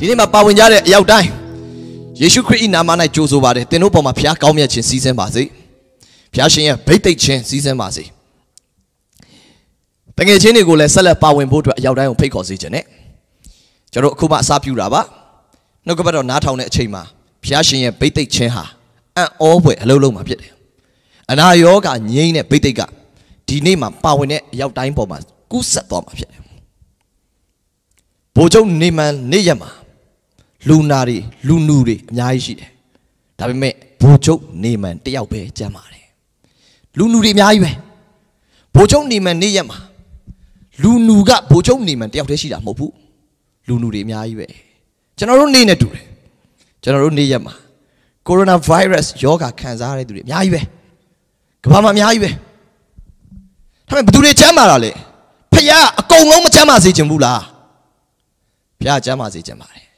ဒီနေ့မှာပါဝင်ကြတဲ့အရောက်တိုင်းယေရှုခရစ်၏နာမ၌ကြိုဆိုပါတယ်သင်တို့ပေါ်မှာဖခင်ကောင်းမြတ်ခြင်းစီးဆင်းပါစေဖခင်ရှင်ရဲ့ဗိတ်သိက်ခြင်းစီးဆင်းပါစေတငယ်ချင်းတွေကိုလည်းဆက်လက်ပါဝင်ဖို့အတွက်အရောက်တိုင်းကိုဖိတ်ခေါ်စေခြင်းနဲ့ကျွန်တော်အခုမှအစားပြုတာပါနှုတ်ကပတ်တော်နားထောင်တဲ့အချိန်မှာဖခင်ရှင်ရဲ့ဗိတ်သိက်ခြင်းဟာအံ့ဩဖွယ်အလုံးလုံးမှာဖြစ်တယ်အနာရောဂါငြိမ်းတဲ့ဗိတ်သိက်ကဒီနေ့မှာပါဝင်တဲ့အရောက်တိုင်းပေါ်မှာကူးဆက်သွားမှာဖြစ်တယ်ဘိုလ်ချုပ်နေမန်နေရက်မှာ လူနာတွေလူနူတွေအများကြီးရှိတယ်ဒါပေမဲ့ဘိုလ်ချုပ်နေမန်တယောက်ပဲကျမ်းပါတယ်လူနူတွေအများကြီးပဲဘိုလ်ချုပ်နေမန်နေရက်မှာလူနူကဘိုလ်ချုပ်နေမန်တယောက်တည်းရှိတာမဟုတ်ဘူးလူနူတွေအများကြီးပဲကျွန်တော်တို့နေနဲ့တူတယ်ကျွန်တော်တို့နေရက်မှာကိုရိုနာဗိုင်းရပ်စ်ယောဂခံစားရတဲ့သူတွေအများကြီးပဲကမ္ဘာမှာအများကြီးပဲဒါပေမဲ့ဘယ်သူတွေချမ်းသာတာလဲဖခင်အကုန်လုံးမချမ်းသာစေချင်ဘူးလားဖခင်ချမ်းသာစေချင်ပါတယ်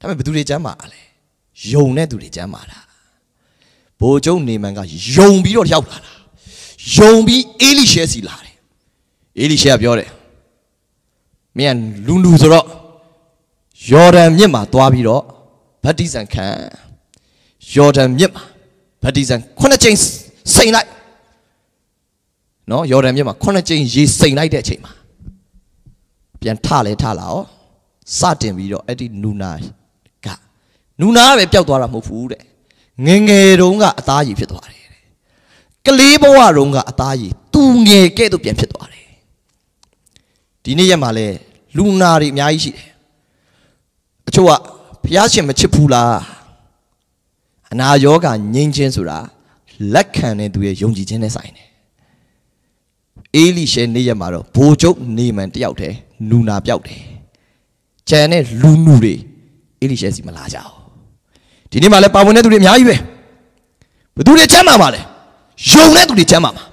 ဒါပေမဲ့ဘယ်သူတွေချမ်းသာလဲယုံတဲ့သူတွေချမ်းသာတာဘိုလ်ချုပ်နေမန်ကယုံပြီးတော့ရောက်လာတာယုံပြီးအေလိရှဲစီလာတယ်အေလိရှဲကပြောတယ်မင်းကလူလူဆိုတော့ယော်ဒန်မြစ်မှာသွားပြီးတော့ဗတ္တိဇံခံယော်ဒန်မြစ်မှာဗတ္တိဇံခုနှစ်ကြိမ်စိန်လိုက်နော်ယော်ဒန်မြစ်မှာခုနှစ်ကြိမ်ရေစိန်လိုက်တဲ့အချိန်မှာပြန်ထလဲထလာဩစတင်ပြီးတော့အဲ့ဒီနူနာက နူနာကပဲပျောက်သွားတာမဟုတ်ဘူးတဲ့ငယ်ငယ်တုန်းကအသားရည်ဖြစ်သွားတယ်တဲ့ကလေးဘဝတုန်းကအသားရည်သူငယ်ကဲ့သို့ပြန်ဖြစ်သွားတယ်ဒီနေ့ရက်မှာလဲလူနာတွေအများကြီးရှိတယ်အချို့ကဘုရားရှင်မချစ်ဘူးလားအနာရောဂါငြိမ်းခြင်းဆိုတာလက်ခံတဲ့သူရဲ့ယုံကြည်ခြင်းနဲ့ဆိုင်တယ်အေလိရှဲနေ့ရက်မှာတော့ဘိုလ်ချုပ်နေမန်တယောက်တည်းနူနာပြောက်တယ်ကျန်တဲ့လူနူတွေအေလိရှဲစီမလာကြဘူး ဒီနေ့မှလည်းပါဝင်တဲ့သူတွေအများကြီးပဲဘယ်သူတွေချမ်းသာပါလဲယုံတဲ့သူတွေချမ်းသာမှာ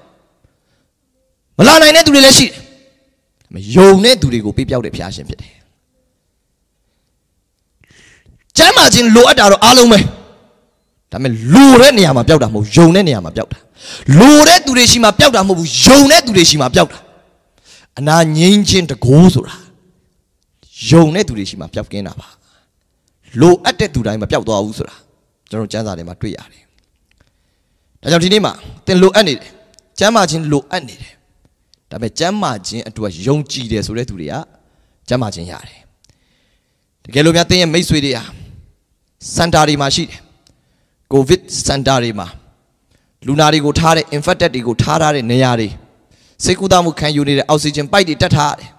မလာနိုင်တဲ့သူတွေလည်းရှိတယ်မယုံတဲ့သူတွေကိုပေးပြောက်တဲ့ဖျားရှင်ဖြစ်တယ်ကျမ်းမာခြင်းလိုအပ်တာတော့အားလုံးပဲဒါပေမဲ့လိုတဲ့နေရာမှာပျောက်တာမဟုတ်ယုံတဲ့နေရာမှာပျောက်တာလိုတဲ့သူတွေရှိမှပျောက်တာမဟုတ်ဘူးယုံတဲ့သူတွေရှိမှပျောက်တာအနာငြိမ်းခြင်းတကိုးဆိုတာယုံတဲ့သူတွေရှိမှပျောက်ကင်းတာပါ လိုအပ်တဲ့သူတိုင်းမပျောက်သွားဘူးဆိုတာကျွန်တော်ကျမ်းစာထဲမှာတွေ့ရတယ်ဒါကြောင့်ဒီနေ့မှာသင်လိုအပ်နေတယ်ကျမ်းမာခြင်းလိုအပ်နေတယ်ဒါပေမဲ့ကျမ်းမာခြင်းအတွက်ယုံကြည်တယ်ဆိုတဲ့သူတွေကကျမ်းမာခြင်းရတယ်တကယ်လို့များသင်ရဲ့မိတ်ဆွေတွေဟာစန်တာတွေမှာရှိတယ်ကိုဗစ်စန်တာတွေမှာလူနာတွေကိုထားတဲ့ infected တွေကိုထားထားတဲ့နေရာတွေစိတ်ကူးသားမှုခံယူနေတဲ့အောက်ဆီဂျင်ပိုက်တွေတက်ထားတယ်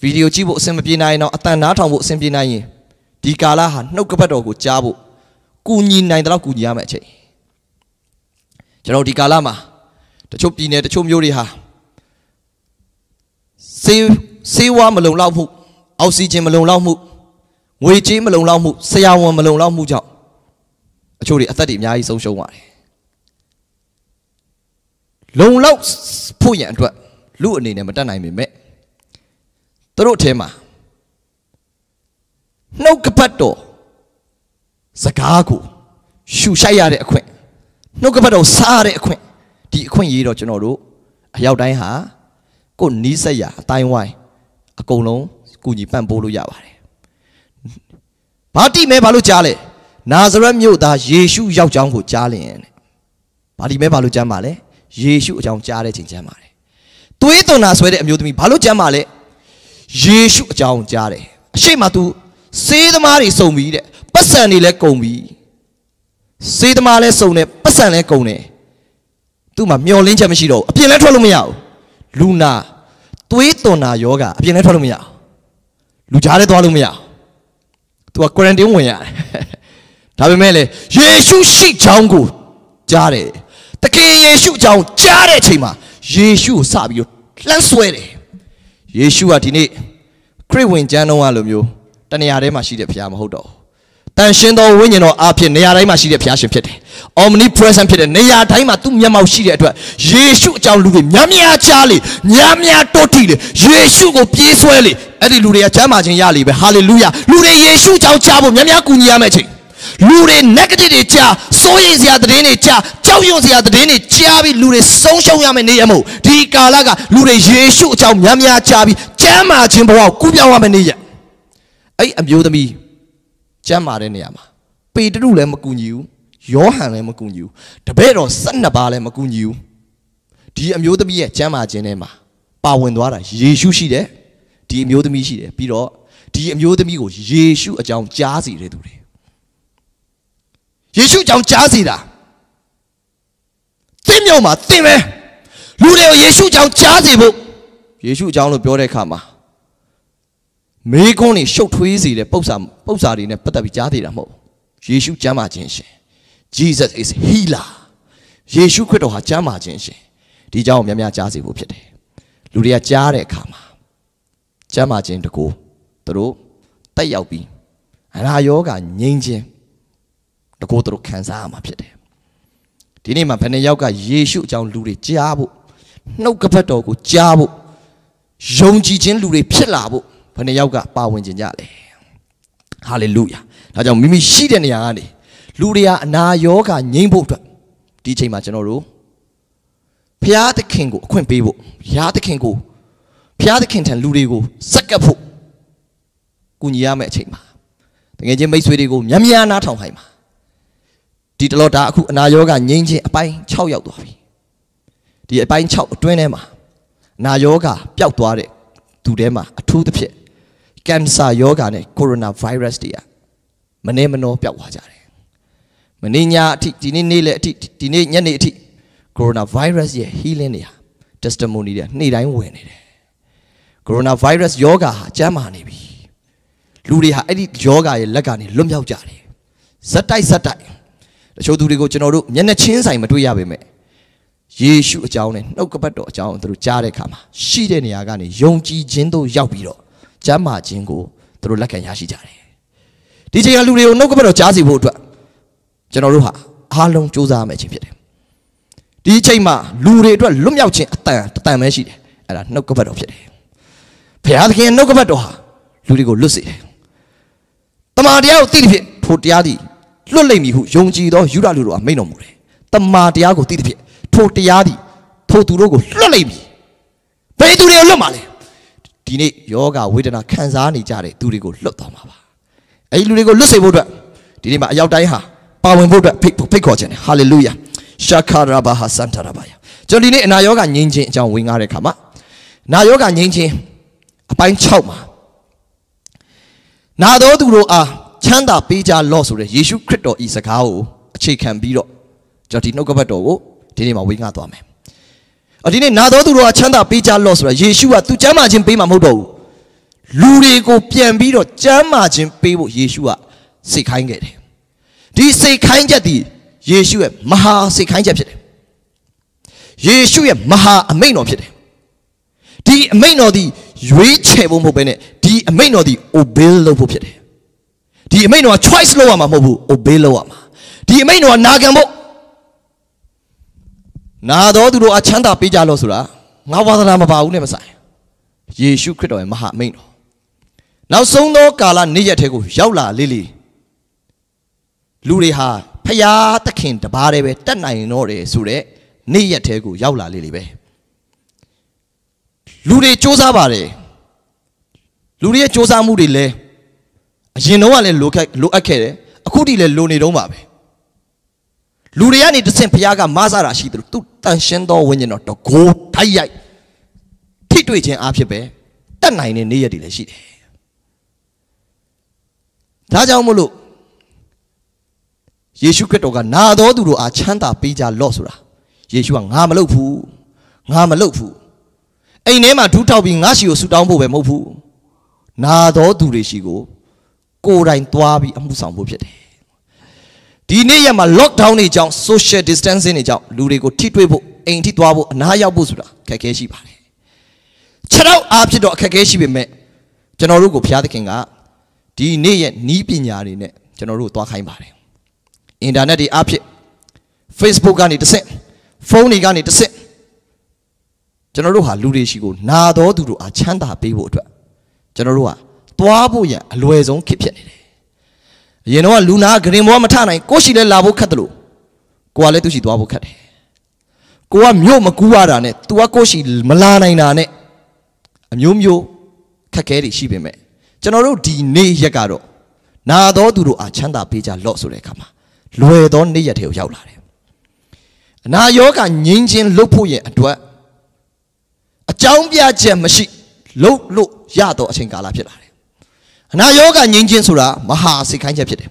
ဗီဒီယိုကြည့်ဖို့အဆင်မပြေနိုင်တော့အတန်နားထောင်ဖို့အဆင်ပြေနိုင်ရင် ဒီကာလဟာနှုတ်ကပတ်တော်ကိုကြားဖို့ကူညီနိုင်တဲ့လောက်ကူညီရမယ့်အချိန်ကျွန်တော်ဒီကာလမှာတချို့ပြည်နယ်တချို့မြို့တွေဟာစေးစေးဝါမလုံလောက်မှုအောက်ဆီဂျင်မလုံလောက်မှုငွေကြေးမလုံလောက်မှုဆရာဝန်မလုံလောက်မှုကြောင့်အချို့တွေအသက်တွေအများကြီးဆုံးရှုံးပါတယ်လုံလောက်ဖို့ရန်အတွက်လူအနေနဲ့မတတ်နိုင်ပေမဲ့သူတို့အထဲမှာ နှုတ်ကပတ်တော်စကားကိုရှူရှိုက်ရတဲ့အခွင့်နှုတ်ကပတ်တော်စားရတဲ့အခွင့်ဒီအခွင့်ရေးတော့ကျွန်တော်တို့အရောက်တိုင်းဟာကိုနီးစက်ရအတိုင်းဝိုင်းအကုန်လုံးကူညီပံ့ပိုးလို့ရပါတယ်။ဘာတိမဲဘာလို့ကြားလဲ။နာဇရက်မြို့သားယေရှုရောက်ကြောင်းကိုကြားလင်တဲ့။ဘာတိမဲဘာလို့ကြားမှာလဲ။ယေရှုအကြောင်းကြားတဲ့ချိန်ကြားပါတယ်။သွေးသွန်နာဆွဲတဲ့အမျိုးသမီးဘာလို့ကြားမှာလဲ။ယေရှုအကြောင်းကြားတယ်။အရှိမ तू စေးသမားတွေစုံပြီတဲ့။ပတ်စံတွေလည်းကုန်ပြီ။စေးသမားလည်းစုံတယ်ပတ်စံလည်းကုန်တယ်။သူ့မှာမျောလင်းချက်မရှိတော့ဘူး။အပြင်လည်းထွက်လို့မရဘူး။လူနာသွေးသွန်နာယောဂအပြင်လည်းထွက်လို့မရဘူးလူကြားလည်းသွားလို့မရဘူး။ तू က quarantine ဝင်ရတယ်။ဒါပေမဲ့လေယေရှုရှိကြောင်းကိုကြားတယ်။တခင်ယေရှုကြောင်းကြားတဲ့အချိန်မှာယေရှုကိုစပြီးတော့လှမ်းဆွဲတယ်။ယေရှုကဒီနေ့ခရစ်ဝင်ကျမ်းတော်ကလိုမျိုး တနေရာထဲမှာရှိတဲ့ဘုရားမဟုတ်တော့ဘူး။တန်ရှင်းသောဝိညာဉ်တော်အားဖြင့်နေရာတိုင်းမှာရှိတဲ့ဘုရားရှင်ဖြစ်တယ်။ omnipresent ဖြစ်တယ်နေရာတိုင်းမှာသူ့မျက်မှောက်ရှိတဲ့အတွက်ယေရှုအကြောင်းလူတွေများများကြားလေများများတိုးထီလေယေရှုကိုပြေးဆွဲလေအဲ့ဒီလူတွေကချမ်းသာခြင်းရလေပဲဟာလေလုယာလူတွေယေရှုကြောင့်ကြားဖို့များများကူညီရမယ့်အချိန်လူတွေ negative တွေကြားစိုးရိမ်စရာသတင်းတွေကြားကြောက်ရွံ့စရာသတင်းတွေကြားပြီးလူတွေဆုံးရှုံးရမယ့်နေရမို့ဒီကာလကလူတွေယေရှုအကြောင်းများများကြားပြီးကျမ်းမာခြင်းဘဝကိုကူးပြောင်းရမယ့်နေရ အဲ့အမျိုးသမီးကျမ်းမာတဲ့နေရာမှာပေတရုလည်းမကူညီဘူးယောဟန်လည်းမကူညီဘူးတပည့်တော်12ပါးလည်းမကူညီဘူးဒီအမျိုးသမီးရဲ့ကျမ်းမာခြင်းထဲမှာပါဝင်သွားတာယေရှုရှိတယ်ဒီအမျိုးသမီးရှိတယ်ပြီးတော့ဒီအမျိုးသမီးကိုယေရှုအကြောင်းကြားစီတဲ့သူတွေယေရှုအကြောင်းကြားစီတာသင်မြောက်မှာသင်ပဲလူတွေကိုယေရှုအကြောင်းကြားစီဖို့ယေရှုအကြောင်းလို့ပြောတဲ့အခါမှာ မေကွန်းတွေရှုပ်ထွေးစေတဲ့ပု္ပ္ပာပု္ပ္ပာတွေနဲ့ပတ်သက်ပြီးကြားသေးတာမဟုတ်ယေရှုကျမ်းမာခြင်းရှင် Jesus is healer ယေရှုခရစ်တော်ဟာကျမ်းမာခြင်းရှင်ဒီအကြောင်းကိုများများကြားစေဖို့ဖြစ်တယ်လူတွေကကြားတဲ့အခါမှာကျမ်းမာခြင်းတကူသူတို့တက်ရောက်ပြီးအနာယောဂငြိမ်းခြင်းတကူသူတို့ခံစားရမှာဖြစ်တယ်ဒီနေ့မှာဘယ်နှယောက်ကယေရှုအကြောင်းလူတွေကြားဖို့နှုတ်ကပတ်တော်ကိုကြားဖို့ယုံကြည်ခြင်းလူတွေဖြစ်လာဖို့ ဘယ်နှယောက်ကပါဝင်ခြင်းကြလဲဟာလေလုယာဒါကြောင့်မိမိရှိတဲ့နေရာကနေလူတွေဟာအနာယောဂငြိမ်းဖို့အတွက်ဒီချိန်မှာကျွန်တော်တို့ဖျားသခင်ကိုအခွင့်ပေးဖို့ဖျားသခင်ကိုဖျားသခင်ထံလူတွေကိုစက်ကပ်ဖို့ကူညီရမယ့်အချိန်မှာတကယ်ချင်းမိတ်ဆွေတွေကိုမြန်မြန်နားထောင်ခိုင်းပါဒီတလောဒါအခုအနာယောဂငြိမ်းချင်းအပိုင်း6ရောက်သွားပြီဒီအပိုင်း6အတွင်းထဲမှာအနာယောဂပျောက်သွားတဲ့သူထဲမှာအထူးသဖြင့် ကင်ဆာယောဂနဲ့ကိုရိုနာဗိုင်းရပ်စ်တွေကမနေမနှောပျောက်သွားကြတယ်မနေ့ညအထိဒီနေ့နေ့လည်းအထိဒီနေ့ညနေအထိကိုရိုနာဗိုင်းရပ်စ်ရဲ့ healing တွေဟာ testimony တွေနေ့တိုင်းဝင်နေတယ်ကိုရိုနာဗိုင်းရပ်စ်ယောဂါဟာကျန်းမာနေပြီလူတွေဟာအဲ့ဒီယောဂါရဲ့လက်ကနေလွတ်မြောက်ကြတယ်ဇက်တိုက်ဇက်တိုက်တချို့သူတွေကိုကျွန်တော်တို့မျက်နှာချင်းဆိုင်မတွေ့ရပါပဲယေရှုအကြောင်းနဲ့နှုတ်ကပတ်တော်အကြောင်းသူတို့ကြားတဲ့အခါမှာရှိတဲ့နေရာကနေယုံကြည်ခြင်းတို့ရောက်ပြီးတော့ ကျမ်းမာခြင်းကိုသူတို့လက်ခံရရှိကြတယ်ဒီချိန်ကလူတွေကိုနှုတ်ကပတ်တော်ကြားစီဖို့အတွက်ကျွန်တော်တို့ဟာအားလုံးစူးစမ်းရမယ့်အချိန်ဖြစ်တယ်ဒီအချိန်မှာလူတွေအတွက်လွတ်မြောက်ခြင်းအတန်တန်ပဲရှိတယ်အဲ့ဒါနှုတ်ကပတ်တော်ဖြစ်တယ်ဘုရားသခင်နှုတ်ကပတ်တော်ဟာလူတွေကိုလွတ်စေတယ်တမန်တရားကိုသိတဲ့ဖြစ်ထိုတရားသည်လွတ်လိမ့်မည်ဟုယုံကြည်သောယူဒလူတို့ကမိန့်တော်မူတယ်တမန်တရားကိုသိတဲ့ဖြစ်ထိုတရားသည်ထိုသူတို့ကိုလွတ်လိမ့်မည်ဘယ်သူတွေကိုလွတ်မှာလဲ ဒီနေ့ယောဂဝေဒနာခံစားနေကြတဲ့သူတွေကိုလွတ်သွားမှာပါအဲဒီလူတွေကိုလွတ်စေဖို့အတွက်ဒီနေ့မှာအရောက်တိုင်းဟာပါဝင်ဖို့အတွက်ဖိတ်ဖိတ်ခေါ်ခြင်းတယ်ဟာလေလုယာရှာခရာဘာဟာစန်တာရာဘာယာကျွန်တော်ဒီနေ့အနာယောဂငြိမ်းခြင်းအကြောင်းဝင်ကားတဲ့အခါမှာနာယောဂငြိမ်းခြင်းအပိုင်း6မှာနာတော်သူတို့အားချမ်းသာပေးကြလော့ဆိုတဲ့ယေရှုခရစ်တော်ဤစကားကိုအခြေခံပြီးတော့ကျွန်တော်ဒီနှုတ်ကပတ်တော်ကိုဒီနေ့မှာဝေငှသွားမယ်။အ ဒီနေ့နာတော်သူတို့အားချမ်းသာပေးကြလော့ဆိုတာယေရှုကသူကျမ်းမာခြင်းပေးမှာမဟုတ်တော့ဘူး။လူတွေကိုပြန်ပြီးတော့ကျမ်းမာခြင်းပေးဖို့ယေရှုကစိတ်ခိုင်းခဲ့တယ်။ဒီစိတ်ခိုင်းချက်ဒီယေရှုရဲ့မဟာစိတ်ခိုင်းချက်ဖြစ်တယ်။ယေရှုရဲ့မဟာအမိန့်တော်ဖြစ်တယ်။ဒီအမိန့်တော်ဒီရွေးချယ်ဖို့မဟုတ်ဘဲနဲ့ဒီအမိန့်တော်ဒီ obey လုပ်ဖို့ဖြစ်တယ်ဒီအမိန့်တော်က choice လုပ်ရမှာမဟုတ်ဘူး obey လုပ်ရမှာဒီအမိန့်တော်ကနာခံဖို့ နာတော်သူတို့အချမ်းသာပေးကြလို့ဆိုတာငါဝါသနာမပါဘူးနဲ့မဆိုင်ယေရှုခရစ်တော်ရဲ့မဟာအမိန့်တော်နောက်ဆုံးသောကာလနေ့ရက်ထဲကိုရောက်လာလေးလေးလူတွေဟာဖျားသခင်တပါးတည်းပဲတက်နိုင်တော့တယ်ဆိုတော့နေ့ရက်ထဲကိုရောက်လာလေးလေးပဲလူတွေစ조사ပါတယ်လူတွေရဲ့စ조사မှုတွေလဲအရင်တော့ကလည်းလိုခက်လိုအပ်ခဲ့တယ်အခုထိလည်းလိုနေတော့ပါပဲ လူတွေကနေတဆင့်ဘုရားကမဆတာရှိတယ်သူတန်ရှင်းသောဝိညာဉ်တော်တကိုးထိုက်ရိုက်ထိတွေ့ခြင်းအဖြစ်ပဲတတ်နိုင်တဲ့နေ့ရက်တွေလည်းရှိတယ်ဒါကြောင့်မို့လို့ယေရှုခရစ်တော်ကနာတော်သူတို့အားချမ်းသာပေးကြလော့ဆိုတာယေရှုကငါမလုပ်ဘူးငါမလုပ်ဘူးအိမ်ထဲမှာဒူးထောက်ပြီးငါရှိကိုဆူတောင်းဖို့ပဲမဟုတ်ဘူးနာတော်သူတွေရှိကိုကိုယ်တိုင်သွားပြီးအမှုဆောင်ဖို့ဖြစ်တယ် ဒီနေ့ရက်မှာ lockdown တွေကြောင့် social distancing တွေကြောင့်လူတွေကိုထိတွေ့ဖို့အိမ်ထိသွားဖို့အနားရောက်ဖို့ဆိုတာခက်ခဲရှိပါတယ်ခြေတော့အားဖြစ်တော့အခက်ခဲရှိပေမဲ့ကျွန်တော်တို့ကိုဘုရားသခင်ကဒီနေ့ရဲ့နီးပညာတွေနဲ့ကျွန်တော်တို့သွားခိုင်းပါတယ်အင်တာနက်တွေအားဖြင့် Facebook ကနေတစ်ဆင့်ဖုန်းတွေကနေတစ်ဆင့်ကျွန်တော်တို့ဟာလူတွေရှိကိုနာတော်သူတို့အားချမ်းသာပေးဖို့အတွက်ကျွန်တော်တို့ဟာသွားဖို့ရအလွယ်ဆုံးခစ်ဖြစ်နေတယ် အရင်တော့လူနာဂရင်ဘောမထနိုင်ကိုရှိလဲလာဖို့ခက်တယ်လို့ကိုကလည်းသူရှိသွားဖို့ခက်တယ်ကိုကမြို့မကူရတာနဲ့ तू ကကိုရှိမလာနိုင်တာနဲ့အမျိုးမျိုးခက်ခဲတွေရှိပေမဲ့ကျွန်တော်တို့ဒီနေ့ရက်ကတော့နာသောသူတို့အားချမ်းသာပေးကြလော့ဆိုတဲ့အခါမှာလွယ်သောနေ့ရက်တွေကိုရောက်လာတယ်အနာယောဂငြင်းချင်းလှုပ်ဖို့ရင်အတွက်အကြောင်းပြချက်မရှိလှုပ်လို့ရတော့အချိန်ကာလဖြစ်လာတယ် အနာယောဂငြင်းချင်းဆိုတာမဟာစိတ်ခိုင်းချက်ဖြစ်တယ်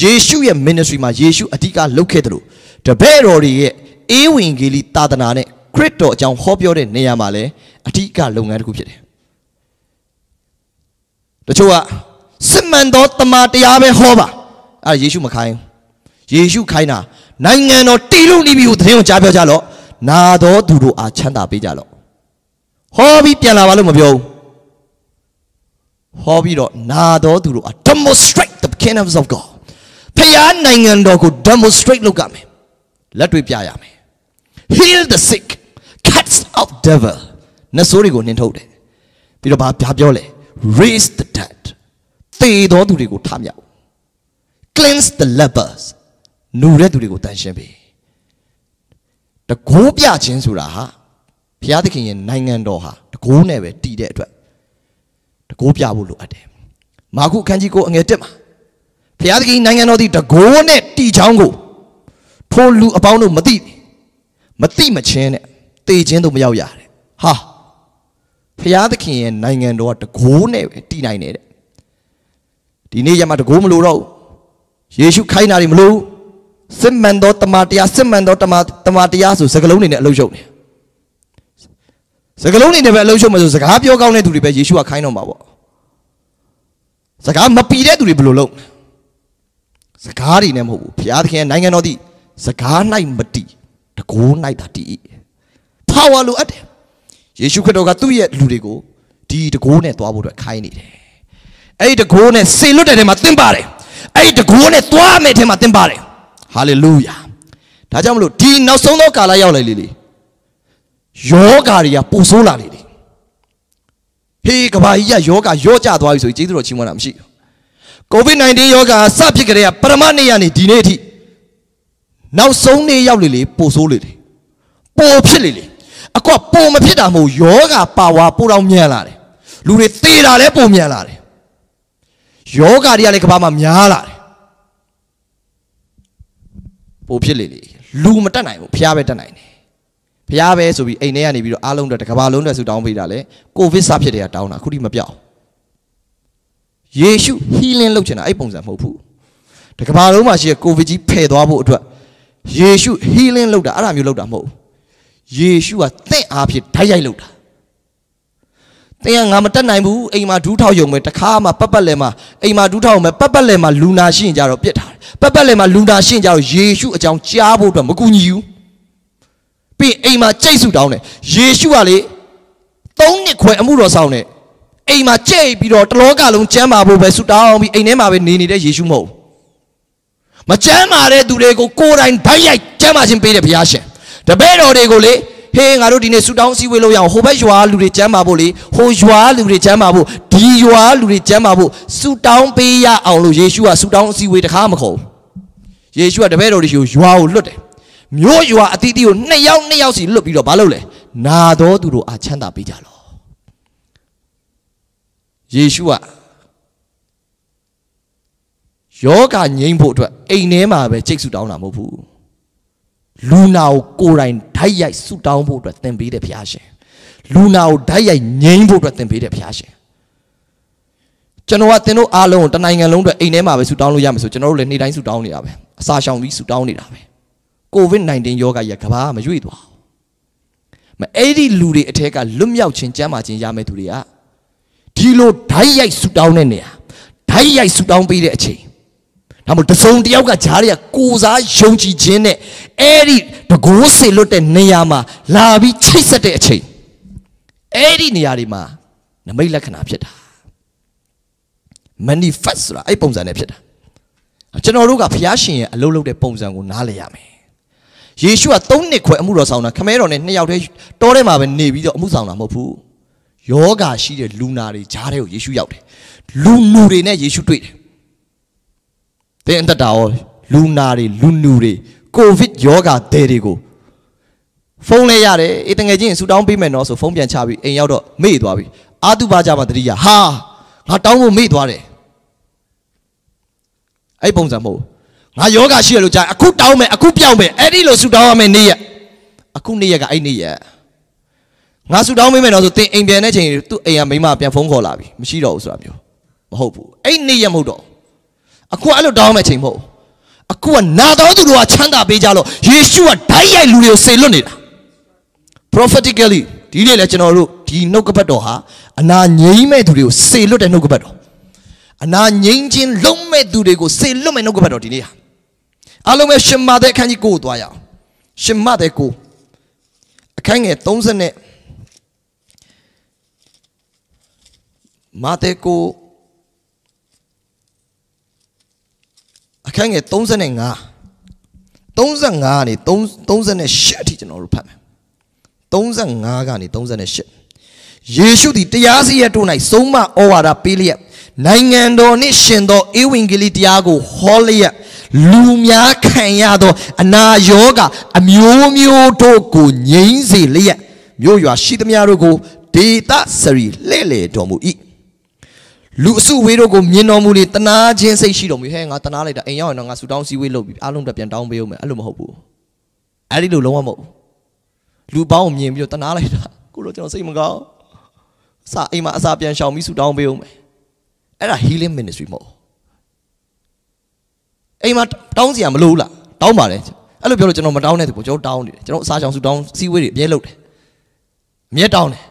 ယေရှုရဲ့ ministry မှာယေရှုအဓိကလုပ်ခဲ့တယ်လို့တပည့်တော်တွေရဲ့အေးဝင်ဂေလိသာသနာနဲ့ခရစ်တော်အကြောင်းဟောပြောတဲ့နေရာမှာလည်းအဓိကလုပ်ငန်းတစ်ခုဖြစ်တယ်တချို့ကစစ်မှန်သောတမန်တရားပဲဟောပါအဲယေရှုမခိုင်းယေရှုခိုင်းတာနိုင်ငံတော်တည်လို့နေပြီကိုသတင်းကိုကြားပြောကြလော့နာတော်သူတို့အားချမ်းသာပေးကြလော့ဟောပြီးပြန်လာပါလို့မပြောဘူး ဟောပြီးတော့နာတော်သူတို့အား demonstrate the kingdoms of God ဖခင်နိုင်ငံတော်ကို demonstrate လုပ်ကြမယ်လက်တွေ့ပြရမယ် heal the sick cast out devil နတ်ဆိုးတွေကိုနှင်ထုတ်တယ်ပြီးတော့ဘာပြောလဲ raise the dead သေသောသူတွေကိုထမြောက် cleanse the lepers နူတဲ့သူတွေကိုတန်ရှင်းပေးတကိုးပြခြင်းဆိုတာဟာဘုရားသခင်ရဲ့နိုင်ငံတော်ဟာတကိုးနဲ့ပဲတည်တဲ့အတွက်တ ကိုးပြဖို့လိုအပ်တယ်မာကုအခန်းကြီးကိုအငယ်တက်မှာဘုရားသခင်နိုင်ငံတော်သည်တကိုးနဲ့တည်ချောင်းကိုထိုလူအပေါင်းတို့မသိမသိမချင်းနဲ့တေခြင်းတို့မရောက်ရတယ်ဟာဘုရားသခင်ရဲ့နိုင်ငံတော်ကတကိုးနဲ့ပဲတည်နိုင်တယ်တဲ့ဒီနေ့ရမှာတကိုးမလို့တော့ယေရှုခိုင်းတာတွေမလို့စစ်မှန်သောတမန်တရားစစ်မှန်သောတမန်တမန်တရားဆိုစကလုံးတွေနဲ့အလုပ်ရှုပ်နေစကလုံးတွေနဲ့ပဲအလုပ်ရှုပ်မှဆိုစကားပြောကောင်းတဲ့သူတွေပဲယေရှုကခိုင်းတော့မှာပေါ့ စကားမပီတဲ့သူတွေဘယ်လိုလုပ်စကားတွေနဲ့မဟုတ်ဘူးဘုရားသခင်နိုင်ငံတော်သည်စကား၌မတည်တကိုး၌သာတည် power လိုအပ်တယ်ယေရှုခရစ်တော်ကသူ့ရဲ့လူတွေကိုဒီတကိုးနဲ့သွားဖို့အတွက်ခိုင်းနေတယ်အဲ့ဒီတကိုးနဲ့စေလွတ်တဲ့ထဲမှာသင်ပါတယ်အဲ့ဒီတကိုးနဲ့သွားမယ်ထဲမှာသင်ပါတယ်ဟာလေလုယာဒါကြောင့်မလို့ဒီနောက်ဆုံးသောကာလရောက်လိုက်လေလေယောဂါတွေကပိုဆိုးလာလေလေ ဟေးကဘာကြီးကယောဂါရော့ကျသွားပြီဆိုရင်ကျေးဇူးတော်ချီးမွမ်းတာမရှိဘူးကိုဗစ် -19 ယောဂါစဖြစ်ကြတဲ့ပရမနေ့ကနေဒီနေ့အထိနောက်ဆုံးနေ့ရောက်လေလေပိုဆိုးလေလေပိုဖြစ်လေလေအကွပိုမဖြစ်တာမဟုတ်ယောဂါပါဝါပိုတော့မြန်လာတယ်လူတွေသေတာလည်းပိုမြန်လာတယ်ယောဂါတွေကလည်းကဘာမှာများလာတယ်ပိုဖြစ်လေလေလူမတက်နိုင်ဘူးဖျားပဲတက်နိုင်တယ် ဖျားပဲဆိုပြီးအိမ်ထဲကနေပြီးတော့အားလုံးတော့တကဘာလုံးတော့ဆူတောင်းပေးတာလေကိုဗစ်စဖြစ်တဲ့ကတောင်းတာအခုထိမပြောက်ယေရှု healing လုပ်ချင်တာအဲ့ပုံစံမဟုတ်ဘူးတကဘာလုံးမှာရှိတဲ့ကိုဗစ်ကြီးဖယ်သွားဖို့အတွက်ယေရှု healing လုပ်တာအဲ့ဒါမျိုးလုပ်တာမဟုတ်ဘူးယေရှုကတင့်အားဖြင့်ဓာတ်ရိုက်လုပ်တာတင်းကငါမတက်နိုင်ဘူးအိမ်မှာဒူးထောက်ယုံပဲတခါမှပတ်ပတ်လဲမှာအိမ်မှာဒူးထောက်ယုံပဲပတ်ပတ်လဲမှာလူနာရှိရင်ကြတော့ပြစ်ထားတယ်ပတ်ပတ်လဲမှာလူနာရှိရင်ကြတော့ယေရှုအကြောင်းကြားဖို့အတွက်မကူညီဘူး ပြီးအိမ်မှာကြိတ်စုတောင်းတယ်ယေရှုကလေသုံးနှစ်ခွဲအမှုတော်ဆောင်တယ်အိမ်မှာကြိတ်ပြီးတော့တလောကလုံးကျမ်းမာဖို့ပဲဆုတောင်းပြီးအိမ်ထဲမှာပဲနေနေတဲ့ယေရှုမဟုတ်မကျမ်းမာတဲ့သူတွေကိုကိုယ်တိုင်ဓာတ်ရိုက်ကျမ်းမာခြင်းပေးတဲ့ဘုရားရှင်တပည့်တော်တွေကိုလေဟေးငါတို့ဒီနေ့ဆူတောင်းစည်းဝေးလို့ရအောင်ဟိုဘက်ရွာလူတွေကျမ်းမာဖို့လေဟိုရွာလူတွေကျမ်းမာဖို့ဒီရွာလူတွေကျမ်းမာဖို့ဆူတောင်းပေးရအောင်လို့ယေရှုကဆူတောင်းစည်းဝေးတခါမခေါ်ယေရှုကတပည့်တော်တွေကိုရွာကိုလွတ်တယ် မြို့ရွာအသီးသီးကိုနှစ်ယောက်နှစ်ယောက်စီလွတ်ပြီးတော့ဘာလုပ်လဲနာတော်သူတို့အားချမ်းသာပေးကြလောယေရှုကယောဂငြိမ်းဖို့အတွက်အိမ်ထဲမှာပဲကြိတ်ဆူတောင်းတာမဟုတ်ဘူးလူနာကိုကိုယ်တိုင်ဓာတ်ရိုက်ဆူတောင်းဖို့အတွက်သင်ပေးတဲ့ဘုရားရှင်လူနာကိုဓာတ်ရိုက်ငြိမ်းဖို့အတွက်သင်ပေးတဲ့ဘုရားရှင်ကျွန်တော်ကသင်တို့အားလုံးကိုတနိုင်ငံလုံးအတွက်အိမ်ထဲမှာပဲဆူတောင်းလို့ရမယ်ဆိုကျွန်တော်တို့လည်းနေ့တိုင်းဆူတောင်းနေတာပဲအစာရှောင်ပြီးဆူတောင်းနေတာပဲ ကိုဗစ် -19 ယောဂကြီးကကဘာမရွေ့သွားမအဲ့ဒီလူတွေအထက်ကလွတ်မြောက်ခြင်းကျမ်းမာခြင်းရမယ့်သူတွေကဒီလိုဓာတ်ရိုက်ဆူတောင်းတဲ့နေရာဓာတ်ရိုက်ဆူတောင်းပေးတဲ့အချိန်ဒါမို့တစုံတယောက်ကဂျားတွေကကိုစားယုံကြည်ခြင်းနဲ့အဲ့ဒီတကိုးစေလွတ်တဲ့နေရာမှာလာပြီးချိတ်ဆက်တဲ့အချိန်အဲ့ဒီနေရာတွေမှာနမိတ်လက္ခဏာဖြစ်တာ manifest ဆိုတာအဲ့ပုံစံနဲ့ဖြစ်တာကျွန်တော်တို့ကဘုရားရှင်ရဲ့အလုပ်လုပ်တဲ့ပုံစံကိုနားလည်ရမယ် ယေရှုက၃နှစ်ခွဲအမှုတော်ဆောင်တာခမဲတော်နဲ့နှစ်ယောက်တည်းတောထဲမှာပဲနေပြီးတော့အမှုဆောင်တာမဟုတ်ဘူးယောဂါရှိတဲ့လူနာတွေဂျားတွေကိုယေရှုရောက်တယ်လူနူတွေနဲ့ယေရှုတွေ့တယ်တဲ့အသက်တာရောလူနာတွေလူနူတွေကိုဗစ်ယောဂါတဲ့တွေကိုဖုန်းလဲရတယ်အေးတငယ်ချင်းဆူတောင်းပေးမယ်နော်ဆိုဖုန်းပြန်ချပြီးအိမ်ရောက်တော့မေ့သွားပြီအာတုပါကြမှာတတိယဟာငါတောင်းဖို့မေ့သွားတယ်အဲ့ပုံစံမဟုတ် ငါယောဂရှိရလို့ကြာအခုတောင်းမယ်အခုပြောင်းမယ်အဲ့ဒီလိုဆူတောင်းရမယ်နေ့ရက်အခုနေ့ရက်ကအဲ့နေ့ရက်ငါဆူတောင်းမိမယ်တော့ဆိုတင်အိမ်ပြန်တဲ့ချိန်သူ့အိမ်ကမိမပြန်ဖုန်းခေါ်လာပြီမရှိတော့ဘူးဆိုတာမျိုးမဟုတ်ဘူးအဲ့နေ့ရက်မဟုတ်တော့အခုအဲ့လိုတောင်းမယ်ချိန်မဟုတ်အခုကနာတော်သူတို့ကချမ်းသာပေးကြလို့ယေရှုကဓာတ်ရိုက်လူတွေကိုဆေလွတ်နေတာ prophetically ဒီနေ့လဲကျွန်တော်တို့ဒီနှုတ်ကပတ်တော်ဟာအနာငြိမ့်မဲ့သူတွေကိုဆေလွတ်တဲ့နှုတ်ကပတ်တော်အနာငြိမ့်ခြင်းလုံးမဲ့သူတွေကိုဆေလွတ်မဲ့နှုတ်ကပတ်တော်ဒီနေ့ဟာ အားလုံးပဲရှင်မာတဲ့အခန်းကြီးကိုသွားရအောင်ရှင်မာတဲ့ကိုအခန်းငယ်30နဲ့မာတဲ့ကိုအခန်းငယ်35 35ကနေ38အထိကျွန်တော်တို့ဖတ်မယ်35ကနေ38ယေရှုသည်တရားစီရင်တို့၌ဆုံးမဩဝါဒပေးလျက်နိုင်ငံတော်နှင့်ရှင်သောဧဝံဂေလိတရားကိုဟောလျက် လူများခံရသောအနာရောဂါအမျိုးမျိုးတို့ကိုငြိမ်းစေလျက်မြို့ရွာရှိသမျှတို့ကိုဒေသစရီလှဲ့လေတော်မူ၏လူအစုဝေးတို့ကိုမြင်တော်မူလေတနာခြင်းစိတ်ရှိတော်မူဟဲ့ငါတနာလိုက်တာအိမ်ရောက်ရင်တော့ငါဆူတောင်းစည်းဝေးလုပ်ပြီးအားလုံးတက်ပြန်တောင်းပေးအောင်မယ်အဲ့လိုမဟုတ်ဘူးအဲ့ဒီလိုလုံးဝမဟုတ်ဘူးလူပေါင်းကိုမြင်ပြီးတော့တနာလိုက်တာကိုလိုကျွန်တော်စိတ်မကောင်းစာအိမ်မှာအစာပြန်ရှောင်ပြီးဆူတောင်းပေးအောင်မယ်အဲ့ဒါ healing ministry မဟုတ် အိမ်မှာတောင်းစရာမလိုဘူးလားတောင်းပါတယ်အဲ့လိုပြောလို့ကျွန်တော်မတောင်းတဲ့သူကိုကျွန်တော်တောင်းနေတယ်ကျွန်တော်အစာရှောင်ဆူတောင်းစည်းဝေးတွေအမြဲလုပ်တယ်အမြဲတောင်းတယ်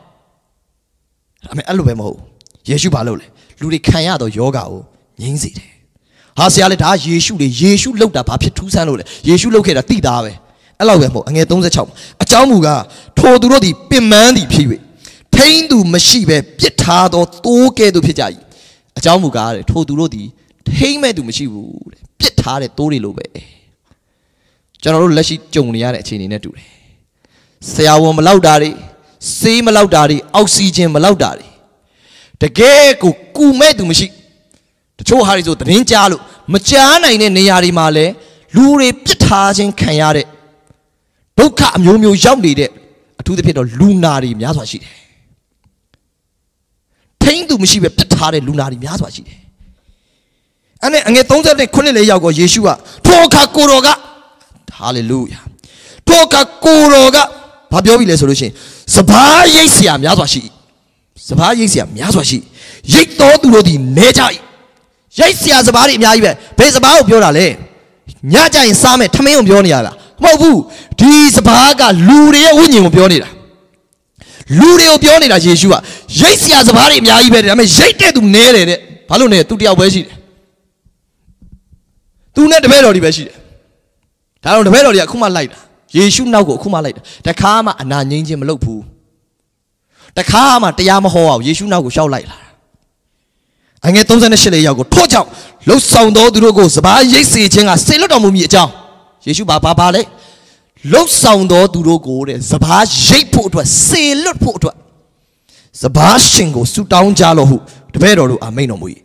ဒါပေမဲ့အဲ့လိုပဲမဟုတ်ယေရှုဘာလုပ်လဲလူတွေခံရတော့ယောဂါကိုငြိမ်းစေတယ်ဟာဆရာလေဒါယေရှုလေယေရှုလှုပ်တာဘာဖြစ်ထူးဆန်းလို့လဲယေရှုလှုပ်ခဲ့တာတိသားပဲအဲ့လောက်ပဲမဟုတ်အငယ်36အကြောင်းမူကားထိုသူတို့သည်ပင်မန်းသည်ဖြစ်၍ထိမ့်သူမရှိပဲပြစ်ထားသောသိုးကဲ့သို့ဖြစ်ကြ၏အကြောင်းမူကားတဲ့ထိုသူတို့သည် ထိမ့်မဲ့သူမရှိဘူးတဲ့ပြစ်ထားတဲ့သိုးတွေလိုပဲကျွန်တော်တို့လက်ရှိကြုံနေရတဲ့အခြေအနေနဲ့တူတယ်ဆရာဝန်မလောက်တာတွေဆေးမလောက်တာတွေအောက်ဆီဂျင်မလောက်တာတွေတကယ်ကိုကူမဲ့သူမရှိတချို့ဟာတွေဆိုသတင်းကြားလို့မကြားနိုင်တဲ့နေရာတွေမှာလဲလူတွေပြစ်ထားခြင်းခံရတဲ့ဒုက္ခအမျိုးမျိုးရောက်နေတဲ့အထူးသဖြင့်တော့လူနာတွေများစွာရှိတယ်ထိမ့်သူမရှိပဲပြစ်ထားတဲ့လူနာတွေများစွာရှိတယ် အဲ့နဲ့အငယ်30ခုနှစ်လေးရောက်တော့ယေရှုကထိုအခါကိုတော်ကဟာလေလုယာထိုအခါကိုတော်ကဘာပြောပြီလဲဆိုလို့ရှိရင်စဘာရိတ်เสียများစွာရှိစဘာရိတ်เสียများစွာရှိရိတ်တော်သူတို့ဒီနေကြ၏ရိတ်เสียစဘာတွေအများကြီးပဲဘယ်စဘာကိုပြောတာလဲညကြရင်စားမယ်ထမင်းကိုပြောနေရလားမဟုတ်ဘူးဒီစဘာကလူတွေရဲ့ဝိညာဉ်ကိုပြောနေတာလူတွေကိုပြောနေတာယေရှုကရိတ်เสียစဘာတွေအများကြီးပဲဒါပေမဲ့ရိတ်တဲ့သူနဲတယ်တဲ့ဘာလို့လဲသူတယောက်ပဲရှိတယ် သူနဲ့တပည့်တော်တွေပဲရှိတယ်ဒါတော့တပည့်တော်တွေကအခုမှလိုက်တာယေရှုနောက်ကိုအခုမှလိုက်တာတခါမှအနာငြိမ်းခြင်းမလုပ်ဘူးတခါမှတရားမဟောအောင်ယေရှုနောက်ကိုရှောက်လိုက်လာအငယ်38လေးရောက်ကိုထို့ကြောင့်လှုပ်ဆောင်တော်သူတို့ကိုစပားရိတ်စေခြင်းကစေလွတ်တော်မူမည်အကြောင်းယေရှုဘာဘာဘာလဲလှုပ်ဆောင်တော်သူတို့ကိုတဲ့စပားရိတ်ဖို့အတွက်စေလွတ်ဖို့အတွက်စပားရှင်ကိုဆူတောင်းကြလို့ဟုတပည့်တော်တို့အာမိန်တော်မူ၏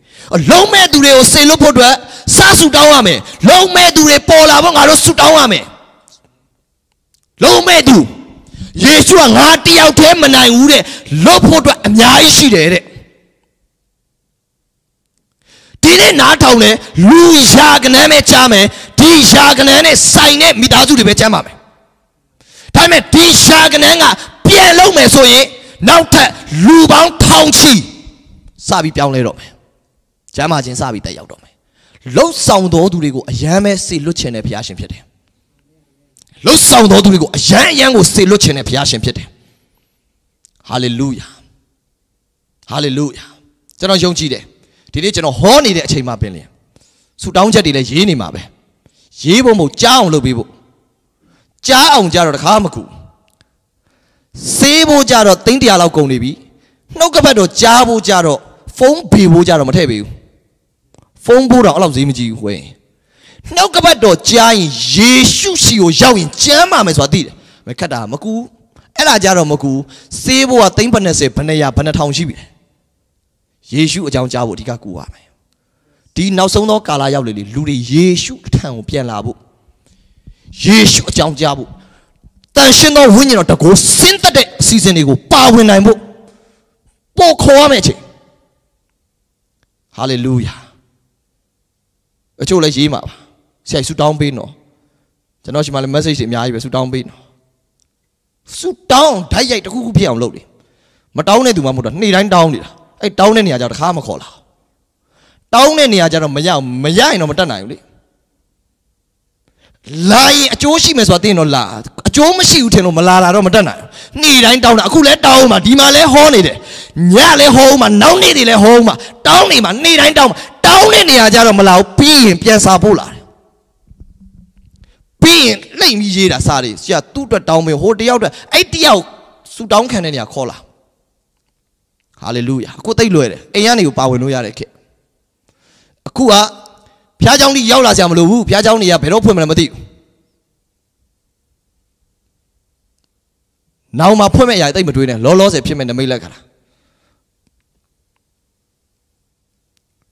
လုံးမဲ့သူတွေကိုစေလွတ်ဖို့အတွက်စဆူတောင်းရမယ်လုံးမဲ့သူတွေပေါ်လာဖို့ငါတို့ဆူတောင်းရမယ်လုံးမဲ့သူယေရှုကငါတယောက်တည်းမနိုင်ဘူးတဲ့လွတ်ဖို့အတွက်အများကြီးရှိတယ်တဲ့ဒီနေ့နားထောင်လဲလူရာကနန်းပဲကြားမယ်ဒီရာကနန်းနဲ့ဆိုင်တဲ့မိသားစုတွေပဲကြားပါမယ်ဒါပေမဲ့ဒီရာကနန်းကပြန်လုံးမယ်ဆိုရင်နောက်ထပ်လူပေါင်းထောင်ချီစပြီးပြောင်းလဲတော့မယ် ကျမ်းမာခြင်းစပြီးတက်ရောက်တော့မယ်လှုပ်ဆောင်တော်သူတွေကိုအယမ်းပဲစေလွတ်ခြင်းနဲ့ဘုရားရှင်ဖြစ်တယ်လှုပ်ဆောင်တော်သူတွေကိုအယမ်းအယမ်းကိုစေလွတ်ခြင်းနဲ့ဘုရားရှင်ဖြစ်တယ်ဟာလေလုယာဟာလေလုယာကျွန်တော်ယုံကြည်တယ်ဒီနေ့ကျွန်တော်ဟောနေတဲ့အချိန်မှာပင်လျင်ဆူတောင်းချက်တွေလည်းရေးနေမှာပဲရေးဖို့မဟုတ်ကြားအောင်လုပ်ပေးဖို့ကြားအောင်ကြတော့တခါမကူစေးဖို့ကြတော့တင်းတရာလောက်ကုန်နေပြီနှုတ်ကပတ်တော့ကြားဖို့ကြတော့ဖုန်းဘေဖို့ကြတော့မထည့်ပေးဘူး ဖုန်းဖို့တော့အဲ့လောက်ဈေးမကြီးဘူးခွင်နှုတ်ကပတ်တော်ကြားရင်ယေရှုစီကိုရောက်ရင်ကျမ်းပါမယ်ဆိုတာသိတယ်မခက်တာမကူအဲ့ဒါကြတော့မကူစေးဖို့ကသိန်း50ဘယ်နှရာဘယ်နှထောင်ရှိပြီယေရှုအကြောင်းကြားဖို့အဓိကကူပါမယ်ဒီနောက်ဆုံးသောကာလရောက်လေလေလူတွေယေရှုထံကိုပြန်လာဖို့ယေရှုအကြောင်းကြားဖို့တန်ရှင်းသောဝိညာဉ်တော်တကောဆင်းသက်တဲ့အစီအစဉ်တွေကိုပါဝင်နိုင်ဖို့ပို့ခေါ်ရမယ့်အချိန်ဟာလေလုယာ အချို့လည်းရေးမှာပါဆရာဆူတောင်းပေးနော်ကျွန်တော်ရှိမှလည်း message တွေအများကြီးပဲဆူတောင်းပေးနော်ဆူတောင်းဓာတ်ရိုက်တစ်ခုခုဖြစ်အောင်လုပ်တယ်မတောင်းတဲ့သူမှမဟုတ်တော့နေ့တိုင်းတောင်းနေတာအဲ့တောင်းတဲ့နေရာကျတော့တစ်ခါမခေါ်လာတောင်းတဲ့နေရာကျတော့မရအောင်မရရင်တော့မတက်နိုင်ဘူးလေလာရင်အကျိုးရှိမယ်ဆိုတာသိရင်တော့လာအကျိုးမရှိဘူးထင်လို့မလာတာတော့မတက်နိုင်ဘူးနေ့တိုင်းတောင်းတာအခုလည်းတောင်းမှာဒီမှာလည်းဟောနေတယ်ညလည်းဟောမှာနောက်နေ့တွေလည်းဟောမှာတောင်းနေမှာနေ့တိုင်းတောင်းမှာ တောင်းတဲ့နေရာကျတော့မလာဘူးပြီးရင်ပြန်စာပို့လာတယ်ပြီးရင်လှိမ့်ပြီးရေးတာစာတွေဆရာသူ့အတွက်တောင်းမယ်ဟိုတယောက်အတွက်အဲ့တယောက်ဆူတောင်းခံတဲ့နေရာခေါ်လာဟာလေလုယာအခုသိလွယ်တယ်အိမ်ကနေကိုပါဝင်လို့ရတဲ့ခေတ်အခုကဖျားเจ้าကြီးရောက်လာစရာမလိုဘူးဖျားเจ้าကြီးကဘယ်တော့ဖွင့်မလဲမသိဘူးနောက်မှဖွင့်မဲ့အရာတိတ်မတွေးနဲ့လောလောဆယ်ဖြစ်မဲ့နမိတ်လက္ခဏာ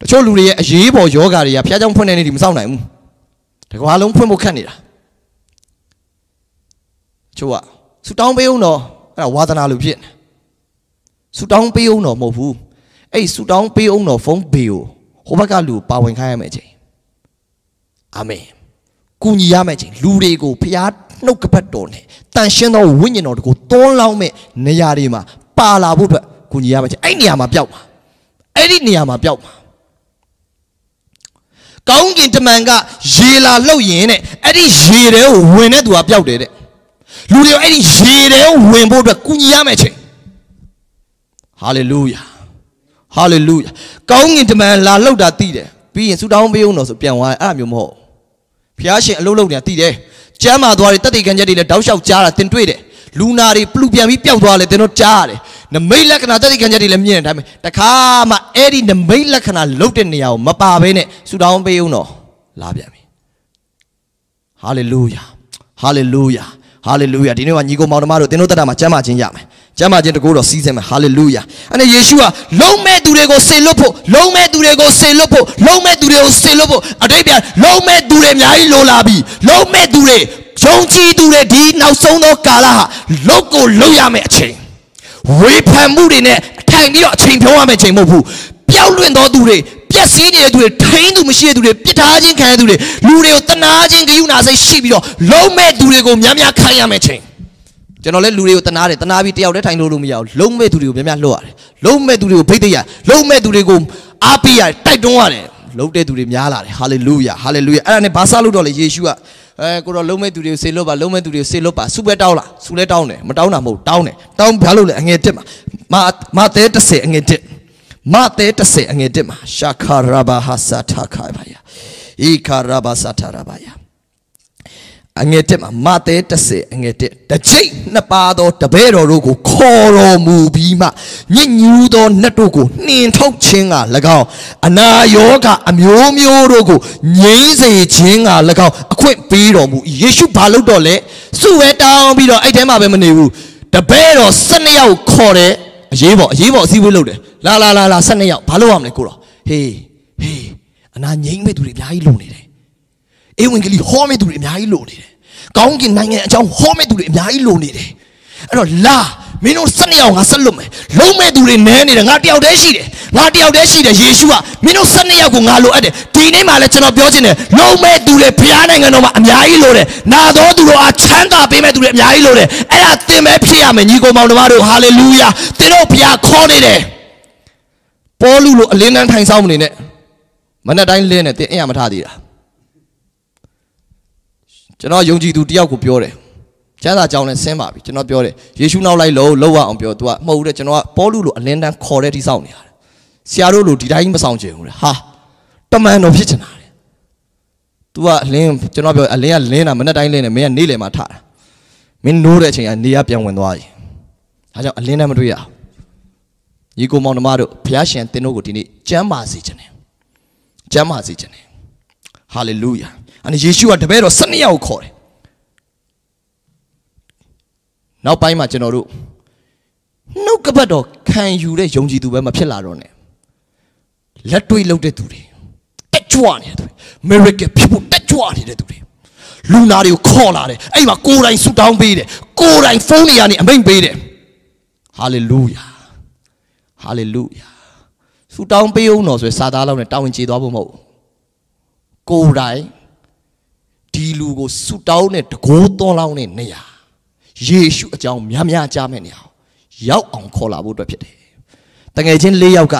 တချို့လူတွေရဲ့အရေးပေါ်ယောဂါတွေကဖျားကြောင်ဖွင့်တဲ့နေ့ဒီမဆောင်နိုင်ဘူးတကွာလုံးဖွင့်ဖို့ခက်နေတာချို့ကဆူတောင်းပေးအောင်တော့အဲ့ဒါဝါသနာလူဖြစ်နေဆူတောင်းပေးအောင်တော့မဟုတ်ဘူးအဲ့ဆူတောင်းပေးအောင်တော့ဖုန်းဘေကိုဟိုဘက်ကလူပါဝင်ခိုင်းရမယ်အချိန်အာမင်ကူညီရမယ်အချိန်လူတွေကိုဖျားနှုတ်ကပတ်တော်နဲ့တန်ရှင်းသောဝိညာဉ်တော်တကိုသွန်းလောင်းမဲ့နေရာတွေမှာပါလာဖို့အတွက်ကူညီရမယ်အချိန်အဲ့နေရာမှာပျောက်ပါအဲ့ဒီနေရာမှာပျောက်ပါ ကောင်းကင်တမန်ကရေလာလှုပ်ရင်တဲ့အဲ့ဒီရေတွေကိုဝင်တဲ့သူကပျောက်တယ်တဲ့လူတွေအဲ့ဒီရေတွေကိုဝင်ဖို့အတွက်ကူညီရမယ်ချင်းဟာလေလုယာဟာလေလုယာကောင်းကင်တမန်လာလှုပ်တာသိတယ်ပြီးရင်ဆူတောင်းပေးအောင်တော့ဆိုပြန်သွားတယ်အဲ့လိုမျိုးမဟုတ်ဖျားရှင်အလုပ်လုပ်နေတာသိတယ်ကျမ်းမာသွားတယ်တက်တေကန်ချက်တွေလည်းတောက်လျှောက်ကြားတာသင်တွေ့တယ်လူနာတွေပလူပြန်ပြီးပျောက်သွားတယ်သင်တို့ကြားရတယ် နမိတ်လက္ခဏာတက်တေကန်ချက်တွေလည်းမြင်တယ်ဒါပေမဲ့တခါမှအဲ့ဒီနမိတ်လက္ခဏာလုတ်တဲ့နေရာကိုမပါဘဲနဲ့ဆူတောင်းပေးအောင်တော့လာပြန်ပြီဟာလေလုယာဟာလေလုယာဟာလေလုယာဒီနေ့ကညီကောင်မောင်နှမတို့သင်တို့တက်တာမှာကျမ်းမာခြင်းရမယ်ကျမ်းမာခြင်းတကူတော့စီးစင်းမယ်ဟာလေလုယာအဲ့ဒါယေရှုကလုံးမဲ့သူတွေကိုဆေလွတ်ဖို့လုံးမဲ့သူတွေကိုဆေလွတ်ဖို့လုံးမဲ့သူတွေကိုဆေလွတ်ဖို့အတိတ်ပြန်လုံးမဲ့သူတွေအများကြီးလိုလာပြီလုံးမဲ့သူတွေယုံကြည်သူတွေဒီနောက်ဆုံးသောကာလဟာလုတ်ကိုလုတ်ရမယ်အချိန် ဝေဖန်မှုတွေနဲ့အထိုင်ပြီးတော့အချိန်ဖြုံးရမယ်အချိန်မဟုတ်ဘူးပျောက်လွင့်သောသူတွေပျက်စီးနေတဲ့သူတွေထိန်းသူမရှိတဲ့သူတွေပြစ်ထားခြင်းခံရတဲ့သူတွေလူတွေကိုတနာခြင်းဂယုဏစိတ်ရှိပြီးတော့လုံးမဲ့သူတွေကိုများများခံရမယ်အချိန်ကျွန်တော်လည်းလူတွေကိုတနာတယ်တနာပြီးတယောက်တည်းထိုင်လို့လို့မရဘူးလုံးမဲ့သူတွေကိုများများလှုပ်ရတယ်လုံးမဲ့သူတွေကိုဖိတ်သိရလုံးမဲ့သူတွေကိုအားပေးရတယ်တိုက်တွန်းရတယ် လုံးတဲ့သူတွေများလာတယ်ဟာလေလုယာဟာလေလုယာအဲ့ဒါနဲ့ဘာစားလို့တော့လေယေရှုကအဲကိုတော့လုံးမဲ့သူတွေကိုဆေလွတ်ပါလုံးမဲ့သူတွေကိုဆေလွတ်ပါစုပဲတောင်းလားစုလဲတောင်းတယ်မတောင်းတာမဟုတ်တောင်းတယ်တောင်းဘာလို့လဲအငယ်တက်မှာမမသဲ30အငယ်တက်မသဲ30အငယ်တက်မှာရှာခါရဘာဟာစာထာခါဘာယာဤခါရဘာစာထာရဘာယာ အငယ်တက်မှာမသဲ30အငယ်တက်တစ်ချိန်နှစ်ပါသောတပည့်တော်တို့ကိုခေါ်တော်မူပြီးမှညစ်ညူးသောနှက်တို့ကိုနှင်ထုတ်ခြင်းက၎င်းအနာယောဂအမျိုးမျိုးတို့ကိုငြိမ်းစေခြင်းက၎င်းအခွင့်ပေးတော်မူယေရှုဘာလုပ်တော့လဲစုဝဲတောင်းပြီးတော့အဲ့ထဲမှာပဲမနေဘူးတပည့်တော်12ယောက်ခေါ်တယ်အရေးပေါ်အရေးပေါ်အစည်းအဝေးလုပ်တယ်လာလာလာလာ12ယောက်ဘာလုပ်ရမလဲကိုတော့ဟေးဟေးအနာငြိမ်းမဲ့သူတွေအများကြီးလုံနေတယ် ဧဝံဂေလိဟောမဲ့သူတွေအများကြီးလိုနေတယ်။ကောင်းကင်နိုင်ငံအကြောင်းဟောမဲ့သူတွေအများကြီးလိုနေတယ်။အဲ့တော့လာမင်းတို့၁၂ယောက်ငါဆက်လွတ်မယ်။လုံးမဲ့သူတွေနဲနေတယ်ငါတယောက်တည်းရှိတယ်။ငါတယောက်တည်းရှိတယ်ယေရှုကမင်းတို့၁၂ယောက်ကိုငါလိုအပ်တယ်။ဒီနေ့မှလည်းကျွန်တော်ပြောချင်တယ်လုံးမဲ့သူတွေဘုရားနိုင်ငံတော်မှာအများကြီးလိုတယ်။နာတော်သူတို့အားချမ်းသာပေးမဲ့သူတွေအများကြီးလိုတယ်။အဲ့ဒါသင်ပဲဖြစ်ရမယ်ညီကောင်မောင်တို့ဟာလေလုယာ။သင်တို့ဘုရားခေါ်နေတယ်။ပေါလုလိုအလင်းတန်းထိုင်ဆောင်မနေနဲ့။မနေ့တိုင်းလင်းနေတင်အင်ရမထသေးတာ။ ကျွန်တော်ယုံကြည်သူတယောက်ကိုပြောတယ်ကျမ်းစာကြောင်းနဲ့ဆင်းပါပြီကျွန်တော်ပြောတယ်ယေရှုနောက်လိုက်လို့လောက်အောင်ပြော तू ကမဟုတ်ဘူးတဲ့ကျွန်တော်ကပေါလုလိုအလင်းတန်းခေါ်တဲ့တိဆောက်နေရတယ်ဆရာတို့လိုဒီတိုင်းမဆောင်ချင်ဘူးတဲ့ဟာတမန်တော်ဖြစ်ချင်တာတဲ့ तू ကအလင်းကျွန်တော်ပြောအလင်းကလင်းတာမနေ့တိုင်းလင်းတယ်မင်းကနေလေမှာထတာမင်းနိုးတဲ့အချိန်ကနေရပြန်ဝင်သွားပြီဒါကြောင့်အလင်းနဲ့မတွေ့ရအောင်ညီကိုမောင်နှမတို့ဘုရားရှင်သင်တို့ကိုဒီနေ့ကျမ်းပါစေခြင်းတယ်ကျမ်းပါစေခြင်းတယ်ဟာလေလုယာ အဲ့ယေရှုကတပည့်တော်12ယောက်ခေါ်တယ်နောက်ပိုင်းမှာကျွန်တော်တို့နှုတ်ကပတ်တော်ခံယူတဲ့ယုံကြည်သူပဲမဖြစ်လာတော့နဲ့လက်တွေ့လုပ်တဲ့သူတွေတက်ကြွနေတဲ့သူတွေ miracle ဖြစ်ဖို့တက်ကြွနေတဲ့သူတွေလူနာတွေကိုခေါ်လာတယ်အဲ့မှာကိုယ်တိုင်ဆူတောင်းပေးတယ်ကိုယ်တိုင်ဖုန်းတွေကနေအမိန့်ပေးတယ်ဟာလေလုယာဟာလေလုယာဆူတောင်းပေးအောင်တော့ဆိုရင်စာသားလောက်နဲ့တောင်းဝင်ကြေသွားဖို့မဟုတ်ကိုယ်တိုင် ဒီလူကိုဆူတောင်းတဲ့တကိုးသွန်းလောင်းတဲ့နေရာယေရှုအကြောင်းများများကြားမဲ့နေရာရောက်အောင်ခေါ်လာဖို့အတွက်ဖြစ်တယ်တငယ်ချင်း၄ယောက်က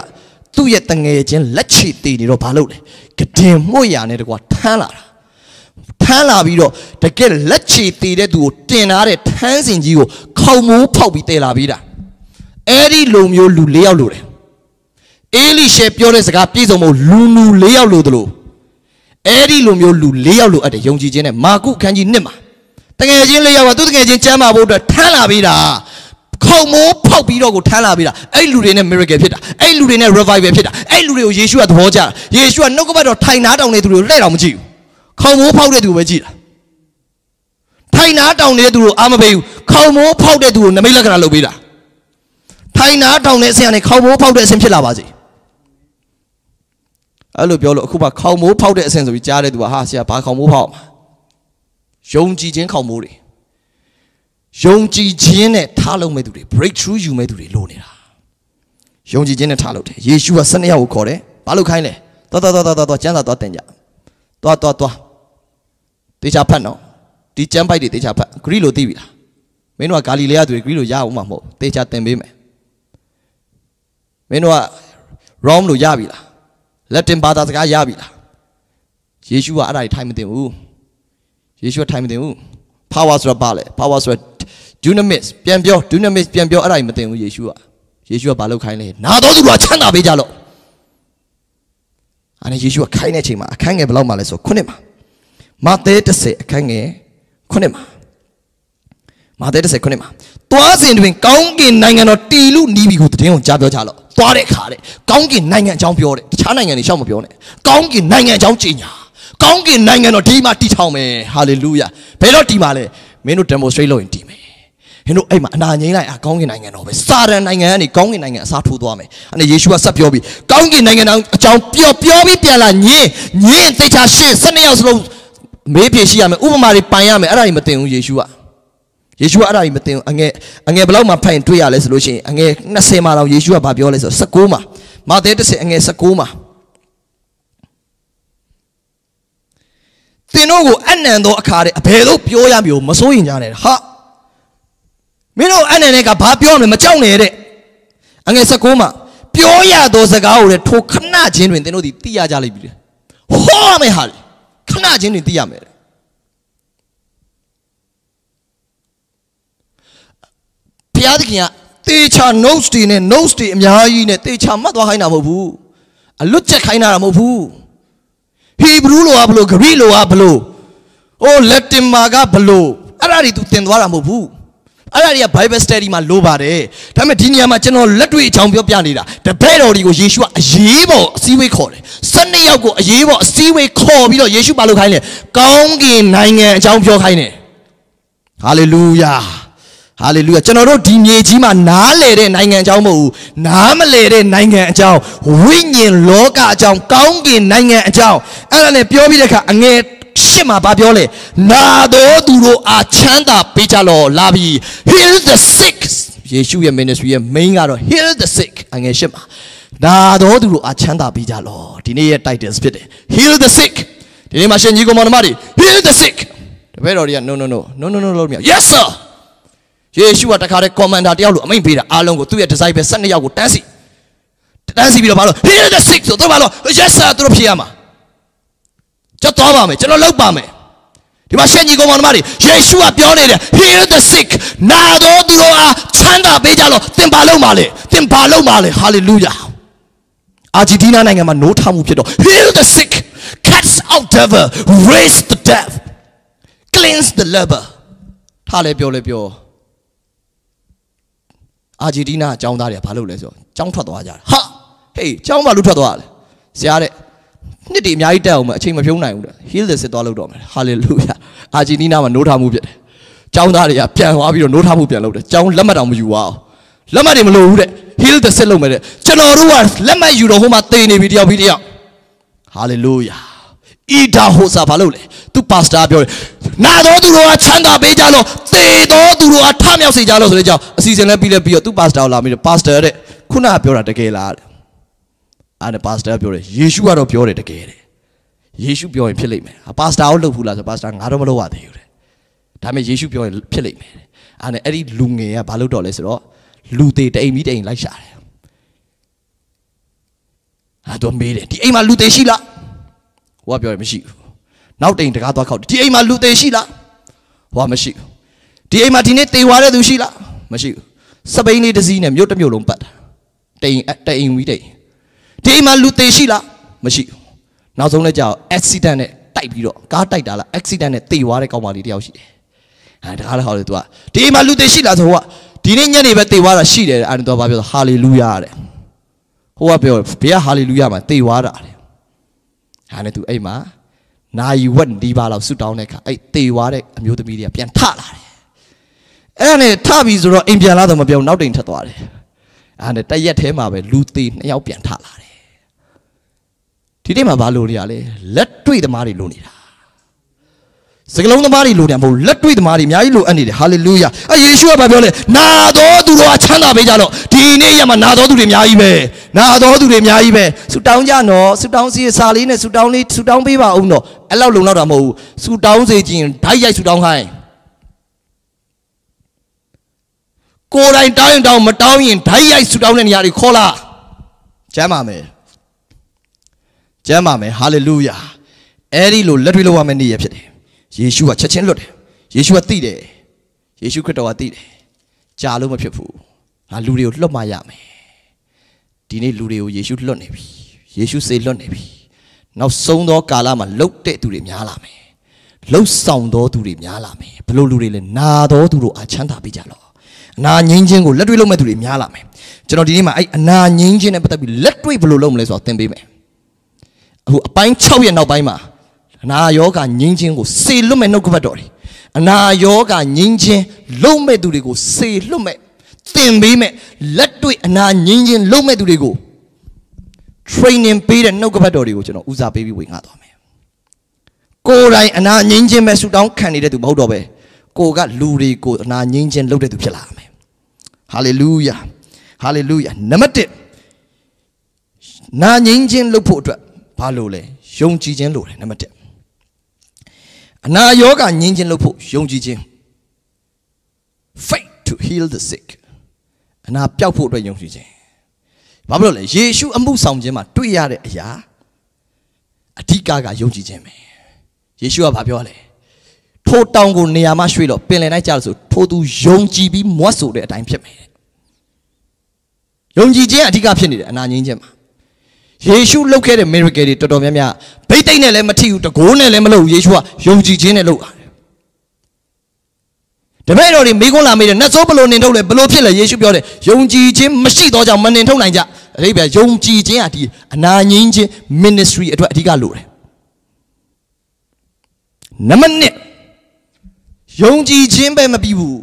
သူ့ရဲ့တငယ်ချင်းလက်ချီတည်နေတော့ဘာလုပ်လဲဂဒင်မှု့ရာနဲ့တကွာထမ်းလာတာထမ်းလာပြီးတော့တကယ်လက်ချီတည်တဲ့သူကိုတင်ထားတဲ့ထမ်းစင်ကြီးကိုခေါမိုးဖောက်ပြီးတည်လာပြီးတာအဲ့ဒီလူမျိုးလူ၄ယောက်လိုတယ်အေလိရှေပြောတဲ့စကားပြည့်စုံဖို့လူလူ၄ယောက်လိုသလို အဲ့ဒီလိုမျိုးလူ၄ယောက်လိုအပ်တယ်ယုံကြည်ခြင်းနဲ့မာကုခန်းကြီးနှစ်မှာတကယ်ချင်း၄ယောက်ကသူတကယ်ချင်းကျမ်းမာဖို့အတွက်ထမ်းလာပြီးတာခုံမိုးဖောက်ပြီးတော့ကိုထမ်းလာပြီးတာအဲ့လူတွေနဲ့ miracle ဖြစ်တာအဲ့လူတွေနဲ့ revival ဖြစ်တာအဲ့လူတွေကိုယေရှုကသဘောကျတာယေရှုကနှုတ်ကပတ်တော်ထိုင်နာတောင်နေသူတွေကိုလှည့်တော်မကြည့်ဘူးခုံမိုးဖောက်တဲ့သူကိုပဲကြည့်တာထိုင်နာတောင်နေတဲ့သူကိုအာမပေးဘူးခုံမိုးဖောက်တဲ့သူကိုနမိတ်လက္ခဏာလုပ်ပေးတာထိုင်နာတောင်တဲ့အဆင့်ကနေခုံမိုးဖောက်တဲ့အဆင့်ဖြစ်လာပါစေ အဲ့လိုပြောလို့အခုမှခေါင်မိုးဖောက်တဲ့အဆင့်ဆိုပြီးကြားတဲ့သူကဟာဆရာဘာခေါင်မိုးဖောက်မှာယုံကြည်ခြင်းခေါင်မိုးတွေယုံကြည်ခြင်းနဲ့ထားလုံးမဲ့သူတွေ breakthrough ယူမဲ့သူတွေလိုနေတာယုံကြည်ခြင်းနဲ့ထားလို့တယ်ယေရှုက12ယောက်ကိုခေါ်တယ်ဘာလို့ခိုင်းလဲတော်တော်တော်တော်တော်ကျမ်းစာတော်တင်ကြတော်တော်တော်တေချာဖတ်နော်ဒီကျမ်းပိုက်တွေတေချာဖတ်ဂရိလိုသိပြီလားမင်းတို့ကဂါလိလဲယသူတွေဂရိလိုရအောင်မှာမဟုတ်တေချာတင်ပေးမယ်မင်းတို့က Rome လို့ရပြီလား လက်တင်ဘာသာစကားရပြီလားယေရှုကအဲ့ဒါတွေထိုင်မတင်ဘူးယေရှုကထိုင်မတင်ဘူး power ဆိုတာပါလေ power ဆိုတာ dunamis ပြန်ပြော dunamis ပြန်ပြောအဲ့ဒါတွေမတင်ဘူးယေရှုကယေရှုကဘာလုပ်ခိုင်းလဲနာတော်သူကချမ်းသာပေးကြလို့အဲ့ဒါယေရှုကခိုင်းတဲ့အချိန်မှာအခန်းငယ်ဘယ်လောက်မှလဲဆိုခုနှစ်မှာမာသဲ30အခန်းငယ်ခုနှစ်မှာမာသဲ30ခုနှစ်မှာတွားစဉ်တွင်ကောင်းကင်နိုင်ငံတော်တည်လူနီးပြီကိုတည်င်းကိုကြားပြောကြလို့ သွားတဲ့ခါတဲ့ကောင်းကင်နိုင်ငံအကြောင်းပြောတယ်တခြားနိုင်ငံတွေရှောက်မပြောနဲ့ကောင်းကင်နိုင်ငံအကြောင်းကြီးညာကောင်းကင်နိုင်ငံတော်ဒီမှာတည်ထောင်မယ်ဟာလေလုယာဘယ်တော့တည်မှာလဲမင်းတို့ demonstrate လုပ်ရင်တည်မယ်ဟင်တို့အဲ့မှာအနာငိမ့်လိုက်အကောင်းကင်နိုင်ငံတော်ပဲစာရန်နိုင်ငံကနေကောင်းကင်နိုင်ငံအစားထိုးသွားမယ်အဲ့ဒါယေရှုကဆက်ပြောပြီးကောင်းကင်နိုင်ငံတော်အကြောင်းပြောပြောပြီးပြန်လာညင်ညင်သေချာရှင်း12ယောက်စလုံးမေးပြေရှိရမယ်ဥပမာတွေပိုင်ရမယ်အဲ့ဒါကြီးမတင်ဘူးယေရှုက ယေရှုကအဲ့ဒါကြီးမတင်ဘူးအငယ်အငယ်ဘယ်လောက်မှဖိုင်တွေ့ရလဲဆိုလို့ရှိရင်အငယ်20မှာတော့ယေရှုကဘာပြောလဲဆိုတော့19မှာမာသဲ10အငယ်19မှာသင်တို့ကိုအနံသောအခါတဲ့အဘယ်သို့ပြောရမလို့မစိုးရင်ကြနဲ့ဟာမင်းတို့အနံနဲ့ကဘာပြောမလဲမကြောက်နဲ့တဲ့အငယ်19မှာပြောရသောစကားကိုလည်းထိုခဏချင်းတွင်သင်တို့ဒီသိရကြလိမ့်ပြီဟောရမယ်ဟာလေခဏချင်းတွင်သိရမယ် ဘုရားသခင်ကတေချာ notes တွေနဲ့ notes တွေအများကြီးနဲ့တေချာမှတ်သွားခိုင်းတာမဟုတ်ဘူးအလွတ်ချက်ခိုင်းတာမဟုတ်ဘူးဟီဘရူးလိုကဘလို့ဂရိလိုကဘလို့ဟိုလက်တင်မာကဘလို့အဲ့ဒါတွေ तू သင်သွားတာမဟုတ်ဘူးအဲ့ဒါတွေက Bible study မှာလိုပါတယ်ဒါပေမဲ့ဒီနေရာမှာကျွန်တော်လက်တွေ့အကြောင်းပြောပြနေတာတပည့်တော်တွေကိုယေရှုကအရေးပေါ်အစည်းအဝေးခေါ်တယ်12ယောက်ကိုအရေးပေါ်အစည်းအဝေးခေါ်ပြီးတော့ယေရှုဘာလုပ်ခိုင်းလဲကောင်းကင်နိုင်ငံအကြောင်းပြောခိုင်းတယ်ဟာလေလုယာ ဟာလေလုယာကျွန်တော်တို့ဒီမြေကြီးမှာနားလေတဲ့နိုင်ငံအကြောင်းမဟုတ်ဘူးနားမလေတဲ့နိုင်ငံအကြောင်းဝိညာဉ်လောကအကြောင်းကောင်းကင်နိုင်ငံအကြောင်းအဲ့ဒါနဲ့ပြောပြီးတဲ့အခါအငယ်ရှစ်မှာဗာပြောလေနာတော်သူတို့အားချမ်းသာပေးကြလောလာပြီ heal the sick ယေရှုရဲ့ ministry ရဲ့ main ကတော့ heal the sick အငယ်ရှစ်မှာနာတော်သူတို့အားချမ်းသာပေးကြလောဒီနေ့ရဲ့ titles ဖြစ်တယ် heal the sick ဒီနေ့မှာရှင်ကြီးကောင်မောင်နှမတွေ heal the sick တပည့်တော်တွေက no no no no no no လို့မရ yes sir ယေရှုကတခါတည်း commander တယောက်လိုအမိန့်ပေးတာအားလုံးကိုသူ့ရဲ့ disciple 12ယောက်ကိုတန်းစီတန်းစီပြီးတော့ဘာလို့ heal the sick ဆိုတော့ဘာလို့ yes sir သူတို့ဖြေရမှာကျွန်တော်သွားပါမယ်ကျွန်တော်လောက်ပါမယ်ဒီမှာရှင်ကြီးကောင်မောင်နှမတွေယေရှုကပြောနေတယ် heal the sick နာတော်သူတို့အားချမ်းသာပေးကြလို့သင်ဘာလုပ်မှာလဲသင်ဘာလုပ်မှာလဲ hallelujah အာဂျင်တီးနားနိုင်ငံမှာနိုးထမှုဖြစ်တော့ heal the sick cast out devil raise the dead cleanse the leper ထားလဲပြောလဲပြော အာဂျင်တီးနားအကြောင်းသားတွေကဘာလုပ်လဲဆိုတော့ကျောင်းထွက်သွားကြတယ်ဟာဟေးကျောင်းဘာလို့ထွက်သွားလဲဆရာတဲ့နှစ်တည်းအများကြီးတက်အောင်မအချိန်မဖြုံးနိုင်ဘူးတဲ့ heal the စစ်သွားလို့တော့မယ် hallelujah အာဂျင်တီးနားမှာနိုးထမှုဖြစ်တယ်ကျောင်းသားတွေကပြန်သွားပြီးတော့နိုးထမှုပြန်လုပ်တယ်ကျောင်းလက်မှတ်တောင်မယူပါဘူးလက်မှတ်တွေမလိုဘူးတဲ့ heal the စစ်လုပ်မယ်တဲ့ကျွန်တော်တို့ကလက်မှတ်ယူတော့ဟိုမှာတေနေပြီတယောက်ပြီးတယောက် hallelujah ဣဒါဟိုစာဘာလုပ်လဲသူပါစတာပြောတယ်နာတော်သူတို့ကချမ်းသာပေးကြလို့သေတော်သူတို့ကထမြောက်စေကြလို့ဆိုတဲ့ကြောင့်အစီအစဉ်လည်းပြီးလဲပြီးတော့သူပါစတာကိုလာပြီးတော့ပါစတာတဲ့ခုနကပြောတာတကယ်လားတဲ့အဲ့ဒါပါစတာပြောတယ်ယေရှုကတော့ပြောတယ်တကယ်တဲ့ယေရှုပြောရင်ဖြစ်လိမ့်မယ်ပါစတာကိုလုပ်ဘူးလားဆိုပါစတာငါတော့မလုပ်ရသေးဘူးတဲ့ဒါပေမဲ့ယေရှုပြောရင်ဖြစ်လိမ့်မယ်တဲ့အဲ့နဲ့အဲ့ဒီလူငယ်ကဘာလုပ်တော့လဲဆိုတော့လူသေးတအိမ်ပြီးတအိမ်လိုက်ရှာတယ်ဟာတော့မေးတယ်ဒီအိမ်မှာလူသေးရှိလား ဟိုကပြောတယ်မရှိဘူးနောက်တိမ်တကားသွားခောက်ဒီအိမ်မှာလူသေးရှိလားဟိုကမရှိဘူးဒီအိမ်မှာဒီနေ့တေဝါတဲ့သူရှိလားမရှိဘူးစပိန်လေးတစ်စီးနဲ့မြို့တစ်မြို့လုံးပတ်တာတိမ်တိမ်ဝီးတိမ်ဒီအိမ်မှာလူသေးရှိလားမရှိဘူးနောက်ဆုံးလည်းကြောက် accident နဲ့တိုက်ပြီးတော့ကားတိုက်တာလား accident နဲ့တေဝါတဲ့ကောင်မလေးတယောက်ရှိတယ်ဟာတကားလည်းဟောလေ तू ကဒီအိမ်မှာလူသေးရှိလားဆိုဟိုကဒီနေ့ညနေပဲတေဝါတာရှိတယ်အဲ့ဒါ तू ကဘာပြောဟာလေလုယာတဲ့ဟိုကပြောဘုရားဟာလေလုယာမှာတေဝါတာတဲ့ ဟာနဲ့ तू အိမ်မှာနာယီဝက်ဒီပါလောက်ဆွတောင်းတဲ့အခါအဲ့တေဝါတဲ့အမျိုးသမီးတွေကပြန်ထလာတယ်အဲ့ဒါနဲ့ထပြီဆိုတော့အိမ်ပြန်လာတော့မပြောနောက်တိမ်ထက်သွားတယ်အဲ့ဒါနဲ့တရက်ထဲမှာပဲလူသေးနှစ်ယောက်ပြန်ထလာတယ်ဒီနေ့မှာဘာလို့နေရလဲလက်တွေ့သမားတွေလိုနေတာ စကလုံးသမားတွေလိုတယ်မဟုတ်လက်တွေ့သမားတွေအများကြီးလိုအပ်နေတယ်ဟာလေလုယာအဲယေရှုကဘာပြောလဲနာတော်သူတော်ချမ်းသာပေးကြတော့ဒီနေ့ရမှာနာတော်သူတွေအများကြီးပဲနာတော်သူတွေအများကြီးပဲဆူတောင်းကြနော်ဆူတောင်းစီစာလေးနဲ့ဆူတောင်းလေးဆူတောင်းပေးပါအောင်တော့အဲ့လောက်လုံလောက်တာမဟုတ်ဘူးဆူတောင်းစေခြင်းဓာတ်ရိုက်ဆူတောင်းခိုင်းကိုယ်တိုင်တောင်းရင်တောင်းမတောင်းရင်ဓာတ်ရိုက်ဆူတောင်းတဲ့နေရာတွေခေါ်လာကျမ်းပါမယ်ကျမ်းပါမယ်ဟာလေလုယာအဲ့ဒီလိုလက်တွေ့လောက်ရမယ့်နေ့ရဖြစ်တယ် ယေရှုကချက်ချင်းလွတ်တယ်ယေရှုကသိတယ်ယေရှုခရစ်တော်ကသိတယ်ကြာလို့မဖြစ်ဘူးငါလူတွေကိုလွတ်မှရမယ်ဒီနေ့လူတွေကိုယေရှုလွတ်နေပြီယေရှုစေလွတ်နေပြီနောက်ဆုံးသောကာလမှာလှုပ်တဲ့သူတွေများလာမယ်လှုပ်ဆောင်သောသူတွေများလာမယ်ဘလို့လူတွေလဲနာသောသူတို့အချမ်းသာပေးကြလောအနာငင်းခြင်းကိုလက်တွေ့လုပ်မဲ့သူတွေများလာမယ်ကျွန်တော်ဒီနေ့မှာအဲ့အနာငင်းခြင်းနဲ့ပတ်သက်ပြီးလက်တွေ့ဘလို့လုပ်မလဲဆိုတော့သင်ပေးမယ်အခုအပိုင်း6ရဲ့နောက်ပိုင်းမှာ အနာယောဂငင်းခြင်းကိုစေလွတ်မဲ့နှုတ်ကပတ်တော်တွေအနာယောဂငင်းခြင်းလုံမဲ့သူတွေကိုစေလွတ်မဲ့သင်ပေးမဲ့လက်တွေ့အနာငင်းခြင်းလုံမဲ့သူတွေကို training ပေးတဲ့နှုတ်ကပတ်တော်တွေကိုကျွန်တော်ဦးစားပေးပြီးဝင်ငါသွားမယ်ကိုယ်တိုင်အနာငင်းခြင်းပဲဆူတောင်းခံနေတဲ့သူမဟုတ်တော့ပဲကိုကလူတွေကိုအနာငင်းခြင်းလုပ်တဲ့သူဖြစ်လာမယ်ဟာလေလုယာဟာလေလုယာနံပါတ်1နာငင်းခြင်းလုပ်ဖို့အတွက်ဘာလို့လဲယုံကြည်ခြင်းလိုတယ်နံပါတ်1 အနာယောဂငြင်းခြင်းလုပ်ဖို့ယုံကြည်ခြင်း faith to heal the sick အနာပျောက်ဖို့အတွက်ယုံကြည်ခြင်းဘာဖြစ်လို့လဲယေရှုအမှုဆောင်ခြင်းမှာတွေ့ရတဲ့အရာအဓိကကယုံကြည်ခြင်းပဲယေရှုကဘာပြောလဲထိုတောင်ကိုနေရာမှာရွှေ့တော့ပင်လယ်၌ကြာလို့ဆိုထိုသူယုံကြည်ပြီးမွတ်ဆိုတဲ့အတိုင်းဖြစ်မယ်ယုံကြည်ခြင်းအဓိကဖြစ်နေတယ်အနာငြင်းခြင်းမှာ ယေရှုလုပ်ခဲ့တဲ့ miracle တွေတော်တော်များများဗိတ်သိက်နဲ့လည်းမထိဘူးတကိုးနဲ့လည်းမလုပ်ဘူးယေရှုကယုံကြည်ခြင်းနဲ့လုပ်တာတပည့်တော်တွေမိခွန်းလာမေးတယ်နတ်ဆိုးဘလို့နင်ထုတ်လဲဘလို့ဖြစ်လဲယေရှုပြောတယ်ယုံကြည်ခြင်းမရှိတော့ကြောင့်မနင်ထုတ်နိုင်ကြအဓိပ္ပာယ်ယုံကြည်ခြင်းဟာဒီအနာငင်းခြင်း ministry အတွက်အဓိကလိုတယ်နံပါတ်1ယုံကြည်ခြင်းပဲမပြီးဘူး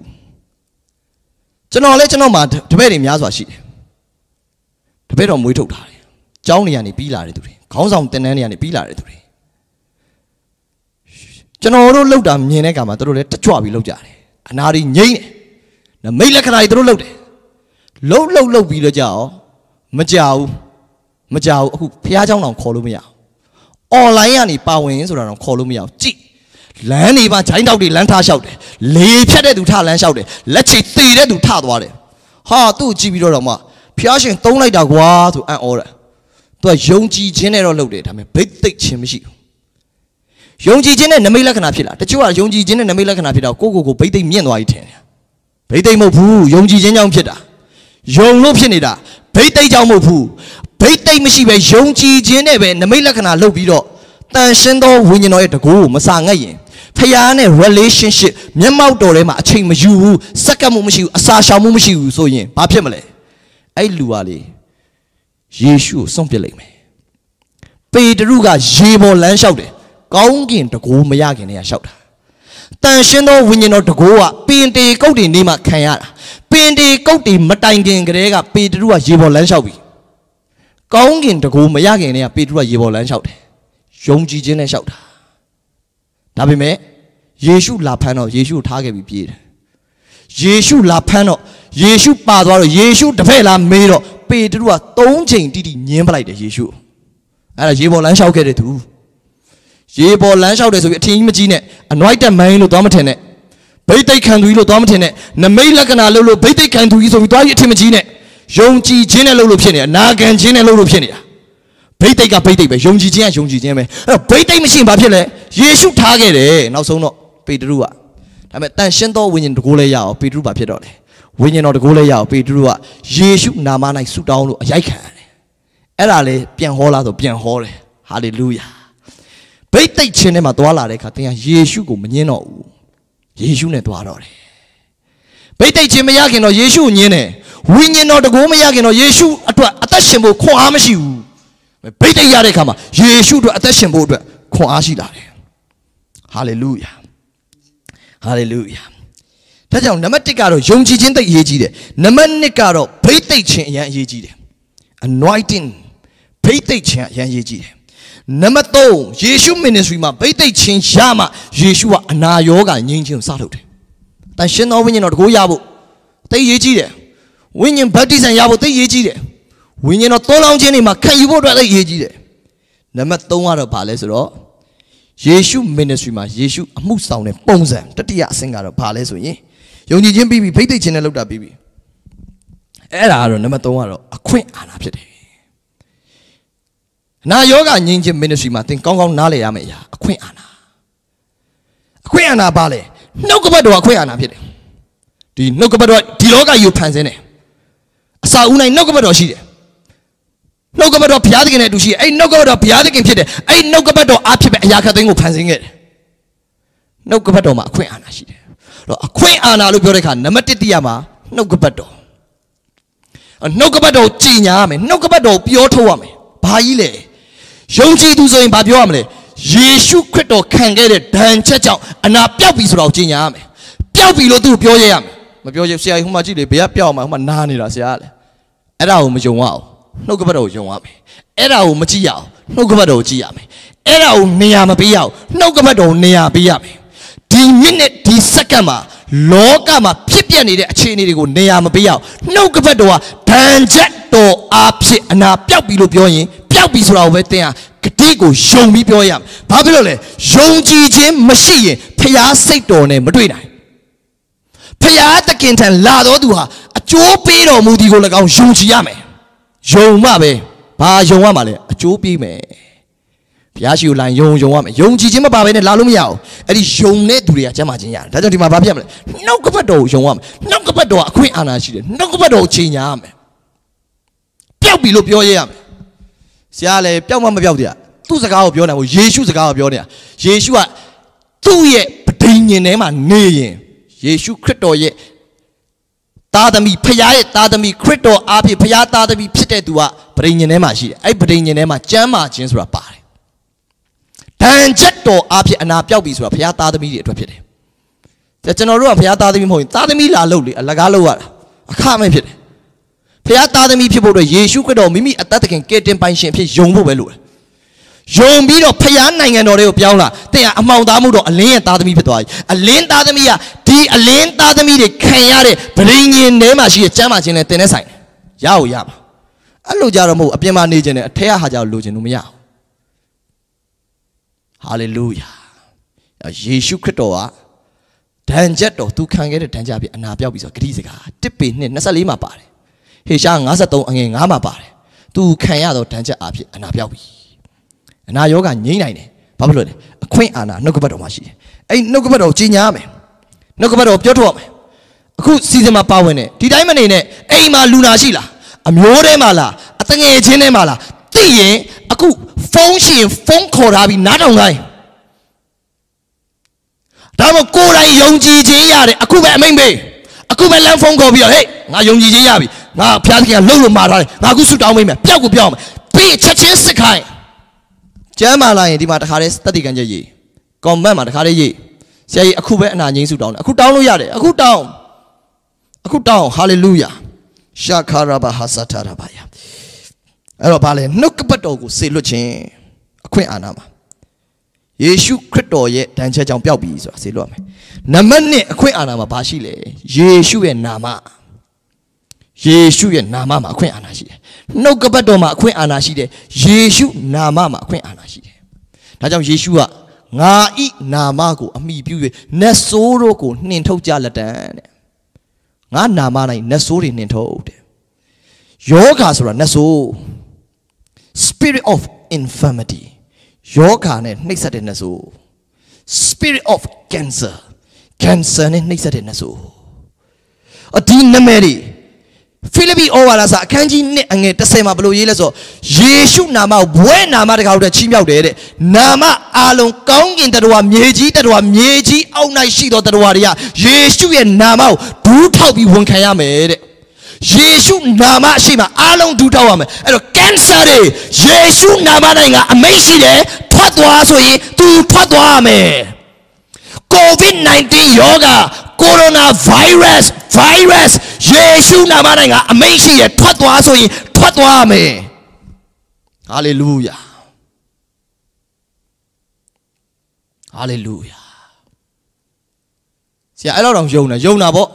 ကျွန်တော်လည်းကျွန်တော်မှာတပည့်တွေများစွာရှိတယ်တပည့်တော်မွေးထုတ်တာ ကျောင်းနေရနေပြီးလာတဲ့သူတွေခေါင်းဆောင်တင်တန်းနေရနေပြီးလာတဲ့သူတွေကျွန်တော်တို့လောက်တာမြင်တဲ့အခါမှာတို့လည်းတကြွပြီးလောက်ကြတယ်အနာတွေငိမ့်တယ်နမိတ်လက္ခဏာတွေတို့လောက်တယ်လှုပ်လှုပ်လှုပ်ပြီးတော့ကြောက်မကြောက်မကြောက်အခုဖះเจ้าတော်ခေါ်လို့မရအောင်အွန်လိုင်းကနေပါဝင်ဆိုတာတော့ခေါ်လို့မရအောင်ကြည့်လမ်းနေပါဂျိုင်းတောက်တွေလမ်းထားလျှောက်တယ်လေဖြတ်တဲ့သူထလမ်းလျှောက်တယ်လက်ချေသေတဲ့သူထသွားတယ်ဟာသူ့ကြည့်ပြီးတော့မှဖះရှင်သုံးလိုက်တာကွာဆိုအံ့ဩတယ် သူကယုံကြည်ခြင်းနဲ့တော့လုပ်တယ်ဒါပေမဲ့ဘိတ်သိက်ခြင်းမရှိဘူးယုံကြည်ခြင်းနဲ့နမိတ်လက္ခဏာဖြစ်လာတချို့ကယုံကြည်ခြင်းနဲ့နမိတ်လက္ခဏာဖြစ်တော့ကိုကိုကိုဘိတ်သိက်မြင့်သွားပြီထင်တယ်ဘိတ်သိက်မဟုတ်ဘူးယုံကြည်ခြင်းကြောင့်ဖြစ်တာယုံလို့ဖြစ်နေတာဘိတ်သိက်ကြောင့်မဟုတ်ဘူးဘိတ်သိက်မရှိပဲယုံကြည်ခြင်းနဲ့ပဲနမိတ်လက္ခဏာလုပ်ပြီးတော့တန်ရှင်းသောဝိညာဉ်တော်ရဲ့တကူကိုမစာငတ်ရင်ဖခင်နဲ့ relationship မျက်မှောက်တော်ထဲမှာအချိန်မယူဘူးစက္ကန့်မှုမရှိဘူးအစာရှောင်မှုမရှိဘူးဆိုရင်ဘာဖြစ်မလဲအဲ့လူပါလေ ယေရှုကိုစွန့်ပစ်လိုက်မယ်ပေတရုကရေပေါ်လမ်းလျှောက်တယ်ကောင်းကင်တကိုးမရခင်တည်းကလျှောက်တာတန်ရှင်းသောဝိညာဉ်တော်တကိုးကပင်တေကုတ်တွေနေမှခံရတာပင်တေကုတ်တွေမတိုင်ခင်ကတည်းကပေတရုကရေပေါ်လမ်းလျှောက်ပြီကောင်းကင်တကိုးမရခင်တည်းကပေတရုကရေပေါ်လမ်းလျှောက်တယ်ယုံကြည်ခြင်းနဲ့လျှောက်တာဒါပေမဲ့ယေရှုလာဖမ်းတော့ယေရှုကိုထားခဲ့ပြီးပြေးတယ်ယေရှုလာဖမ်းတော့ယေရှုပါသွားတော့ယေရှုတဖက်လာမေးတော့ ပေတရုက၃ချိန်တိတိညင်းပလိုက်တယ်ယေရှုအဲ့ဒါရေပေါ်လမ်းလျှောက်ခဲ့တဲ့သူရေပေါ်လမ်းလျှောက်တယ်ဆိုပြီးအထင်ကြီးမကြီးနဲ့ anointed man လို့သွားမထင်နဲ့ဘိတ်သိက်ခံသူကြီးလို့သွားမထင်နဲ့နမိတ်လက္ခဏာလို့လို့ဘိတ်သိက်ခံသူကြီးဆိုပြီးသွားပြီးအထင်မကြီးနဲ့ယုံကြည်ခြင်းနဲ့လို့လို့ဖြစ်နေတာနာခံခြင်းနဲ့လို့လို့ဖြစ်နေတာဘိတ်သိက်ကဘိတ်သိက်ပဲယုံကြည်ခြင်းကယုံကြည်ခြင်းပဲအဲ့တော့ဘိတ်သိက်မရှိရင်ဘာဖြစ်လဲယေရှုထားခဲ့တယ်နောက်ဆုံးတော့ပေတရုကဒါပေမဲ့တန်ရှင်းသောဝိညာဉ်တကူလည်းရအောင်ပေတရုဘာဖြစ်တော့လဲ ဝိညာဉ်တော်တကူလည်းရအောင်ပေတရုကယေရှုနာမ၌ဆုတောင်းလို့အရိုက်ခံရတယ်အဲ့ဒါလေပြန်ဟောလားဆိုပြန်ဟောတယ်ဟာလေလုယာဘိတ်သိက်ခြင်းထဲမှာသွားလာတဲ့အခါသင်ကယေရှုကိုမငင်းတော့ဘူးယေရှုနဲ့သွားတော့တယ်ဘိတ်သိက်ခြင်းမရခင်တော့ယေရှုကိုညင်းတယ်ဝိညာဉ်တော်တကူမရခင်တော့ယေရှုအတွက်အသက်ရှင်ဖို့ခွန်အားမရှိဘူးဘိတ်သိက်ရတဲ့အခါမှာယေရှုအတွက်အသက်ရှင်ဖို့အတွက်ခွန်အားရှိလာတယ်ဟာလေလုယာဟာလေလုယာ ဒါကြောင့်နံပါတ်1ကတော့ယုံကြည်ခြင်းသိအရေးကြီးတယ်နံပါတ်2ကတော့ဘိတ်သိက်ခြင်းအရင်အရေးကြီးတယ် anointing ဘိတ်သိက်ခြင်းအရင်အရေးကြီးတယ်နံပါတ်3ယေရှု ministry မှာဘိတ်သိက်ခြင်းရမှယေရှုကအနာရောဂါငြိမ်းခြင်းကိုစလုပ်တယ်။တန်ရှင်သောဝိညာဉ်တော်တကိုးရဖို့သိရေးကြီးတယ်။ဝိညာဉ်ဗတ္တိဇံရဖို့သိရေးကြီးတယ်။ဝိညာဉ်တော်သုံးလောင်းခြင်းတွေမှာခံယူဖို့အတွက်သိရေးကြီးတယ်။နံပါတ်3ကတော့ဘာလဲဆိုတော့ယေရှု ministry မှာယေရှုအမှုဆောင်တဲ့ပုံစံတတိယအဆင့်ကတော့ဘာလဲဆိုရင် ယုံကြည်ခြင်းပြီးပြီဘိတ်သိက်ခြင်းနဲ့လုပ်တာပြီးပြီ။အဲ့ဒါကတော့နံပါတ်3ကတော့အခွင့်အာဏာဖြစ်တယ်နာယောဂငြိမ်းခြင်း ministry မှာသင်ကောင်းကောင်းနားလည်ရမယ့်အရာအခွင့်အာဏာအခွင့်အာဏာပါလေနှုတ်ကပတ်တော်အခွင့်အာဏာဖြစ်တယ်ဒီနှုတ်ကပတ်တော်ဒီလောကကြီးကိုဖန်ဆင်းတယ်အစာဦးနိုင်နှုတ်ကပတ်တော်ရှိတယ်နှုတ်ကပတ်တော်ဘုရားသခင်နဲ့အတူရှိတယ်အဲ့နှုတ်ကပတ်တော်ဘုရားသခင်ဖြစ်တယ်အဲ့နှုတ်ကပတ်တော်အားဖြစ်ပဲအရာခတ်သိမ်းကိုဖန်ဆင်းခဲ့တယ်နှုတ်ကပတ်တော်မှာအခွင့်အာဏာရှိတယ် တော့အခွင့်အာဏာလို့ပြောတဲ့အခါနံပါတ်1တိရမှာနှုတ်ကပတ်တော်နှုတ်ကပတ်တော်ကြည်ညာရမယ်နှုတ်ကပတ်တော်ပြောထုတ်ရမယ်ဘာကြီးလဲယုံကြည်သူဆိုရင်ဘာပြောရမလဲယေရှုခရစ်တော်ခံခဲ့တဲ့ဒဏ်ချက်ကြောင့်အနာပြောက်ပြီဆိုတော့ကြီးညာရမယ်ပျောက်ပြီလို့သူပြောရရမယ်မပြောရဆရာကြီးဟိုမှာကြည့်လေဘယ်ကပျောက်မှာဟိုမှာနားနေတာဆရာလေအဲ့ဒါကိုမယုံရအောင်နှုတ်ကပတ်တော်ကိုယုံရမယ်အဲ့ဒါကိုမကြည့်ရအောင်နှုတ်ကပတ်တော်ကိုကြည့်ရမယ်အဲ့ဒါကိုနေရာမပေးရအောင်နှုတ်ကပတ်တော်ကိုနေရာပေးရမယ် ဒီမိနစ်ဒီစက္ကန့်မှာလောကမှာဖြစ်ပျက်နေတဲ့အခြေအနေတွေကိုနေရာမပေးရအောင်နှုတ်ကပတ်တော်ကဒဏ်ချက်တော်အားဖြင့်အနာပြောက်ပြီလို့ပြောရင်ပျောက်ပြီဆိုတာကိုပဲသင်ဟာဂတိကိုယုံပြီးပြောရမယ်။ဘာဖြစ်လို့လဲ။ယုံကြည်ခြင်းမရှိရင်ဖျားစိတ်တော်နဲ့မတွေ့နိုင်။ဖျားသခင်ထံလာတော်သူဟာအကျိုးပေးတော်မူသည်ကို၎င်းယုံကြည်ရမယ်။ယုံမှပဲဘာယုံရမှာလဲအကျိုးပေးမယ်။ ဘုရားရှိခိုးလိုင်းယုံယုံရမယ်။ယုံကြည်ခြင်းမပါဘဲနဲ့လာလို့မရဘူး။အဲ့ဒီယုံတဲ့သူတွေကကျမ်းမာခြင်းရတယ်။ဒါကြောင့်ဒီမှာဘာဖြစ်မလဲ။နှုတ်ကပတ်တော်ကိုယုံရမယ်။နှုတ်ကပတ်တော်ကအခွင့်အာဏာရှိတယ်။နှုတ်ကပတ်တော်ကိုချိန်ညာရမယ်။ပျောက်ပြီလို့ပြောရရမယ်ဆရာလည်းပျောက်မှမပျောက်တဲ့သူ့စကားကိုပြောနေဘူးယေရှုစကားကိုပြောနေတာယေရှုကသူ့ရဲ့ပဋိညာဉ်ထဲမှာနေရင်ယေရှုခရစ်တော်ရဲ့သားသမီးဖခင်ရဲ့သားသမီးခရစ်တော်အားဖြင့်ဖခင်သားသမီးဖြစ်တဲ့သူကပဋိညာဉ်ထဲမှာရှိတယ်အဲ့ပဋိညာဉ်ထဲမှာကျမ်းမာခြင်းဆိုတာပါတယ် ဒဏ်ချက်တော်အားဖြင့်အနာပြောက်ပြီဆိုတာဖခင်သားသမီးတွေအတွက်ဖြစ်တယ်ကျွန်တော်တို့ကဖခင်သားသမီးမဟုတ်ရင်သားသမီးလာလို့လေအလကားလို့ရတာအခမဲ့ဖြစ်တယ်ဖခင်သားသမီးဖြစ်ဖို့အတွက်ယေရှုခရစ်တော်မိမိအသက်သခင်ကယ်တင်ပိုင်ရှင်ဖြစ်ယုံဖို့ပဲလိုတယ်ယုံပြီးတော့ဖခင်နိုင်ငံတော်တွေကိုပြောင်းလာတဲ့ကအမှောင်သားမှုတော့အလင်းရဲ့သားသမီးဖြစ်သွားပြီအလင်းသားသမီးကဒီအလင်းသားသမီးတွေခံရတဲ့ဗြိဉ္ဉ်ထဲမှာရှိတဲ့ကျမ်းမာခြင်းနဲ့တင်တဲ့ဆိုင်ရအောင်ရပါအဲ့လိုကြတော့မဟုတ်အပြင်မှာနေခြင်းနဲ့အထက်ကဟာကြလိုချင်လို့မရဘူး ဟာလေလုယာယေရှုခရစ်တော်ကဒဏ်ချက်တော်သူခံခဲ့တဲ့ဒဏ်ချက်ပြအနာပြောက်ပြီဆိုဂတိစကားတစ်ပေနဲ့24မှာပါတယ်ဟေရှာ53အငယ်9မှာပါတယ်သူခံရတော့ဒဏ်ချက်အဖြစ်အနာပြောက်ပြီအနာယောဂငြိမ့်နိုင်တယ်ဘာဖြစ်လို့လဲအခွင့်အာဏာနှုတ်ကပတ်တော်မှာရှိတယ်အဲ့နှုတ်ကပတ်တော်ကြီးညာရမယ်နှုတ်ကပတ်တော်ပြောထုတ်ရမယ်အခုစီစဉ်မှာပါဝင်တယ်ဒီတိုင်းမနေနဲ့အိမ်မှာလူနာရှိလားအမျိုးထဲမှာလားအတငယ်ချင်းထဲမှာလားသိရင်အခု ဖုန်းရှင်ဖုန်းခေါ်ထားပြီးနားထောင်ခိုင်းဒါမှကိုယ်တိုင်ယုံကြည်ခြင်းရတယ်အခုပဲအမိန်ပေးအခုပဲလမ်းဖုန်းခေါ်ပြီးတော့ဟေးငါယုံကြည်ခြင်းရပြီငါဖျားသခင်ကလှုပ်လို့မှာထားတယ်ငါအခုဆူတောင်းမိမယ်ပျောက်ကိုပြောင်းမယ်ပြီးချက်ချင်းစစ်ခိုင်းကျမ်းမာလာရင်ဒီမှာတခါတည်းတက်တည်ကန်ချက်ရေးကွန်မန့်မှာတခါတည်းရေးဆရာကြီးအခုပဲအနာငိမ့်ဆူတောင်းတယ်အခုတောင်းလို့ရတယ်အခုတောင်းအခုတောင်းဟာလေလုယာရှာခါရဘာဟာစတာရဘာယာ အဲ့တော့ဗာလေနှုတ်ကပတ်တော်ကိုစေလွတ်ခြင်းအခွင့်အာဏာမှာယေရှုခရစ်တော်ရဲ့တန်ချက်ကြောင့်ပျောက်ပြီဆိုတာစေလွတ်မယ်နံပါတ်1အခွင့်အာဏာမှာဘာရှိလဲယေရှုရဲ့နာမယေရှုရဲ့နာမမှာအခွင့်အာဏာရှိတယ်နှုတ်ကပတ်တော်မှာအခွင့်အာဏာရှိတယ်ယေရှုနာမမှာအခွင့်အာဏာရှိတယ်ဒါကြောင့်ယေရှုကငါဤနာမကိုအမိပြု၍နတ်ဆိုးတို့ကိုနှင်ထုတ်ကြလက်တံတဲ့ငါနာမ၌နတ်ဆိုးတွေနှင်ထုတ်တယ်ယောဂါဆိုတာနတ်ဆိုး spirit of infirmity ယောဂါနဲ့နှိပ်စက်တဲ့နတ်ဆိုး spirit of cancer cancer နဲ့နှိပ်စက်တဲ့နတ်ဆိုးအဒီနမဲတွေဖိလိပ္ပိဩဝါဒစာအခန်းကြီး1အငယ်30မှာဘယ်လိုရေးလဲဆိုယေရှုနာမကိုဘွဲနာမတကားတို့ချီးမြှောက်တယ်တဲ့နာမအလုံးကောင်းကင်တတော်မြေကြီးတတော်မြေကြီးအောက်၌ရှိသောတတော်တွေကယေရှုရဲ့နာမကိုဒူးထောက်ပြီးဝန်ခံရမယ်တဲ့ ယေရှုနာမရှိမှအလုံးဒူးထောက်ရမယ်အဲ့တော့ cancer တွေယေရှုနာမ၌ကအမိန့်ရှိတယ်ထွက်သွားဆိုရင် तू ထွက်သွားရမယ် COVID-19 ယောဂကိုရိုနာဗိုင်းရပ်စ် virus ယေရှုနာမ၌ကအမိန့်ရှိရထွက်သွားဆိုရင်ထွက်သွားရမယ်ဟာလေလုယာဟာလေလုယာဆရာအဲ့တော့တော့ယုံတယ်ယုံတာပေါ့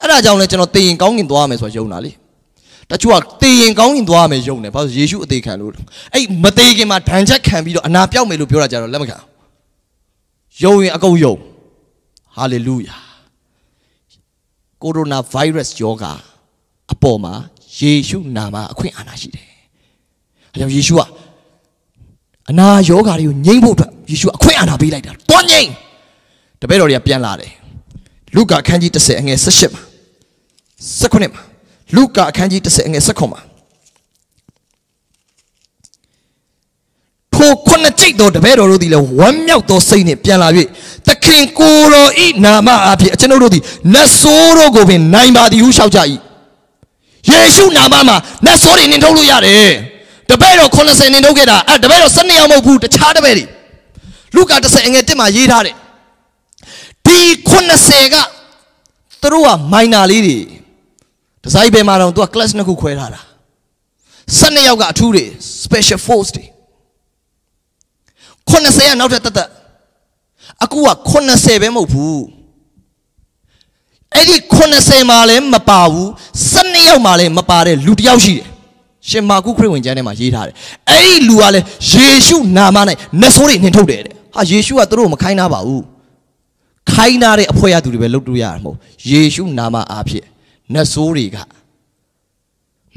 အဲ့ဒါကြောင့်လဲကျွန်တော်တေရင်ကောင်းကင်သွားမယ်ဆိုတော့ယုံတာလေတချို့ကတေရင်ကောင်းကင်သွားမယ်ယုံတယ်ဘာလို့ယေရှုအသေးခံလို့အဲ့မသေးခင်မှာဒဏ်ချက်ခံပြီးတော့အနာပြောက်မယ်လို့ပြောတာကြတော့လက်မခံယုံရင်အကုန်ယုံဟာလေလုယာကိုရိုနာဗိုင်းရပ်စ်ယောဂါအပေါ်မှာယေရှုနာမအခွင့်အာဏာရှိတယ်။အဲကြောင့်ယေရှုကအနာယောဂါတွေကိုငြိမ့်ဖို့အတွက်ယေရှုအခွင့်အာဏာပေးလိုက်တာ။တွန်းငြိမ့်တပည့်တော်တွေကပြန်လာတယ်။လုကာအခန်းကြီး30အငယ်18မှာ 19မှာလုကာအခန်းကြီး30အငယ်19မှာထိုခုနှစ်ကြိတ်တော်တပည့်တော်တို့သည်လည်းဝမ်းမြောက်သောစိတ်နှင့်ပြန်လာ၍သခင်ကိုယ်တော်ဤနာမအဖြစ်ကျွန်ုပ်တို့သည်နတ်ဆိုးတို့ကိုပင်နိုင်ပါသည်ဟုရှောက်ကြ၏ယေရှုနာမမှာနတ်ဆိုးတွေနင်ထုတ်လို့ရတယ်တပည့်တော်80နင်ထုတ်ခဲ့တာအဲတပည့်တော်12ယောက်မဟုတ်ဘူးတခြားတပည့်တွေလူကာ30အငယ်1မှာရေးထားတယ်ဒီ80ကသူတို့ကမိုင်နာလေးတွေ ဒီဇိုင်းဘယ်မှာတော့သူက class နှစ်ခုခွဲထားတာ12ယောက်ကအထူးတွေ special force တွေ80ကနောက်ထပ်တသက်အခုက80ပဲမဟုတ်ဘူးအဲ့ဒီ80မှာလည်းမပါဘူး12ယောက်မှာလည်းမပါတဲ့လူတစ်ယောက်ရှိတယ်ရှင်မာကုခရစ်ဝင်ကျမ်းထဲမှာရေးထားတယ်အဲ့ဒီလူကလည်းယေရှုနာမ၌နတ်ဆိုးတွေနှင်ထုတ်တယ်တဲ့ဟာယေရှုကသူတို့မခိုင်းနာပါဘူးခိုင်းနာတဲ့အဖွဲ့ရသူတွေပဲလုပ်လို့ရမှာမဟုတ်ယေရှုနာမအားဖြင့် နတ်ဆိုးတွေက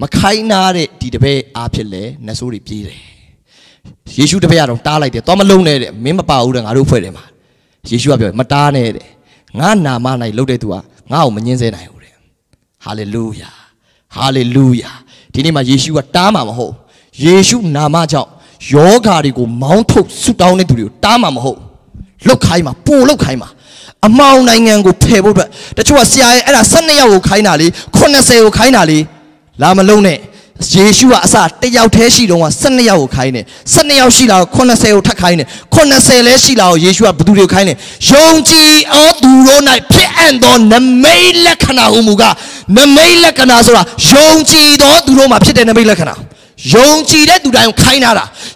မခိုင်းနာတဲ့ဒီတပည့်အားဖြင့်လဲနတ်ဆိုးတွေပြေးတယ်ယေရှုတပည့်ကတော့တားလိုက်တယ်သွားမလုံးနဲ့တဲ့မင်းမပါဘူးတဲ့ငါတို့ဖွဲ့တယ်မှာယေရှုကပြောမတားနဲ့တဲ့ငါနာမ၌လှုပ်တဲ့သူကငါ့ကိုမငင်းစေနိုင်ဘူးတဲ့ဟာလေလုယာဟာလေလုယာဒီနေ့မှာယေရှုကတားမှာမဟုတ်ယေရှုနာမကြောင့်ယောဂါတွေကိုမောင်းထုတ်ဆုတောင်းတဲ့သူတွေကိုတားမှာမဟုတ်လုတ်ခိုင်းမှာပို့လုတ်ခိုင်းမှာ အမောင်နိုင်ငံကိုဖယ်ဖို့အတွက်တချို့ကဆရာရဲ့အဲ့ဒါ12ယောက်ကိုခိုင်းတာလေ80ကိုခိုင်းတာလေလာမလုံးနဲ့ယေရှုကအစတယောက်တည်းရှိတော့က12ယောက်ကိုခိုင်းတယ်12ယောက်ရှိလာတော့80ကိုထပ်ခိုင်းတယ်80လဲရှိလာတော့ယေရှုကဘသူတွေကိုခိုင်းတယ်ယုံကြည်အောသူတို့၌ဖြစ်အံ့သောနမိတ်လက္ခဏာဟုမူကားနမိတ်လက္ခဏာဆိုတာယုံကြည်သောသူတို့မှာဖြစ်တဲ့နမိတ်လက္ခဏာယုံကြည်တဲ့သူတိုင်းကိုခိုင်းတာ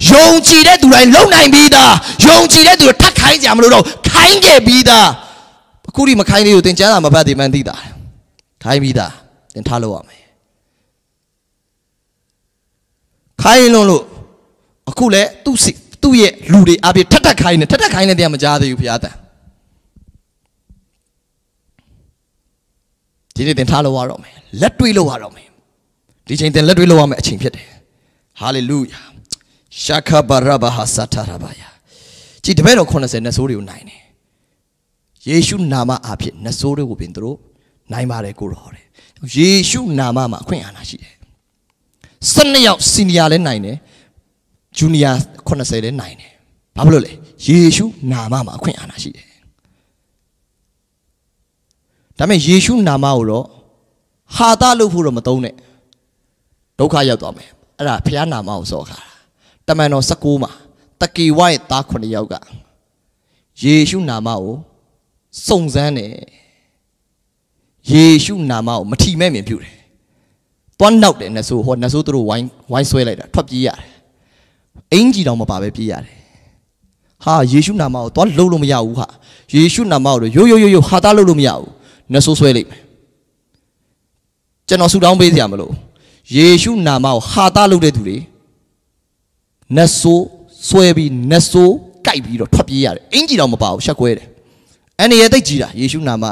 ယုံကြည်တဲ့သူတိုင်းလုံနိုင်ပြီးသားယုံကြည်တဲ့သူတွေထပ်ခိုင်းကြမလို့တော့ခိုင်းခဲ့ပြီးသား အခုဒီမခိုင်းလေးကိုသင်ကျမ်းစာမဖတ်သေးမှန်းသိတာခိုင်းပြီးသားသင်ထားလို့ရမယ်ခိုင်းလုံးလို့အခုလဲသူ့စီသူ့ရဲ့လူတွေအပြည့်ထက်ထက်ခိုင်းနေထက်ထက်ခိုင်းနေတရားမကြားသေးဘူးဖရားတန်ဒီနေ့သင်ထားလို့ရတော့မယ်လက်တွေ့လို့ရတော့မယ်ဒီချိန်သင်လက်တွေ့လို့ရမယ်အချိန်ဖြစ်တယ်ဟာလေလုယာရှာခဘာရဘာဟာစာထရဘာယာကြည်တပည့်တော်80နတ်ဆိုးတွေကိုနိုင်တယ် ယေရှုနာမအဖြစ်နတ်ဆိုးတွေကိုပင်သူတို့နိုင်ပါတယ်ကိုတော်တယ်ယေရှုနာမမှာအခွင့်အာဏာရှိတယ်12ယောက်စီနီယာလည်းနိုင်တယ်ဂျူနီယာ80လည်းနိုင်တယ်ဘာဖြစ်လို့လဲယေရှုနာမမှာအခွင့်အာဏာရှိတယ်ဒါပေမဲ့ယေရှုနာမကိုတော့ဟာသလို့ဖို့တော့မသုံးနဲ့ဒုက္ခရောက်သွားမယ်အဲ့ဒါဖျားနာမကိုစော်ခါတာတမန်တော်19မှာတကီဝိုင်းသား9ယောက်ကယေရှုနာမကို စုံစမ်းတယ်ယေရှုနာမကိုမထီမဲ့မြင်ပြုတယ်တွန်းနောက်တယ်နဆိုးဟောနဆိုးသူတို့ဝိုင်းဝိုင်းဆွဲလိုက်တာထွက်ပြေးရတယ်အင်ကြီးတောင်မပါပဲပြေးရတယ်ဟာယေရှုနာမကိုတွန်းလုံးလို့မရဘူးဟာယေရှုနာမကိုရိုးရိုးရိုးရိုးဟာသားလုံးလို့မရဘူးနဆိုးဆွဲလိုက်မယ်ကျွန်တော်ဆူတောင်းပေးစရာမလိုယေရှုနာမကိုဟာသားလုံးတဲ့သူတွေနဆိုးဆွဲပြီးနဆိုးကြိုက်ပြီးတော့ထွက်ပြေးရတယ်အင်ကြီးတော့မပါဘူးရှက်ကွဲတယ် အနေရသိတ်ကြည်တာယေရှုနာမ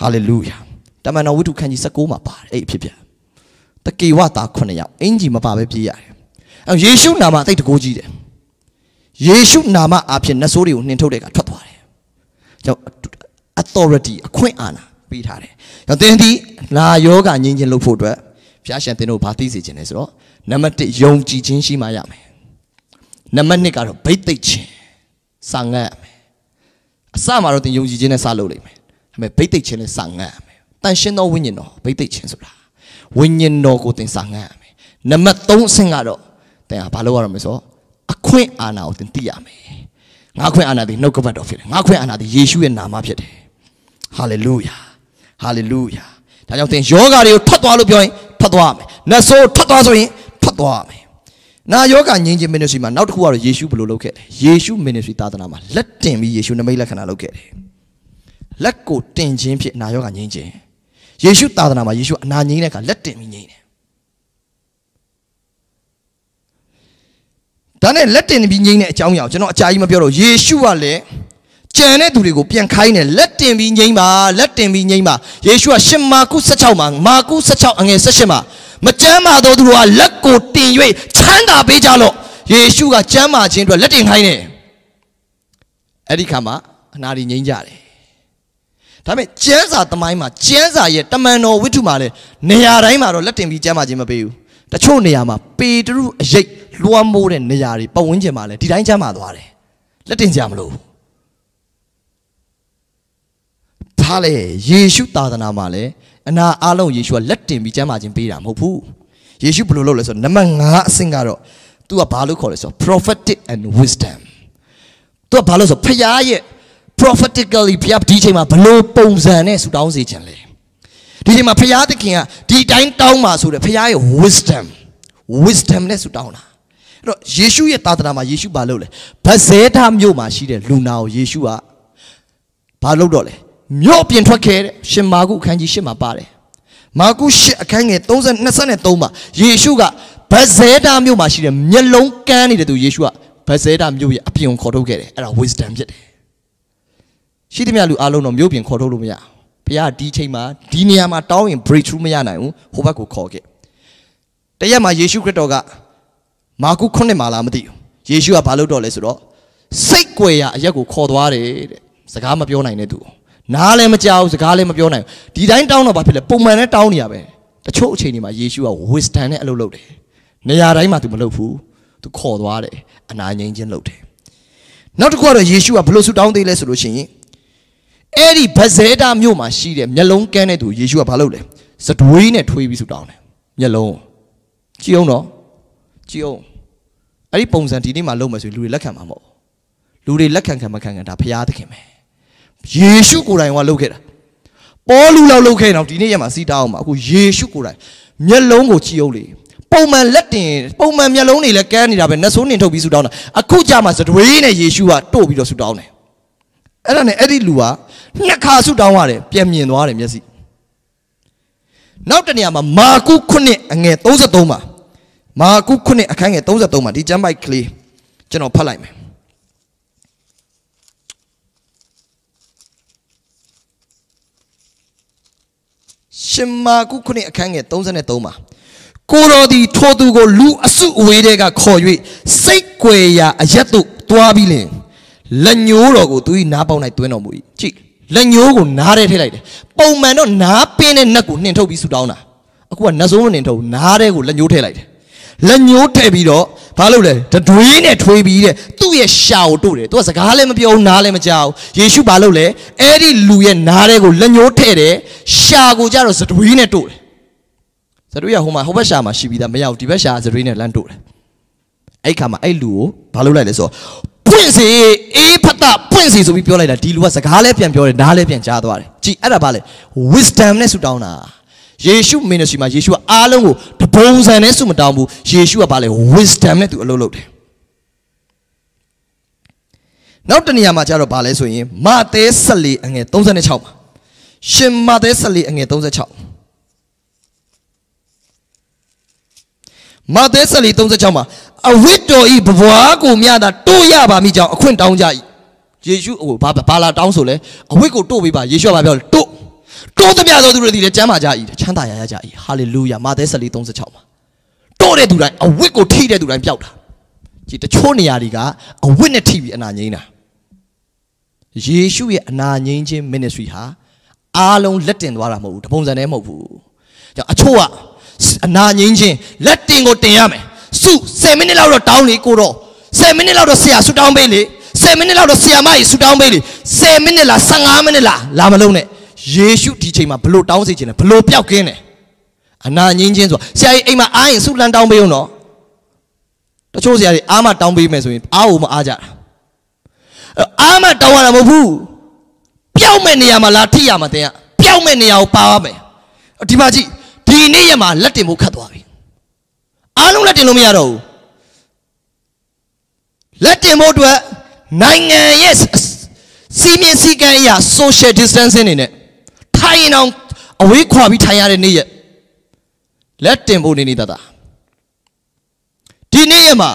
ဟာလေလုယာတမန်တော်ဝိတုခန်းကြီး16မှာပါတယ်အဲ့အဖြစ်ပြတကေဝတာ9ယောက်အင်ကြီးမပါပဲပြေးရတယ်အဲယေရှုနာမအသိတကိုးကြီးတယ်ယေရှုနာမအဖြစ်နတ်ဆိုးတွေကိုနှင်ထုတ်တဲ့ကထွက်သွားတယ်ကြောင့် authority အခွင့်အာဏာပေးထားတယ်။ကြောင့်သင်ဒီလာယောဂငြင်းချင်းလုပ်ဖို့အတွက်ဘုရားရှင်သင်တို့ဘာသိစေခြင်းလဲဆိုတော့နံပါတ်1ယုံကြည်ခြင်းရှိမှရမယ်။နံပါတ်2ကတော့ဗိတ်သိက်ခြင်းစာငတ်ရမယ်။ အစမှာတော့သင်ယုံကြည်ခြင်းနဲ့စလုပ်လိမ့်မယ်။ဒါပေမဲ့ဗိတ်သိက်ခြင်းနဲ့စာငတ်ရမယ်။တန်ရှင်းသောဝိညာဉ်တော်ဗိတ်သိက်ခြင်းဆိုတာဝိညာဉ်တော်ကိုသင်စာငတ်ရမယ်။နံပါတ်3အဆင့်ကတော့သင်ဟာဘာလုပ်ရမလဲဆိုတော့အခွင့်အာဏာကိုသင်သိရမယ်။ငါခွင့်အာဏာသည်နှုတ်ကပတ်တော်ဖြစ်တယ်။ငါခွင့်အာဏာသည်ယေရှုရဲ့နာမဖြစ်တယ်။ဟာလေလုယာ။ဟာလေလုယာ။ဒါကြောင့်သင်ယောဂါတွေကိုထွက်သွားလို့ပြောရင်ထွက်သွားရမယ်။နတ်ဆိုးထွက်သွားဆိုရင်ထွက်သွားရမယ်။ နာယောဂငင်းခြင်း ministry မှာနောက်တစ်ခုကတော့ယေရှုဘယ်လိုလုပ်ခဲ့လဲ။ယေရှု ministry သာသနာမှာလက်တင်ပြီးယေရှုနမိတ်လက္ခဏာလုပ်ခဲ့တယ်။လက်ကိုတင်ခြင်းဖြစ်နာယောဂငင်းခြင်း။ယေရှုသာသနာမှာယေရှုအနာငင်းတဲ့အခါလက်တင်ပြီးငင်းတယ်ဒါနဲ့လက်တင်ပြီးငိမ့်တဲ့အကြောင်းအရာကိုကျွန်တော်အကြာကြီးမပြောတော့ယေရှုကလည်းကြံတဲ့သူတွေကိုပြန်ခိုင်းတယ်လက်တင်ပြီးငိမ့်ပါလက်တင်ပြီးငိမ့်ပါယေရှုကရှင်မာကု16မှာမာကု16အငယ်18မှာ မကြမ်းမာသောသူတို့ကလက်ကိုတင်၍ချမ်းသာပေးကြလော့ယေရှုကကြမ်းမာခြင်းအတွက်လက်တင်ခိုင်းတယ်အဲ့ဒီခါမှာအနာရီငိမ့်ကြတယ်ဒါပေမဲ့ကျမ်းစာသမိုင်းမှာကျမ်းစာရဲ့တမန်တော်ဝိတ္ထုမှာလည်းနေရာတိုင်းမှာတော့လက်တင်ပြီးကျမ်းမာခြင်းမပေးဘူးတချို့နေရာမှာပေတရုအရေးလွှမ်းမိုးတဲ့နေရာတွေပတ်ဝန်းကျင်မှာလည်းဒီတိုင်းချမ်းသာသွားတယ်လက်တင်ကြမလို့ဒါလေယေရှုသာသနာမှာလည်း အနာအားလုံးယေရှုကလက်တင်ပြီးချမ်းသာခြင်းပေးတာမဟုတ်ဘူးယေရှုဘယ်လိုလုပ်လဲဆိုတော့နံပါတ်5အဆင့်ကတော့ तू ကဘာလို့ခေါ်လဲဆိုတော့ prophetic and wisdom तू ကဘာလို့ဆိုဖခင်ရဲ့ prophetically ဖခင်ဒီချိန်မှာဘလို့ပုံစံနဲ့ဆူတောင်းစေခြင်းလဲဒီချိန်မှာဖခင်သခင်ကဒီတိုင်းတောင်းပါဆိုတဲ့ဖခင်ရဲ့ wisdom wisdom နဲ့ဆူတောင်းတာအဲ့တော့ယေရှုရဲ့သာသနာမှာယေရှုဘာလုပ်လဲဗဇဲဒမြို့မှာရှိတဲ့လူနာကိုယေရှုကဘာလုပ်တော့လဲ မြို့ပြင်ထွက်ခဲ့တဲ့ရှင်မာကုအခန်းကြီး၈မှာပါတယ်မာကု၈အခန်းငယ်30 23မှာယေရှုကဗဇဲဒမြို့မှာရှိတဲ့မျက်လုံးကန်းနေတဲ့သူယေရှုကဗဇဲဒမြို့ရဲ့အပြင်ကိုခေါ်ထုတ်ခဲ့တယ်အဲ့ဒါ wisdom ဖြစ်တယ်ရှိသမျှလူအားလုံးတော့မြို့ပြင်ခေါ်ထုတ်လို့မရဘုရားဒီချိန်မှာဒီနေရာမှာတောင်းရင် breakthrough မရနိုင်ဘူးဟိုဘက်ကိုခေါ်ခဲ့တရက်မှာယေရှုခရစ်တော်ကမာကု9မှာလားမသိဘူးယေရှုကဘာလုပ်တော့လဲဆိုတော့စိတ်ကြွယ်ရအရက်ကိုခေါ်သွားတယ်တဲ့စကားမပြောနိုင်တဲ့သူ နားလည်းမကြောက်စကားလည်းမပြောနိုင်ဒီတိုင်းတောင်းတော့ဘာဖြစ်လဲပုံမှန်နဲ့တောင်းနေရပဲတချို့အချိန်တွေမှာယေရှုက wisdom နဲ့အလုပ်လုပ်တယ်နေရာတိုင်းမှာ तू မလုပ်ဘူး तू ခေါ်သွားတယ်အနာငြိမ်းခြင်းလုပ်တယ်နောက်တစ်ခုကတော့ယေရှုကဘလို့ဆုတောင်းသေးလဲဆိုလို့ရှိရင်အဲ့ဒီဗဇဲတာမြို့မှာရှိတဲ့မျက်လုံးကန်းတဲ့သူယေရှုကဘာလုပ်လဲစတွေးနဲ့ထွေးပြီးဆုတောင်းတယ်မျက်လုံးကြည့်အောင်တော့ကြည့်အောင်အဲ့ဒီပုံစံဒီနေ့မှလုပ်မယ်ဆိုရင်လူတွေလက်ခံမှာမဟုတ်လူတွေလက်ခံခံမခံခံဒါဘုရားသခင်ပဲ ယေရှုကိုယ်တိုင်ကလုပ်ခဲ့တာပေါလုလောက်လုပ်ခဲ့တော့ဒီနေ့ရက်မှာစီးတာအောင်မှာအခုယေရှုကိုယ်တိုင်မျက်လုံးကိုကြည့်အောင်လေပုံမှန်လက်တင်ပုံမှန်မျက်လုံးတွေလည်းကန်းနေတာပဲနှဆိုးနှင်ထုတ်ပြီးဆူတောင်းတာအခုကြမှာစတွေးနဲ့ယေရှုကတို့ပြီးတော့ဆူတောင်းတယ်အဲ့ဒါနဲ့အဲ့ဒီလူကနှစ်ခါဆူတောင်းရတယ်ပြန်မြင်သွားတယ်မျက်စိနောက်တနေရာမှာမာကု9အငယ်33မှာမာကု9အခန်းငယ်33မှာဒီကျမ်းပိုက်ကလေးကျွန်တော်ဖတ်လိုက်မယ် ရှင်မာကု9အခန်းငယ်33မှာကိုတော်သည်ထိုသူကိုလူအစုအဝေးတွေကခေါ်၍စိတ်ကြွယ်ရာအရက်သို့တွားပြီးလင်လက်ညိုးတော်ကိုသူ၏နားပေါက်၌တွင်းတော်မူ၏ကြည့်လက်ညိုးကိုနားထဲထည့်လိုက်တယ်ပုံမှန်တော့နားပင်းတဲ့နက်ကိုနှင်ထုတ်ပြီးဆူတောင်းတာအခုကနတ်ဆိုးနှင်ထုတ်နားထဲကိုလက်ညိုးထည့်လိုက်တယ် လက်ညိုးထည့်ပြီးတော့ဘာလုပ်လဲတတွေးနဲ့ထွေးပြီးတဲ့သူ့ရဲ့ရှာကိုတို့တယ်သူကစကားလည်းမပြောဘူးနားလည်းမကြောက်ယေရှုဘာလုပ်လဲအဲ့ဒီလူရဲ့နားထဲကိုလက်ညိုးထည့်တယ်ရှာကိုကြတော့စတွေးနဲ့တို့တယ်စတွေးကဟိုမှာဟိုဘက်ရှာမှာရှိပြီးသားမရောက်ဒီဘက်ရှာစတွေးနဲ့လမ်းတို့တယ်အဲ့ခါမှာအဲ့လူကိုဘာလုပ်လိုက်လဲဆိုတော့ပွင့်စီအေးဖတ်တာပွင့်စီဆိုပြီးပြောလိုက်တာဒီလူကစကားလည်းပြန်ပြောတယ်နားလည်းပြန်ကြားသွားတယ်ကြည်အဲ့ဒါဘာလဲ wisdom နဲ့ဆူတောင်းတာ ယေရှု ministry မှာယေရှုကအားလုံးကိုတပုံစံနဲ့ဆုမတောင်းဘူးယေရှုကဘာလဲ wisdom နဲ့သူအလုပ်လုပ်တယ်နောက်တနေရာမှာကျတော့ဘာလဲဆိုရင်မာသဲ14အငယ်36မှာရှင်မာသဲ14အငယ်36မာသဲ14 36မှာအဝိတ္တော်ဤဘဝကိုမြတာတိုးရပါမိကြောင်းအခွင့်တောင်းကြ၏ယေရှုဟိုဘာဘာလာတောင်းဆိုလဲအဝိတ်ကိုတိုးပေးပါယေရှုကဘာပြောလဲတိုး တိုးသမျှသောသူတို့သည်လည်းကျမ်းမာကြ၏ချမ်းသာရရကြ၏ဟာလေလုယာမာသဲ14:36မှာတိုးတဲ့သူတိုင်းအဝိတ်ကိုထိတဲ့သူတိုင်းပျောက်တာဒီတချို့နေရာတွေကအဝိတ်နဲ့ထိပြီးအနာငိမ့်တာယေရှုရဲ့အနာငိမ့်ခြင်း ministry ဟာအားလုံးလက်တင်သွားတာမဟုတ်ဘူးတပုံစံနဲ့မဟုတ်ဘူးကြောင့်အချို့ကအနာငိမ့်ခြင်းလက်တင်ကိုတင်ရမယ်စု10မိနစ်လောက်တော့တောင်းလေကိုတော့10မိနစ်လောက်တော့ဆရာဆူတောင်းပေးလေ10မိနစ်လောက်တော့ဆရာမကြီးဆူတောင်းပေးလေ10မိနစ်လား15မိနစ်လားလာမလုံးနဲ့ ယေရှုဒီချိန်မှာဘလို့တောင်းစေခြင်းလဲဘလို့ပျောက်ကင်းတယ်အနာငင်းခြင်းဆိုဆရာကြီးအိမ်မှာအားရင်ဆူလန်တောင်းပေးအောင်တော့တချို့ဆရာကြီးအားမတောင်းပေးမယ်ဆိုရင်အားကိုမအားကြတာအားမတောင်းရတာမဟုတ်ဘူးပျောက်မဲ့နေရာမှာလာထိရမှာတင်ရပျောက်မဲ့နေရာကိုပါရမယ်ဒီမှာကြည့်ဒီနေ့ရက်မှာလက်တင်ဖို့ခတ်သွားပြီအားလုံးလက်တင်လို့မရတော့ဘူးလက်တင်ဖို့အတွက်နိုင်ငံရဲ့စီမင်းစည်းကမ်းအရ social distancing နေနဲ့ ထိုင်အောင်အဝေးခွာပြီးထိုင်ရတဲ့နေ့ရက်လက်တင်ဖို့နေနေတာဒီနေ့ရက်မှာ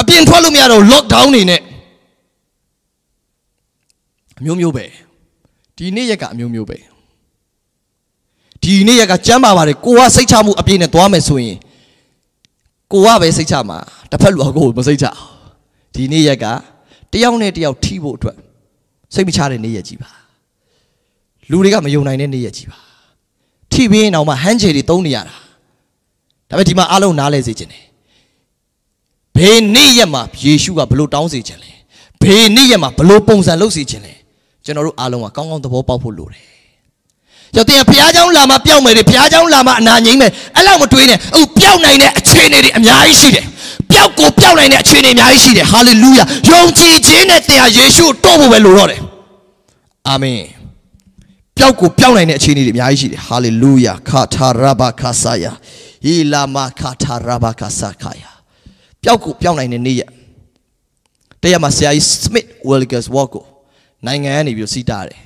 အပြင်ထွက်လို့မရတော့ lockdown နေနဲ့အမျိုးမျိုးပဲဒီနေ့ရက်ကအမျိုးမျိုးပဲဒီနေ့ရက်ကကျမ်းပါပါတယ်ကိုကစိတ်ချမှုအပြည့်နဲ့သွားမယ်ဆိုရင်ကိုကပဲစိတ်ချမှာတစ်ဖက်လူကကိုမစိတ်ချဒီနေ့ရက်ကတယောက်နဲ့တယောက်ထိဖို့အတွက်စိတ်မချတဲ့နေ့ရက်ကြီးပါ လူတွေကမယုံနိုင်တဲ့နေ့ရက်ကြီးပါထိပြီးရင်တော့မှဟန်းချေတွေတုံးနေရတာဒါပေမဲ့ဒီမှာအားလုံးနားလဲစေခြင်းတယ်ဘယ်နေ့ရက်မှာယေရှုကဘလို့တောင်းစေခြင်းလဲဘယ်နေ့ရက်မှာဘလို့ပုံစံလုပ်စေခြင်းလဲကျွန်တော်တို့အားလုံးကကောင်းကောင်းသဘောပေါက်ဖို့လိုတယ်ကျော်တင်ဘုရားเจ้าလာမှပျောက်မယ်လေဘုရားเจ้าလာမှအနာငိမ့်မယ်အဲ့လောက်မတွေးနဲ့အခုပျောက်နိုင်တဲ့အခြေအနေတွေအများကြီးရှိတယ်ပျောက်ကိုပျောက်နိုင်တဲ့အခြေအနေအများကြီးရှိတယ်ဟာလေလုယာယုံကြည်ခြင်းနဲ့တရားယေရှုတော့ဖို့ပဲလိုတော့တယ်အာမင် ပျောက်ကိုပျောက်နိုင်တဲ့အခြေအနေတွေအများကြီးရှိတယ်ဟာလေလုယာခါထာရဘခါဆာယာဟီလာမခါထာရဘခါဆာခါယာပျောက်ကိုပျောက်နိုင်တဲ့နေ့ရက်တရက်မှာဆရာကြီး Smith Wilkes Walk ကိုနိုင်ငံကနေပြီးစီးတာတယ်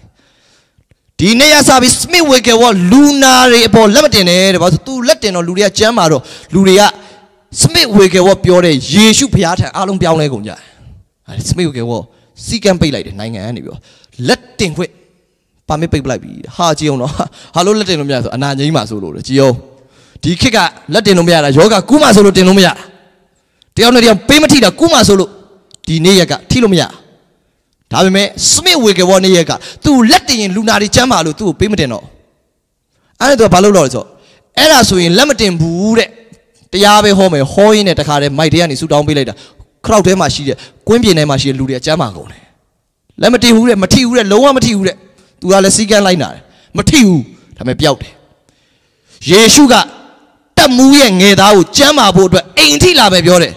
ဒီနေ့ရစားပြီး Smith Wiggle ကလူနာတွေအပေါ်လက်မတင်နဲ့တဲ့ဘာလို့ तू လက်တင်တော့လူတွေကကြမ်းမာတော့လူတွေက Smith Wiggle ကပြောတဲ့ယေရှုဖျားထံအားလုံးပြောင်းလဲကုန်ကြတယ်အဲ Smith Wiggle ကစီကံပိတ်လိုက်တယ်နိုင်ငံကနေပြီးလက်တင်ခွင့် ပါမစ်ပိတ်ပလိုက်ပြီဟာကြည့်အောင်တော့ဟာလို့လက်တင်လို့မရဆိုအနာငိမ့်မှာဆိုလို့လေကြည့်အောင်ဒီခေတ်ကလက်တင်လို့မရတာယောဂကူးမှဆိုလို့တင်လို့မရတယောက်နဲ့တယောက်ပေးမထိတာကူးမှဆိုလို့ဒီနေ့ရက်ကထိလို့မရဘူးဒါပေမဲ့စမစ်ဝေကဘောနေ့ရက်ကသူလက်တင်ရင်လူနာတွေချမ်းပါလို့သူ့ကိုပေးမတင်တော့အဲ့ဒါသူကဘာလုပ်တော့လဲဆိုအဲ့ဒါဆိုရင်လက်မတင်ဘူးတဲ့တရားပဲဟောမယ်ဟောရင်းနဲ့တခါတည်းမိုက်တဲကနေဆူတောင်းပေးလိုက်တာခရောက်ထဲမှာရှိတဲ့ကွင်းပြင်ထဲမှာရှိတဲ့လူတွေအချမ်းပါကုန်တယ်လက်မတင်ဘူးတဲ့မထိဘူးတဲ့လုံးဝမထိဘူးတဲ့ သူကလည်းစီကန်းလိုက်နာတယ်မထိဘူးဒါပေမဲ့ပျောက်တယ်ယေရှုကတက်မူးရဲ့ငယ်သားကိုကျမ်းမာဖို့အတွက်အိမ်ထိလာပဲပြောတယ်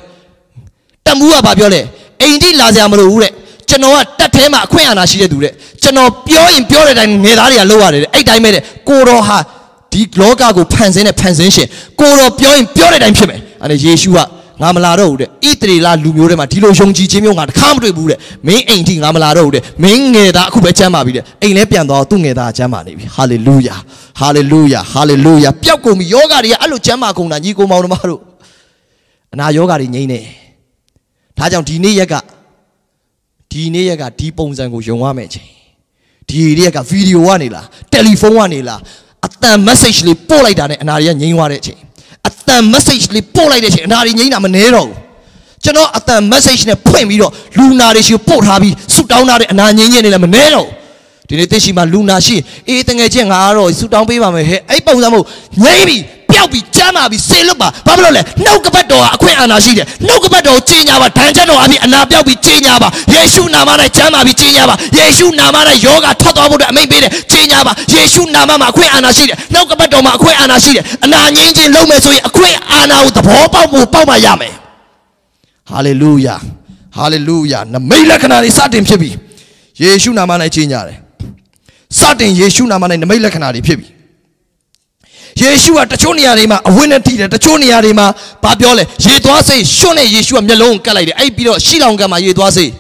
တက်မူးကဘာပြောလဲအိမ်ထိလာစရာမလိုဘူးတဲ့ကျွန်တော်ကတက်ထဲမှာအခွင့်အာဏာရှိတဲ့သူတဲ့ကျွန်တော်ပြောရင်ပြောတဲ့အတိုင်းငယ်သားတွေကလုပ်ရတယ်တဲ့အဲ့တိုင်းပဲတဲ့ကိုတော်ဟာဒီလောကကိုဖန်ဆင်းတဲ့ဖန်ဆင်းရှင်ကိုတော်ပြောရင်ပြောတဲ့အတိုင်းဖြစ်မယ်အဲ့ဒါယေရှုက ငါမလာတော့ဘူးတဲ့ဣသရေလလူမျိုးတွေမှာဒီလိုယုံကြည်ခြင်းမျိုးငါတခါမတွေ့ဘူးတဲ့မင်းအိမ်ထိငါမလာတော့ဘူးတဲ့မင်းငယ်သားအခုပဲချမ်းပါပြီတဲ့အိမ်လဲပြန်သွားသူ့ငယ်သားချမ်းပါနေပြီဟာလေလုယာဟာလေလုယာဟာလေလုယာပျောက်ကုန်ပြီယောဂတွေကအဲ့လိုချမ်းပါကုန်တာညီကိုမောင်တို့မတို့အနာယောဂတွေငြိမ့်နေဒါကြောင့်ဒီနေ့ရက်ကဒီနေ့ရက်ကဒီပုံစံကိုယုံရမယ်ချင်းဒီရက်ကဗီဒီယိုကနေလားတယ်လီဖုန်းကနေလားအတန် message လေးပို့လိုက်တာနဲ့အနာတွေကငြိမ်းသွားတဲ့အချိန် အတန် message လေးပို့လိုက်တဲ့အချိန်အနာတွေငြိမ်းတာမနေတော့ဘူးကျွန်တော်အတန် message နဲ့ဖွင့်ပြီးတော့လူနာတွေရှိပို့ထားပြီးဆူတောင်းထားတဲ့အနာငြိမ်းခြင်းတွေလည်းမနေတော့ဘူးဒီနေ့သိရှိမှလူနာရှိအေးတငယ်ချင်းငါကတော့ဆူတောင်းပေးပါမယ်ဟဲ့အဲ့ပုံစံမို့ငြိမ်းပြီးပျောက်ပြီး ကျမ်းမာပြီးဆေလွတ်ပါဘာဖြစ်လို့လဲနှုတ်ကပတ်တော်ကအခွင့်အာဏာရှိတယ်နှုတ်ကပတ်တော်ကိုကြီးညာပါဒဏ်ချက်တော်အပြင်အနာပျောက်ပြီးကြီးညာပါယေရှုနာမ၌ကျမ်းမာပြီးကြီးညာပါယေရှုနာမ၌ယောဂထွက်သွားဖို့အတွက်အမိန့်ပေးတယ်ကြီးညာပါယေရှုနာမမှာအခွင့်အာဏာရှိတယ်နှုတ်ကပတ်တော်မှာအခွင့်အာဏာရှိတယ်အနာငြိမ်းခြင်းလုပ်မယ်ဆိုရင်အခွင့်အာဏာကိုသဘောပေါက်ဖို့ပေါက်မှရမယ်ဟာလေလုယာဟာလေလုယာနမိတ်လက္ခဏာတွေစတင်ဖြစ်ပြီယေရှုနာမ၌ကြီးညာတယ်စတင်ယေရှုနာမ၌နမိတ်လက္ခဏာတွေဖြစ်ပြီ ယေရှုကတချို့နေရာတွေမှာအဝိနဲ့ထိတယ်တချို့နေရာတွေမှာဘာပြောလဲရေသွားစိတ်ရှွတ်နဲ့ယေရှုကမျက်လုံးကိုကတ်လိုက်တယ်အဲ့ပြီးတော့ရှီလောင်ကံမှာရေသွားစိတ်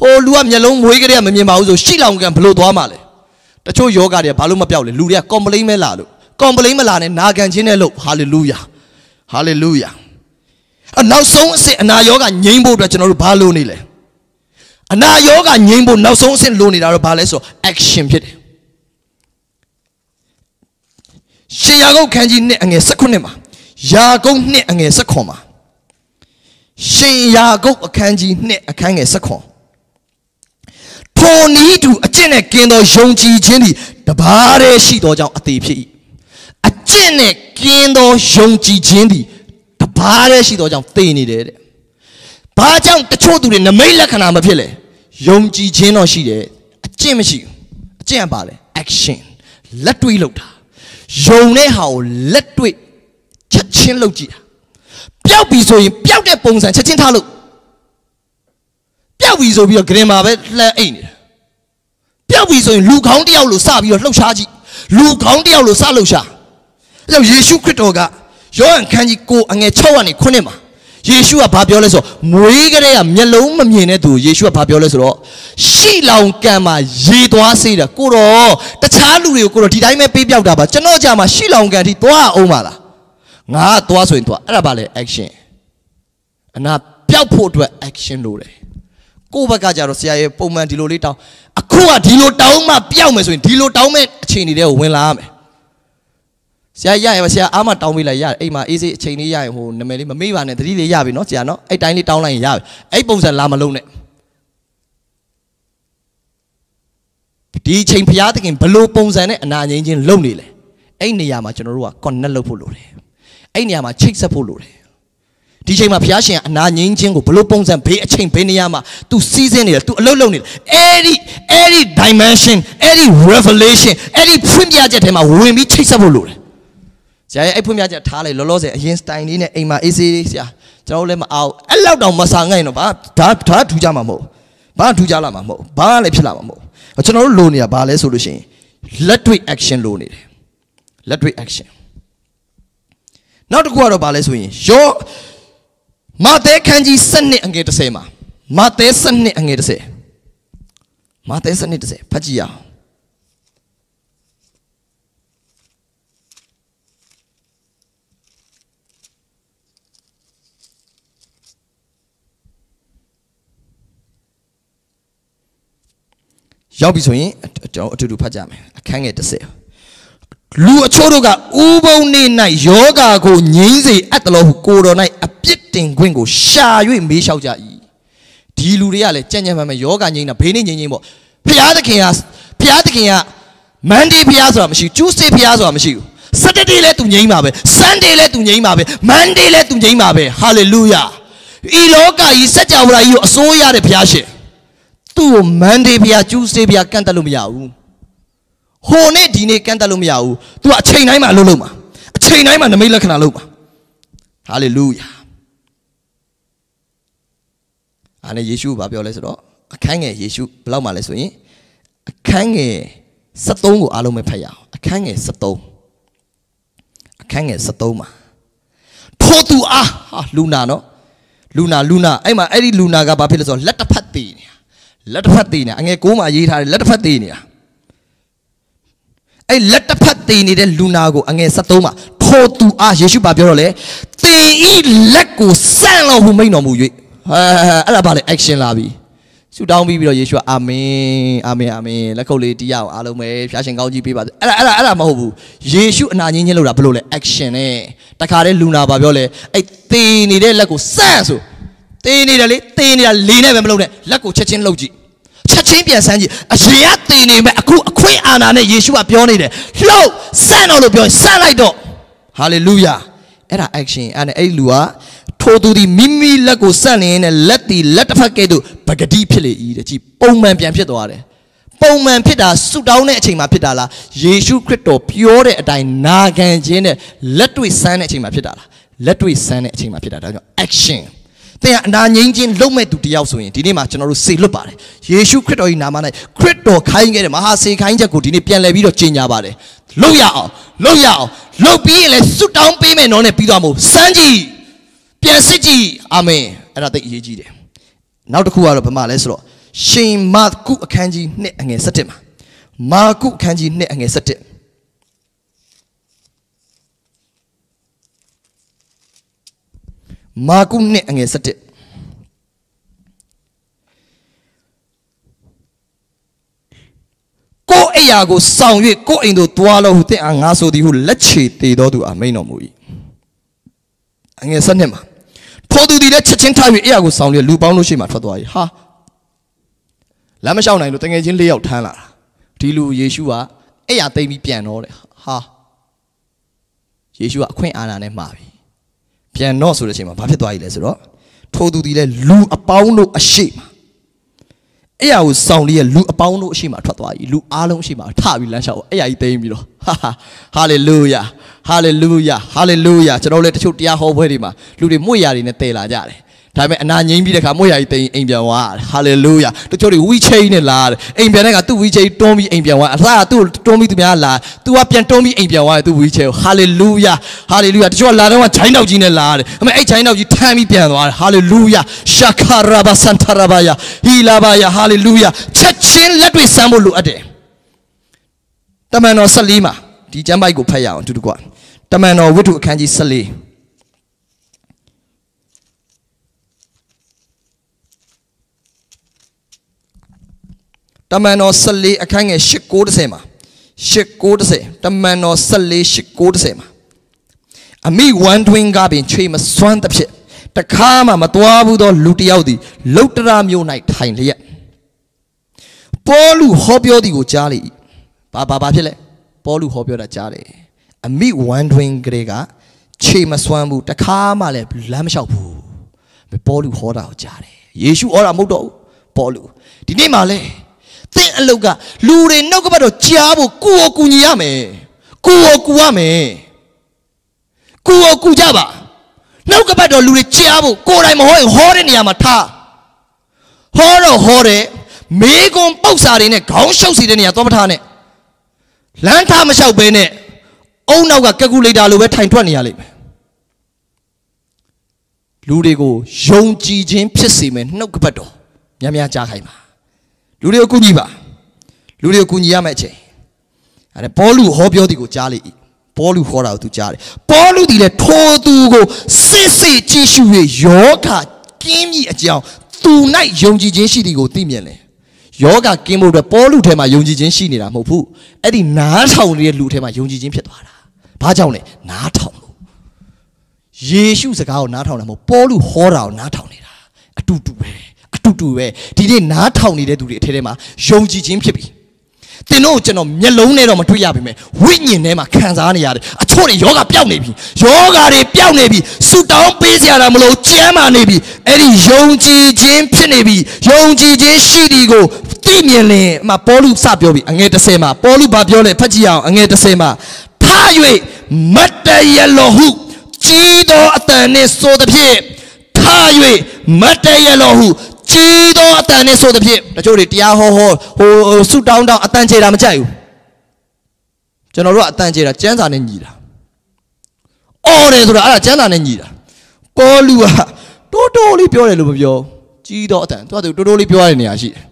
ဟိုလူကမျက်လုံးမွေးကြတဲ့မမြင်ပါဘူးဆိုရှီလောင်ကံဘလို့သွားမှာလဲတချို့ယောဂတွေကဘာလို့မပြောက်လဲလူတွေက complain ပဲလာလို့ complain မလာနဲ့နာခံခြင်းနဲ့လို့ hallelujah hallelujah အနောက်ဆုံးအဆင့်အနာရောဂါငြိမ်းဖို့အတွက်ကျွန်တော်တို့ဘာလုပ်နေလဲအနာရောဂါငြိမ်းဖို့နောက်ဆုံးအဆင့်လိုနေတာတော့ဘာလဲဆို action ဖြစ်တယ် ရှင်ယာကုပ်ခန်းကြီးနှစ်အငယ်16မှာယာကုပ်နှစ်အငယ်16မှာရှင်ယာကုပ်အခန်းကြီးနှစ်အခန်းငယ်16ထိုနည်းတူအကျင့်နဲ့ကင်းသောယုံကြည်ခြင်းသည်တပါးတည်းရှိသောကြောင့်အသေးဖြစ်၏အကျင့်နဲ့ကင်းသောယုံကြည်ခြင်းသည်တပါးတည်းရှိသောကြောင့်သေနေတယ်တဲ့ဘာကြောင့်တချို့သူတွေနမိတ်လက္ခဏာမဖြစ်လဲယုံကြည်ခြင်းတော့ရှိတယ်အကျင့်မရှိဘူးအကျင့်ကပါလဲ action လက်တွေးလုပ်တာ ယုံတဲ့ဟာကိုလက်တွေ့ချက်ချင်းလုပ်ကြည့်တာပျောက်ပြီဆိုရင်ပျောက်တဲ့ပုံစံချက်ချင်းထားလို့ပျောက်ပြီဆိုပြီးတော့ဂရင်မှာပဲလှမ်းအိတ်နေတာပျောက်ပြီဆိုရင်လူကောင်းတယောက်လိုစပြီးတော့လှုပ်ရှားကြည့်လူကောင်းတယောက်လိုစလှုပ်ရှားအဲကြောင့်ယေရှုခရစ်တော်ကယောဟန်ခန်းကြီးကိုအငယ်6ကနေ9မှာ ယေရှုကဘာပြောလဲဆိုတော့မွေးကလေးကမျက်လုံးမမြင်တဲ့သူယေရှုကဘာပြောလဲဆိုတော့ရှီလောင်ကံမှာရေသွားစေးတာကိုတော့တခြားလူတွေကိုကိုတော့ဒီတိုင်းပဲပေးပြောက်တာပါကျွန်တော်ကြာမှာရှီလောင်ကံထိသွားအောင်ပါလားငါကသွားဆိုရင်သွားအဲ့ဒါပါလေ action အနာပျောက်ဖို့အတွက် action လို့တယ်ကိုယ့်ဘက်ကကြတော့ဆရာရဲ့ပုံမှန်ဒီလိုလေးတောင်းအခုကဒီလိုတောင်းမှပျောက်မယ်ဆိုရင်ဒီလိုတောင်းမဲ့အချိန်တွေကိုဝင်လာရမယ် ဆရာရရင်ဆရာအားမတောင်းပေးလိုက်ရတယ်အိမ်မှာအေးစေးအချိန်လေးရရင်ဟိုနာမည်လေးမမေ့ပါနဲ့သတိလေးရပြီနော်ဆရာနော်အဲ့တိုင်းလေးတောင်းလိုက်ရင်ရပြီအဲ့ပုံစံလာမလုံးနဲ့ဒီအချိန်ဘုရားသခင်ဘလို့ပုံစံနဲ့အနာငိမ့်ချင်းလုံနေလဲအဲ့နေရာမှာကျွန်တော်တို့က connect လုပ်ဖို့လိုတယ်အဲ့နေရာမှာချိတ်ဆက်ဖို့လိုတယ်ဒီချိန်မှာဘုရားရှင်ကအနာငိမ့်ခြင်းကိုဘလို့ပုံစံဘေးအချိန်ဘေးနေရာမှာ तू စီးစင်းနေတယ် तू အလုပ်လုပ်နေတယ်အဲ့ဒီအဲ့ဒီ dimension အဲ့ဒီ revelation အဲ့ဒီဖွင့်ပြချက်ထဲမှာဝင်ပြီးချိတ်ဆက်ဖို့လိုတယ် ဆရာရဲ့အဲ့ဖွင့်ပြချက်ထားလိုက်လောလောဆယ်အရင် style လေးနဲ့အိမ်မှာအေးဆေးလေးဆရာကျွန်တော်လည်းမအောင်အဲ့လောက်တောင်မဆာငိုင်းတော့ဘာဒါဒါထူကြမှာမဟုတ်ဘာထူကြလာမှာမဟုတ်ဘာလည်းဖြစ်လာမှာမဟုတ်ကျွန်တော်တို့လိုနေတာဘာလဲဆိုလို့ရှိရင်လက်တွေ့ action လိုနေတယ်လက်တွေ့ action နောက်တစ်ခုကတော့ဘာလဲဆိုရင်ယောမာသဲခန်းကြီး7အငယ်30မှာမာသဲ7အငယ်30မာသဲ7 30ဖတ်ကြည့်ရအောင် ရောက်ပြီဆိုရင်ကျွန်တော်အတူတူဖတ်ကြမယ်အခန်းငယ်30လူအချို့တို့ကဥပုံနေ၌ယောဂါကိုငြိမ်းစေအပ်တလို့ကိုတော်၌အပြစ်တင်ခွင့်ကိုရှာ၍မေးလျှောက်ကြ၏ဒီလူတွေကလည်းကြံ့ကြံ့မှန်မှန်ယောဂါငြိမ်းတာဘေးနေငြိမ်းငြိမ်းပေါ့ဖျားသခင်ကဖျားသခင်ကမန်ဒီဖျားဆိုတာမရှိဘူးကျူးစေဖျားဆိုတာမရှိဘူးစတတေလည်းသူငြိမ်းပါပဲဆန်ဒေးလည်းသူငြိမ်းပါပဲမန်ဒေးလည်းသူငြိမ်းပါပဲဟာလေလုယာဤလောကကြီးစัจ java ကြီးကိုအစိုးရတဲ့ဖျားရှင် သူ့ကိုမန်ဒေးဖျားကျူးစေဖျားကန့်တက်လို့မရဘူးဟိုနေ့ဒီနေ့ကန့်တက်လို့မရဘူး तू အချိန်တိုင်းမှာအလုပ်လုပ်မှာအချိန်တိုင်းမှာနမိတ်လက္ခဏာလုပ်မှာဟာလေလုယာအဲ့နဲ့ယေရှုကဘာပြောလဲဆိုတော့အခန်းငယ်ယေရှုဘယ်လောက်မှလဲဆိုရင်အခန်းငယ်73ကိုအားလုံးပဲဖတ်ရအောင်အခန်းငယ်73အခန်းငယ်73မှာထိုသူအားဟာလူနာနော်လူနာလူနာအဲ့မှာအဲ့ဒီလူနာကဘာဖြစ်လဲဆိုတော့လက်တစ်ဖက်သေးနေတာ လက်တစ်ဖက်သေးနေတာအငယ်6မှာရေးထားတယ်လက်တစ်ဖက်သေးနေတာအဲ့လက်တစ်ဖက်သေးနေတဲ့လူနာကိုအငယ်73မှာထိုသူအားယေရှုပါပြောတော့လေသင်ဤလက်ကိုစန့်လို့ဟုမိန်တော်မူ၍ဟာအဲ့ဒါပါလေ action လာပြီဆုတောင်းပြီးပြီးတော့ယေရှုအာမင်အာမင်အာမင်လက်ခုပ်လေးတီးရအောင်အားလုံးပဲဖျားရှင်ကောင်းကြီးပေးပါစေအဲ့ဒါအဲ့ဒါအဲ့ဒါမဟုတ်ဘူးယေရှုအနာညင်းချင်းလို့တာဘယ်လိုလဲ action နဲ့တခါတည်းလူနာပါပြောလဲအဲ့သေနေတဲ့လက်ကိုစန့်ဆို သေနေတယ်လေသေနေတာလေနဲ့ပဲမလုပ်နဲ့လက်ကိုချက်ချင်းလှုပ်ကြည့်ချက်ချင်းပြန်ဆန်းကြည့်အရင်ကသေနေမဲ့အခုအခွင့်အာဏာနဲ့ယေရှုကပြောနေတယ်လှုပ်စန့်တော့လို့ပြောစန့်လိုက်တော့ဟာလေလုယာအဲ့ဒါ action အဲ့ဒါအဲ့ဒီလူကထိုသူသည်မိမိလက်ကိုဆန့်လျင်နဲ့လက်တီလက်တစ်ဖက်ကဲ့သို့ပဂတိဖြစ်လေ၏တဲ့ကြည်ပုံမှန်ပြန်ဖြစ်သွားတယ်ပုံမှန်ဖြစ်တာဆူတောင်းတဲ့အချိန်မှာဖြစ်တာလားယေရှုခရစ်တော်ပြောတဲ့အတိုင်းနာခံခြင်းနဲ့လက်တွေ့ဆန်းတဲ့အချိန်မှာဖြစ်တာလားလက်တွေ့ဆန်းတဲ့အချိန်မှာဖြစ်တာဒါကြောင့် action သင်ကအနာငိမ့်ခြင်းလုံးမဲ့သူတယောက်ဆိုရင်ဒီနေ့မှာကျွန်တော်တို့စေလွတ်ပါတယ်ယေရှုခရစ်တော်၏နာမ၌ခရစ်တော်ခိုင်းခဲ့တဲ့မဟာစေခိုင်းချက်ကိုဒီနေ့ပြန်လည်ပြီးတော့ကြီးညာပါတယ်လုပ်ရအောင်လုပ်ရအောင်လုပ်ပြီးရင်လည်းစွတ်တောင်းပေးမယ်နော်နဲ့ပြီးသွားမို့စမ်းကြည့်ပြန်စစ်ကြည့်အာမင်အဲ့ဒါသိအရေးကြီးတယ်နောက်တစ်ခုကတော့ဘာမှလဲဆိုတော့ရှင်မာကုအခန်းကြီး2အငယ်7မှာမာကုအခန်းကြီး2အငယ်7 မာကုနှစ်အငယ်7ကိုယ်အရာကိုဆောင်၍ကိုယ်အိမ်သို့သွားလို့ဟုတင့်အားငါဆိုသည်ဟုလက်ချေတည်တော်သူအမိန်တော်မူ၏အငယ်7မှာထိုသူသည်လည်းချက်ချင်းထား၍အရာကိုဆောင်လျက်လူပေါင်းလို့ရှိမှထွက်သွား၏ဟာလမ်းမလျှောက်နိုင်လို့တငယ်ချင်း၄ယောက်ထမ်းလာတာဒီလူယေရှုကအရာသိမ့်ပြီးပြန်တော့တယ်ဟာယေရှုကအခွင့်အာဏာနဲ့မှာပြီ ပြန်တော့ဆိုတဲ့အချိန်မှာဘာဖြစ်သွားပြီလဲဆိုတော့ထိုသူသည်လည်းလူအပေါင်းတို့အရှိမအဲ့ရကိုစောင့်လေးရလူအပေါင်းတို့အရှိမထွက်သွားပြီလူအားလုံးအရှိမထပြီးလမ်းလျှောက်အဲ့ရကြီးသိမ်းပြီးတော့ဟာဟာလေလုယာဟာလေလုယာဟာလေလုယာကျွန်တော်လည်းတချို့တရားဟောပွဲတွေမှာလူတွေမွေ့ရာတွေနဲ့တည်လာကြတယ် ဒါပေမဲ့အနာငိမ့်ပြီးတဲ့ခါမွေရကြီးတိမ်အိမ်ပြန်သွားတယ်ဟာလေလုယာတချို့တွေဝီချိန်းနဲ့လာတယ်အိမ်ပြန်တဲ့ကသူ့ဝီချိန်းတွန်းပြီးအိမ်ပြန်သွားအလားသူ့တွန်းပြီးသူများလာ तू ကပြန်တွန်းပြီးအိမ်ပြန်သွားတယ်သူ့ဝီချိန်းဟာလေလုယာဟာလေလုယာတချို့ကလာတော့ကဂျိုင်းနောက်ကြီးနဲ့လာတယ်အမေအဲ့ဂျိုင်းနောက်ကြီးထမ်းပြီးပြန်သွားတယ်ဟာလေလုယာရှာခါရာဘာစန်တာရာဘာယာဟီလာဘာယာဟာလေလုယာချက်ချင်းလက်တွေဆမ်းဖို့လိုအပ်တယ်တမန်တော်14မှာဒီကျမ်းပိုက်ကိုဖတ်ရအောင်အတူတူကတမန်တော်ဝိတ္ထုအခန်းကြီး14 တမန်တော်14အခန်းငယ်8:90မှာ8:90တမန်တော်14 8:90မှာအမိဝမ်တွင်ကပင်ချွေမစွမ်းသဖြင့်တခါမှမသွားဘူးသောလူတစ်ယောက်သည်လုတ်တရာမျိုး၌ထိုင်လျက်ပေါလုဟောပြောသည်ကိုကြားလေဘာဘာဘာဖြစ်လဲပေါလုဟောပြောတာကြားတယ်အမိဝမ်တွင်ကလေးကချေမစွမ်းဘူးတခါမှလည်းလမ်းမလျှောက်ဘူးပေါလုဟောတာကိုကြားတယ်ယေရှုဟောတာမဟုတ်တော့ဘူးပေါလုဒီနေ့မှလည်း သင်အလုတ်ကလူတွေနှုတ်ကပတ်တော့ကြားဖို့ကိုယ်ကိုကူညီရမယ်ကိုယ်ကိုကူရမယ်ကိုယ်ကိုကူကြပါနှုတ်ကပတ်တော့လူတွေကြားဖို့ကိုယ်တိုင်မဟောရင်ဟောတဲ့နေရာမှာထားဟောတော့ဟောတယ်မေကွန်ပုတ်စာတွေနဲ့ခေါင်းရှုပ်စီတဲ့နေရာသွားမထားနဲ့လမ်းထားမလျှောက်ဘဲနဲ့အုံနောက်ကကက်ကူလေတာလိုပဲထိုင်ထွက်နေရလိမ့်မယ်လူတွေကိုယုံကြည်ခြင်းဖြစ်စေမယ်နှုတ်ကပတ်တော်များများကြားခိုင်းပါ လူတွေကိုကူညီပါလူတွေကိုကူညီရမယ့်အချိန်အဲပေါလုဟောပြောသည်ကိုကြားလေ၏ပေါလုဟောတာကိုသူကြားတယ်ပေါလုဒီလေထိုသူကိုစစ်စစ်ကြည့်ရှု၍ယောဂကင်းမြည်အကြောင်းသူ၌ယုံကြည်ခြင်းရှိသည်ကိုသိမြင်လေယောဂကင်းဖို့အတွက်ပေါလုထဲမှာယုံကြည်ခြင်းရှိနေတာမဟုတ်ဘူးအဲ့ဒီနားထောင်နေတဲ့လူထဲမှာယုံကြည်ခြင်းဖြစ်သွားတာဘာကြောင့်လဲနားထောင်လို့ယေရှုစကားကိုနားထောင်တာမဟုတ်ပေါလုဟောတာကိုနားထောင်နေတာအတူတူပဲ တူတူပဲဒီနေ့နားထောင်နေတဲ့သူတွေအထက်ထဲမှာယုံကြည်ခြင်းဖြစ်ပြီသင်တို့ကျွန်တော်မျက်လုံးနဲ့တော့မတွေ့ရပါမယ်ဝိညာဉ်ထဲမှာခံစားနေရတယ်အချို့တွေယောဂပျောက်နေပြီယောဂတွေပျောက်နေပြီဆူတောင်းပေးစရာမလိုကြမ်းမာနေပြီအဲ့ဒီယုံကြည်ခြင်းဖြစ်နေပြီယုံကြည်ခြင်းရှိသည်ကိုသိမြင်လင်အမပေါလုစပြောပြီအငယ်30မှာပေါလုဘာပြောလဲဖတ်ကြည့်အောင်အငယ်30မှာထား၍မတ်တရလောဟုကြီးသောအတန်နှင့်ဆိုသဖြင့်ထား၍မတ်တရလောဟု ကြီးသောအတန်နဲ့ဆိုသဖြင့်တချို့တွေတရားဟောဟောဟိုဆုတောင်းတောင်းအတန်ကျေတာမကြိုက်ဘူးကျွန်တော်တို့ကအတန်ကျေတာကျမ်းစာနဲ့ညီတာအော်တယ်ဆိုတာအဲ့ဒါကျမ်းစာနဲ့ညီတာကောလူကတိုးတိုးလေးပြောတယ်လို့မပြောကြီးသောအတန်သူကတိုးတိုးလေးပြောရတဲ့နေရာရှိတယ်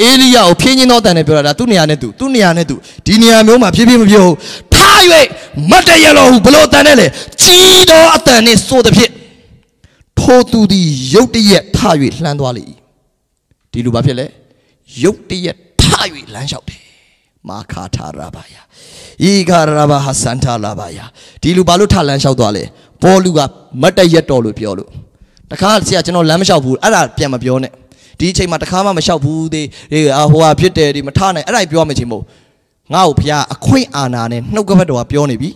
အေလိယကိုဖြင်းချင်းသောအတန်နဲ့ပြောတာဒါသူ့နေရာနဲ့သူသူ့နေရာနဲ့သူဒီနေရာမျိုးမှာဖြည်းဖြည်းမပြောဘူးထား၍မတ်တရလောဟုဘလို့အတန်နဲ့လေကြီးသောအတန်နဲ့ဆိုသဖြင့် ထိုသူသည်ရုတ်တရက်ထ၍လှမ်းသွားလေ၏ဒီလူဘာဖြစ်လဲရုတ်တရက်ထ၍လမ်းလျှောက်တယ်မာခါထာရာဘာယာဤခါရာဘာဟာစန်တာလာဘာယာဒီလူဘာလို့ထလမ်းလျှောက်သွားလဲဘောလူကမတ်တရက်တော်လို့ပြောလို့တခါဆရာကျွန်တော်လမ်းမလျှောက်ဘူးအဲ့ဒါပြန်မပြောနဲ့ဒီအချိန်မှာတခါမှမလျှောက်ဘူးသေးဟေးဟိုဟာဖြစ်တယ်ဒီမထနိုင်အဲ့ဒါပြောမှချင်းမို့ငါ့ကိုဖခင်အခွင့်အာဏာနဲ့နှုတ်ကပတ်တော်ကပြောနေပြီ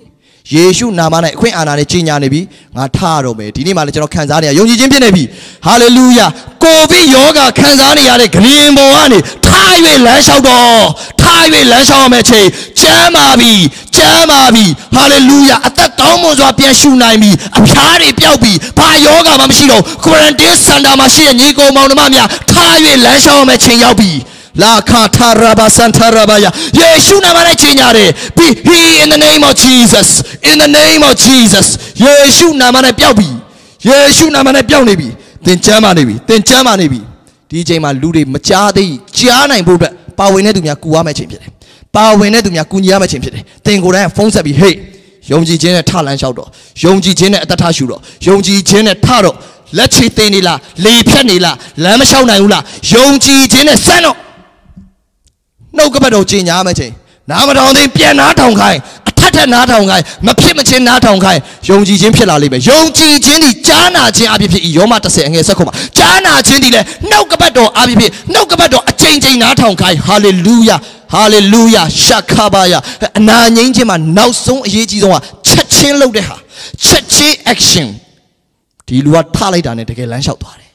ယေရှုနာမ၌အခွင့်အာဏာနဲ့ကြီးညာနေပြီငါထရတော့မယ်ဒီနေ့မှလည်းကျွန်တော်ခံစားနေရယုံကြည်ခြင်းဖြစ်နေပြီဟာလေလုယာကိုဗစ်ယောဂခံစားနေရတဲ့ဂရင်ပေါ်ကနေထ၍လမ်းလျှောက်တော့ထ၍လမ်းလျှောက်ရမယ့်ချိန်ကျမ်းပါပြီကျမ်းပါပြီဟာလေလုယာအသက်ကောင်းမွန်စွာပြန်ရှုနိုင်ပြီအဖျားတွေပျောက်ပြီဘာယောဂမှမရှိတော့ကွာရန်တင်းစင်တာမှာရှိတဲ့ညီကောင်မောင်နှမများထ၍လမ်းလျှောက်ရမယ့်ချိန်ရောက်ပြီ လာခါထာရဘာစန်ထာရဘာယာယေရှုနာမနဲ့ကြီးညာတယ် be he in the name of jesus in the name of jesus ယေရှုနာမနဲ့ပျောက်ပြီယေရှုနာမနဲ့ပျောက်နေပြီသင်ချမ်းပါနေပြီသင်ချမ်းပါနေပြီဒီအချိန်မှာလူတွေမကြားသေးကြားနိုင်ဖို့အတွက်ပါဝင်တဲ့သူများကူရမယ့်ချိန်ဖြစ်တယ်ပါဝင်တဲ့သူများကူညီရမယ့်ချိန်ဖြစ်တယ်သင်ကိုယ်တိုင်ဖုန်းဆက်ပြီးဟေးယယုံကြည်ခြင်းနဲ့ထလန်းလျှောက်တော့ယုံကြည်ခြင်းနဲ့အသက်ထရှူတော့ယုံကြည်ခြင်းနဲ့ထတော့လက်ချေသိနေလားလေဖြတ်နေလားလမ်းမလျှောက်နိုင်ဘူးလားယုံကြည်ခြင်းနဲ့စမ်းတော့ နှုတ်ကပတ်တော်ကျင်ညာမယ်ချင်းနာမတော်သိပြန်နာထောင်ခိုင်းအထက်ထက်နာထောင်ခိုင်းမဖြစ်မချင်းနာထောင်ခိုင်းယုံကြည်ခြင်းဖြစ်လာလိမ့်မယ်ယုံကြည်ခြင်းဒီကြားနာခြင်းအဖြစ်ဖြစ်ဤယောမ30အငယ်ဆက်ခုမှာကြားနာခြင်းဒီလေနှုတ်ကပတ်တော်အဖြစ်ဖြစ်နှုတ်ကပတ်တော်အချိန်ချိန်နာထောင်ခိုင်းဟာလေလုယာဟာလေလုယာရှာခါပါယာအနာငိမ့်ခြင်းမှာနောက်ဆုံးအရေးကြီးဆုံးကချက်ချင်းလုပ်တဲ့ဟာချက်ချင်း action ဒီလူကထလိုက်တာနဲ့တကယ်လမ်းလျှောက်သွားတယ်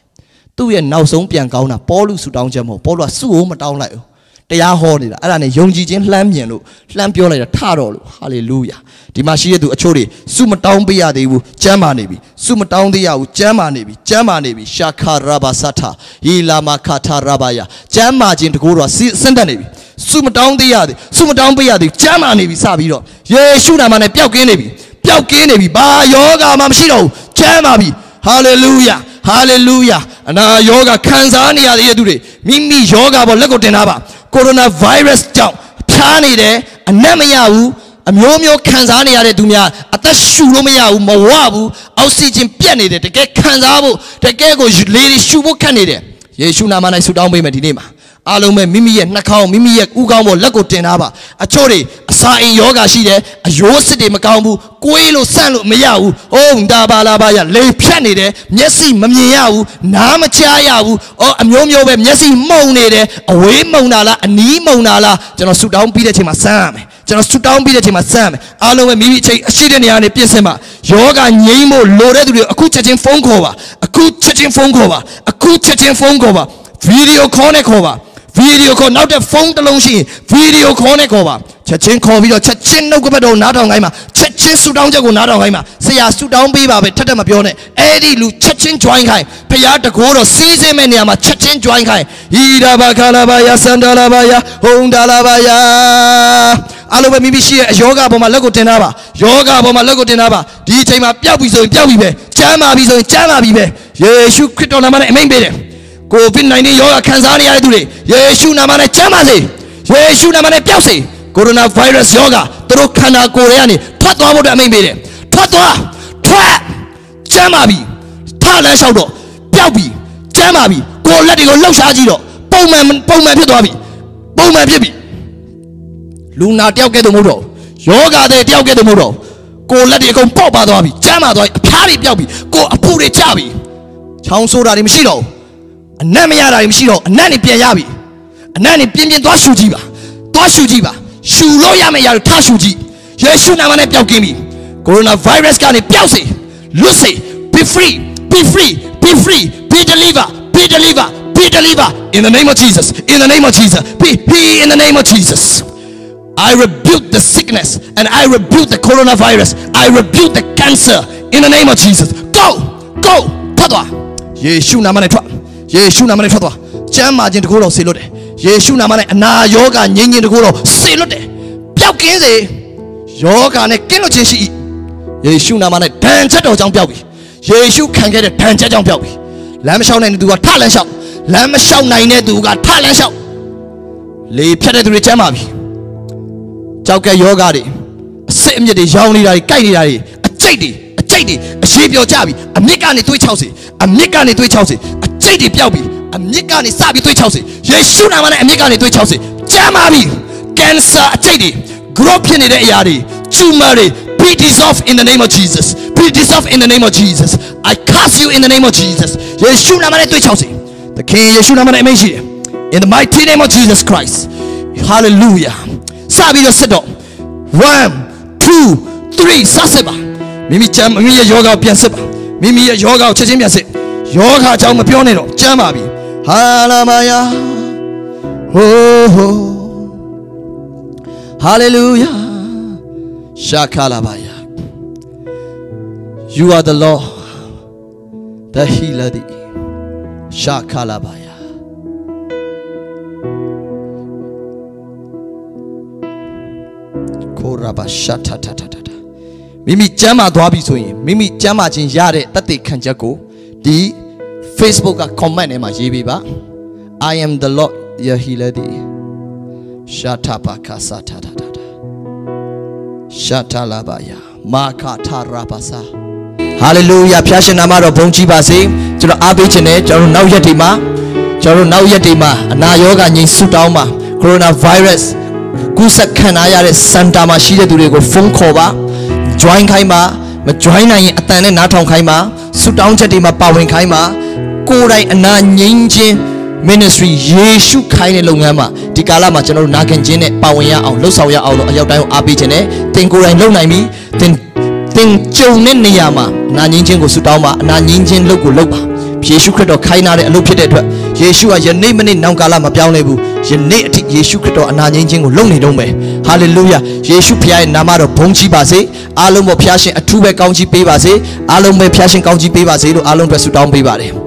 သူ့ရဲ့နောက်ဆုံးပြန်ကောင်းတာပေါလုဆူတောင်းချက်မဟုတ်ပေါလုကစုကိုမတောင်းလိုက်ဘူး တရားဟောနေတာအဲ့ဒါနဲ့ယုံကြည်ခြင်းလှမ်းမြင်လို့လှမ်းပြောလိုက်တာထတော့လို့ဟာလေလုယာဒီမှာရှိတဲ့သူအချို့တွေစုမတောင်းပေးရသေးဘူးကျမ်းမာနေပြီစုမတောင်းသေးရဘူးကျမ်းမာနေပြီကျမ်းမာနေပြီရှာခာရာဘာသထဟီလာမခါထာရာဘာယာကျမ်းမာခြင်းတကူတော့စင့်တက်နေပြီစုမတောင်းသေးရသေးစုမတောင်းပေးရသေးကျမ်းမာနေပြီစပြီးတော့ယေရှုနာမနဲ့ပျောက်ကင်းနေပြီပျောက်ကင်းနေပြီဘာယောဂမှမရှိတော့ဘူးကျမ်းမာပြီဟာလေလုယာ ဟာလေလုယာအနာယောဂခံစားနေရတဲ့သူတွေမိမိယောဂပေါ်လက်ကိုတင်ထားပါကိုရိုနာဗိုင်းရပ်စ်ကြောင့်ဖျားနေတယ်အနက်မရဘူးအမျိုးမျိုးခံစားနေရတဲ့သူများအသက်ရှူလို့မရဘူးမဝဘူးအောက်ဆီဂျင်ပြတ်နေတယ်တကယ်ခံစားဖို့တကယ်ကိုလေတွေရှူဖို့ခက်နေတယ်ယေရှုနာမ၌ဆုတောင်းပေးမယ်ဒီနေ့မှာအားလုံးပဲမိမိရဲ့နှာခေါင်းမိမိရဲ့ဥကောင်းပေါ်လက်ကိုတင်ထားပါအချို့တွေအ စာအိမ်ယောဂရှိတယ်အယိုးစစ်တွေမကောင်းဘူးကိုယ်လို့ဆန့်လို့မရဘူးအိုးဒါပါလာပါရလေဖြတ်နေတယ်မျက်စိမမြင်ရဘူးနားမချရဘူးအော်အမျိုးမျိုးပဲမျက်စိမှုန်နေတယ်အဝေးမှုန်တာလားအနီးမှုန်တာလားကျွန်တော်ဆူတောင်းပြီးတဲ့ချိန်မှာစမ်းရမယ်ကျွန်တော်ဆူတောင်းပြီးတဲ့ချိန်မှာစမ်းရမယ်အားလုံးပဲမိမိအချိန်အရှိတဲ့နေရာနဲ့ပြင်ဆင်ပါယောဂငြိမ်းဖို့လိုတဲ့သူတွေအခုချက်ချင်းဖုန်းခေါ်ပါအခုချက်ချင်းဖုန်းခေါ်ပါအခုချက်ချင်းဖုန်းခေါ်ပါဗီဒီယိုခေါ်နဲ့ခေါ်ပါ ဗီဒီယိုခေါ်နောက်တဲ့ဖုန်းတစ်လုံးရှိရင်ဗီဒီယိုခေါ်နဲ့ခေါ်ပါချက်ချင်းခေါ်ပြီးတော့ချက်ချင်းနှုတ်ကပတ်တော်နားထောင်ခိုင်းမှာချက်ချင်းဆူတောင်းချက်ကိုနားထောင်ခိုင်းမှာဆရာဆူတောင်းပေးပါပဲထက်ထက်မပြောနဲ့အဲ့ဒီလူချက်ချင်း join ခိုင်းဖရားတကိုးတော်စီးစင်းမဲ့နေရာမှာချက်ချင်း join ခိုင်းဟီရာဘာခါလာဘာယာစန္ဒလာဘာယာဟုံဒါလာဘာယာအားလုံးပဲမိမိရှိတဲ့အယောဂပေါ်မှာလက်ကိုတင်ထားပါယောဂပေါ်မှာလက်ကိုတင်ထားပါဒီအချိန်မှာပျောက်ပြီဆိုရင်ပျောက်ပြီပဲကျမ်းမာပြီဆိုရင်ကျမ်းမာပြီပဲယေရှုခရစ်တော်နာမနဲ့အမိန့်ပေးတယ် ကိုဗစ် -19 ရောဂါခံစားနေရတဲ့သူတွေယေရှုနာမနဲ့ကျမ်းပါစေယေရှုနာမနဲ့ပျောက်စေကိုရိုနာဗိုင်းရပ်စ်ရောဂါသူတို့ခန္ဓာကိုယ်တွေကနေထွက်သွားဖို့အတွက်အမိန့်ပေးတယ်ထွက်သွားထွက်ကျမ်းပါပြီထလန်းလျှောက်တော့ပျောက်ပြီကျမ်းပါပြီကိုယ်လက်တွေကိုလှုပ်ရှားကြည့်တော့ပုံမှန်ပုံမှန်ဖြစ်သွားပြီပုံမှန်ဖြစ်ပြီလူနာတယောက်ကဲ့သို့မဟုတ်တော့ယောဂါတဲ့တယောက်ကဲ့သို့မဟုတ်တော့ကိုယ်လက်တွေအကုန်ပေါက်ပါသွားပြီကျမ်းပါသွားပြီအဖျားတွေပျောက်ပြီကိုယ်အဖူတွေကျပြီချောင်းဆိုးတာတွေမရှိတော့ဘူး အနက်မရတာမရှိတော့အနက်နေပြန်ရပြီအနက်နေပြင်းပြင်းသွားရှူကြည့်ပါသွားရှူကြည့်ပါရှူလို့ရမယ့်ຢာတွေထားရှူကြည့်ယေရှုနာမနဲ့ပျောက်ကင်းပြီကိုရိုနာဗိုင်းရပ်စ်ကနေပျောက်စေလွတ်စေ be free be free be free be deliver be deliver be deliver in the name of Jesus in the name of Jesus be be in the name of Jesus I rebuke the sickness and I rebuke the coronavirus I rebuke the cancer in the name of Jesus go go ထွက်သွားယေရှုနာမနဲ့ထွက် ယေရှုနာမနဲ့ထွက်သွားကျမ်းမာခြင်းတကူတော်ဆေလွတ်တယ်ယေရှုနာမနဲ့အနာယောဂငြိမ်းခြင်းတကူတော်ဆေလွတ်တယ်ပျောက်ကင်းစေယောဂနဲ့ကင်းလွတ်ခြင်းရှိ၏ယေရှုနာမနဲ့ဒဏ်ချက်တော်ကြောင့်ပျောက်ပြီယေရှုခံခဲ့တဲ့ဒဏ်ချက်ကြောင့်ပျောက်ပြီလမ်းမလျှောက်နိုင်တဲ့သူကထလန်းလျှောက်လမ်းမလျှောက်နိုင်တဲ့သူကထလန်းလျှောက်လေဖြတ်တဲ့သူတွေကျမ်းမာပြီကြောက်ကဲယောဂတွေအစစ်အမြစ်တွေရောင်းနေတာတွေကြိုက်နေတာတွေအကျိတ်တွေအကျိတ်တွေအရှိပြောကြပြီအမြစ်ကနေသွေး60အမြစ်ကနေသွေး60 အကျိတ်တွေပျောက်ပြီအမြစ်ကနေစပြီးသွေး60ယေရှုနာမနဲ့အမြစ်ကနေသွေး60ကျမ်းမာပြီကင်ဆာအကျိတ်တွေ grow ဖြစ်နေတဲ့အရာတွေ tumor တွေ be dissolved in the name of Jesus be dissolved in the name of Jesus I cast you in the name of Jesus ယေရှုနာမနဲ့သွေး60သခင်ယေရှုနာမနဲ့အမိန့်ရှိတယ် in the mighty name of Jesus Christ hallelujah စပြီးတော့စစ်တော့1 2 3စစစ်ပါမိမိကျမ်းမိမိရဲ့ယောဂကိုပြန်စစ်ပါမိမိရဲ့ယောဂကိုချက်ချင်းပြန်စစ် ယောဂအကြောင်းမပြောနဲ့တော့ကျမ်းပါပြီဟာလာမယာဟိုဟို hallelujah ရှာခလာပါယာ you are the lord the healer ဒီရှာခလာပါယာကိုရာဘာရှာထထထထထမိမိကျမ်းမာသွားပြီဆိုရင်မိမိကျမ်းမာခြင်းရတဲ့တသက်ခံချက်ကို ဒီ Facebook က comment ထဲမှာရေးပေးပါ I am the Lord your healer ဒီရှာထပါခါစာထထထထရှာထလာပါယာမာခထာရာပါစာဟာလေလုယာဖျားရှင်နာမတော်ဘုန်းကြီးပါစေကျွန်တော်အားပေးခြင်းနဲ့ကျွန်တော်နောက်ရက်ဒီမှာကျွန်တော်နောက်ရက်ဒီမှာအနာရောဂါငြိမ်ဆုတောင်းပါကိုရိုနာဗိုင်းရပ်စ်ကူးစက်ခံရရတဲ့စင်တာမှာရှိတဲ့သူတွေကိုဖုန်းခေါ်ပါ join ခိုင်းပါ မ join နိုင်ရင်အတန်နဲ့နားထောင်ခိုင်းပါဆုတောင်းချက်တွေမှာပါဝင်ခိုင်းပါကိုယ်တိုင်အနာငြိမ်းခြင်း ministry ယေရှုခိုင်းတဲ့လုပ်ငန်းမှာဒီကာလမှာကျွန်တော်တို့နာခံခြင်းနဲ့ပါဝင်ရအောင်လှုပ်ဆောင်ရအောင်လို့အရောက်တိုင်းကိုအားပေးခြင်းနဲ့တင်ကိုယ်တိုင်လုပ်နိုင်ပြီတင်တင်ကြုံတဲ့နေရာမှာအနာငြိမ်းခြင်းကိုဆုတောင်းပါအနာငြိမ်းခြင်းလုပ်ကိုလုပ်ပါယေရှုခရစ်တော်ခိုင်းထားတဲ့အလုပ်ဖြစ်တဲ့အတွက်ယေရှုကယနေ့မနေ့နောက်ကာလမပြောင်းလဲဘူးယနေ့အထိယေရှုခရစ်တော်အနာငြိမ်းခြင်းကိုလုပ်နေတော့မယ် ဟာလေလုယာယေရှုဖခင်ရဲ့နာမတော်ဘုန်းကြီးပါစေအားလုံးပေါ်ဖခင်ရှင်အထူးပဲကောင်းကြီးပေးပါစေအားလုံးပဲဖခင်ရှင်ကောင်းကြီးပေးပါစေလို့အားလုံးအတွက်ဆုတောင်းပေးပါတယ်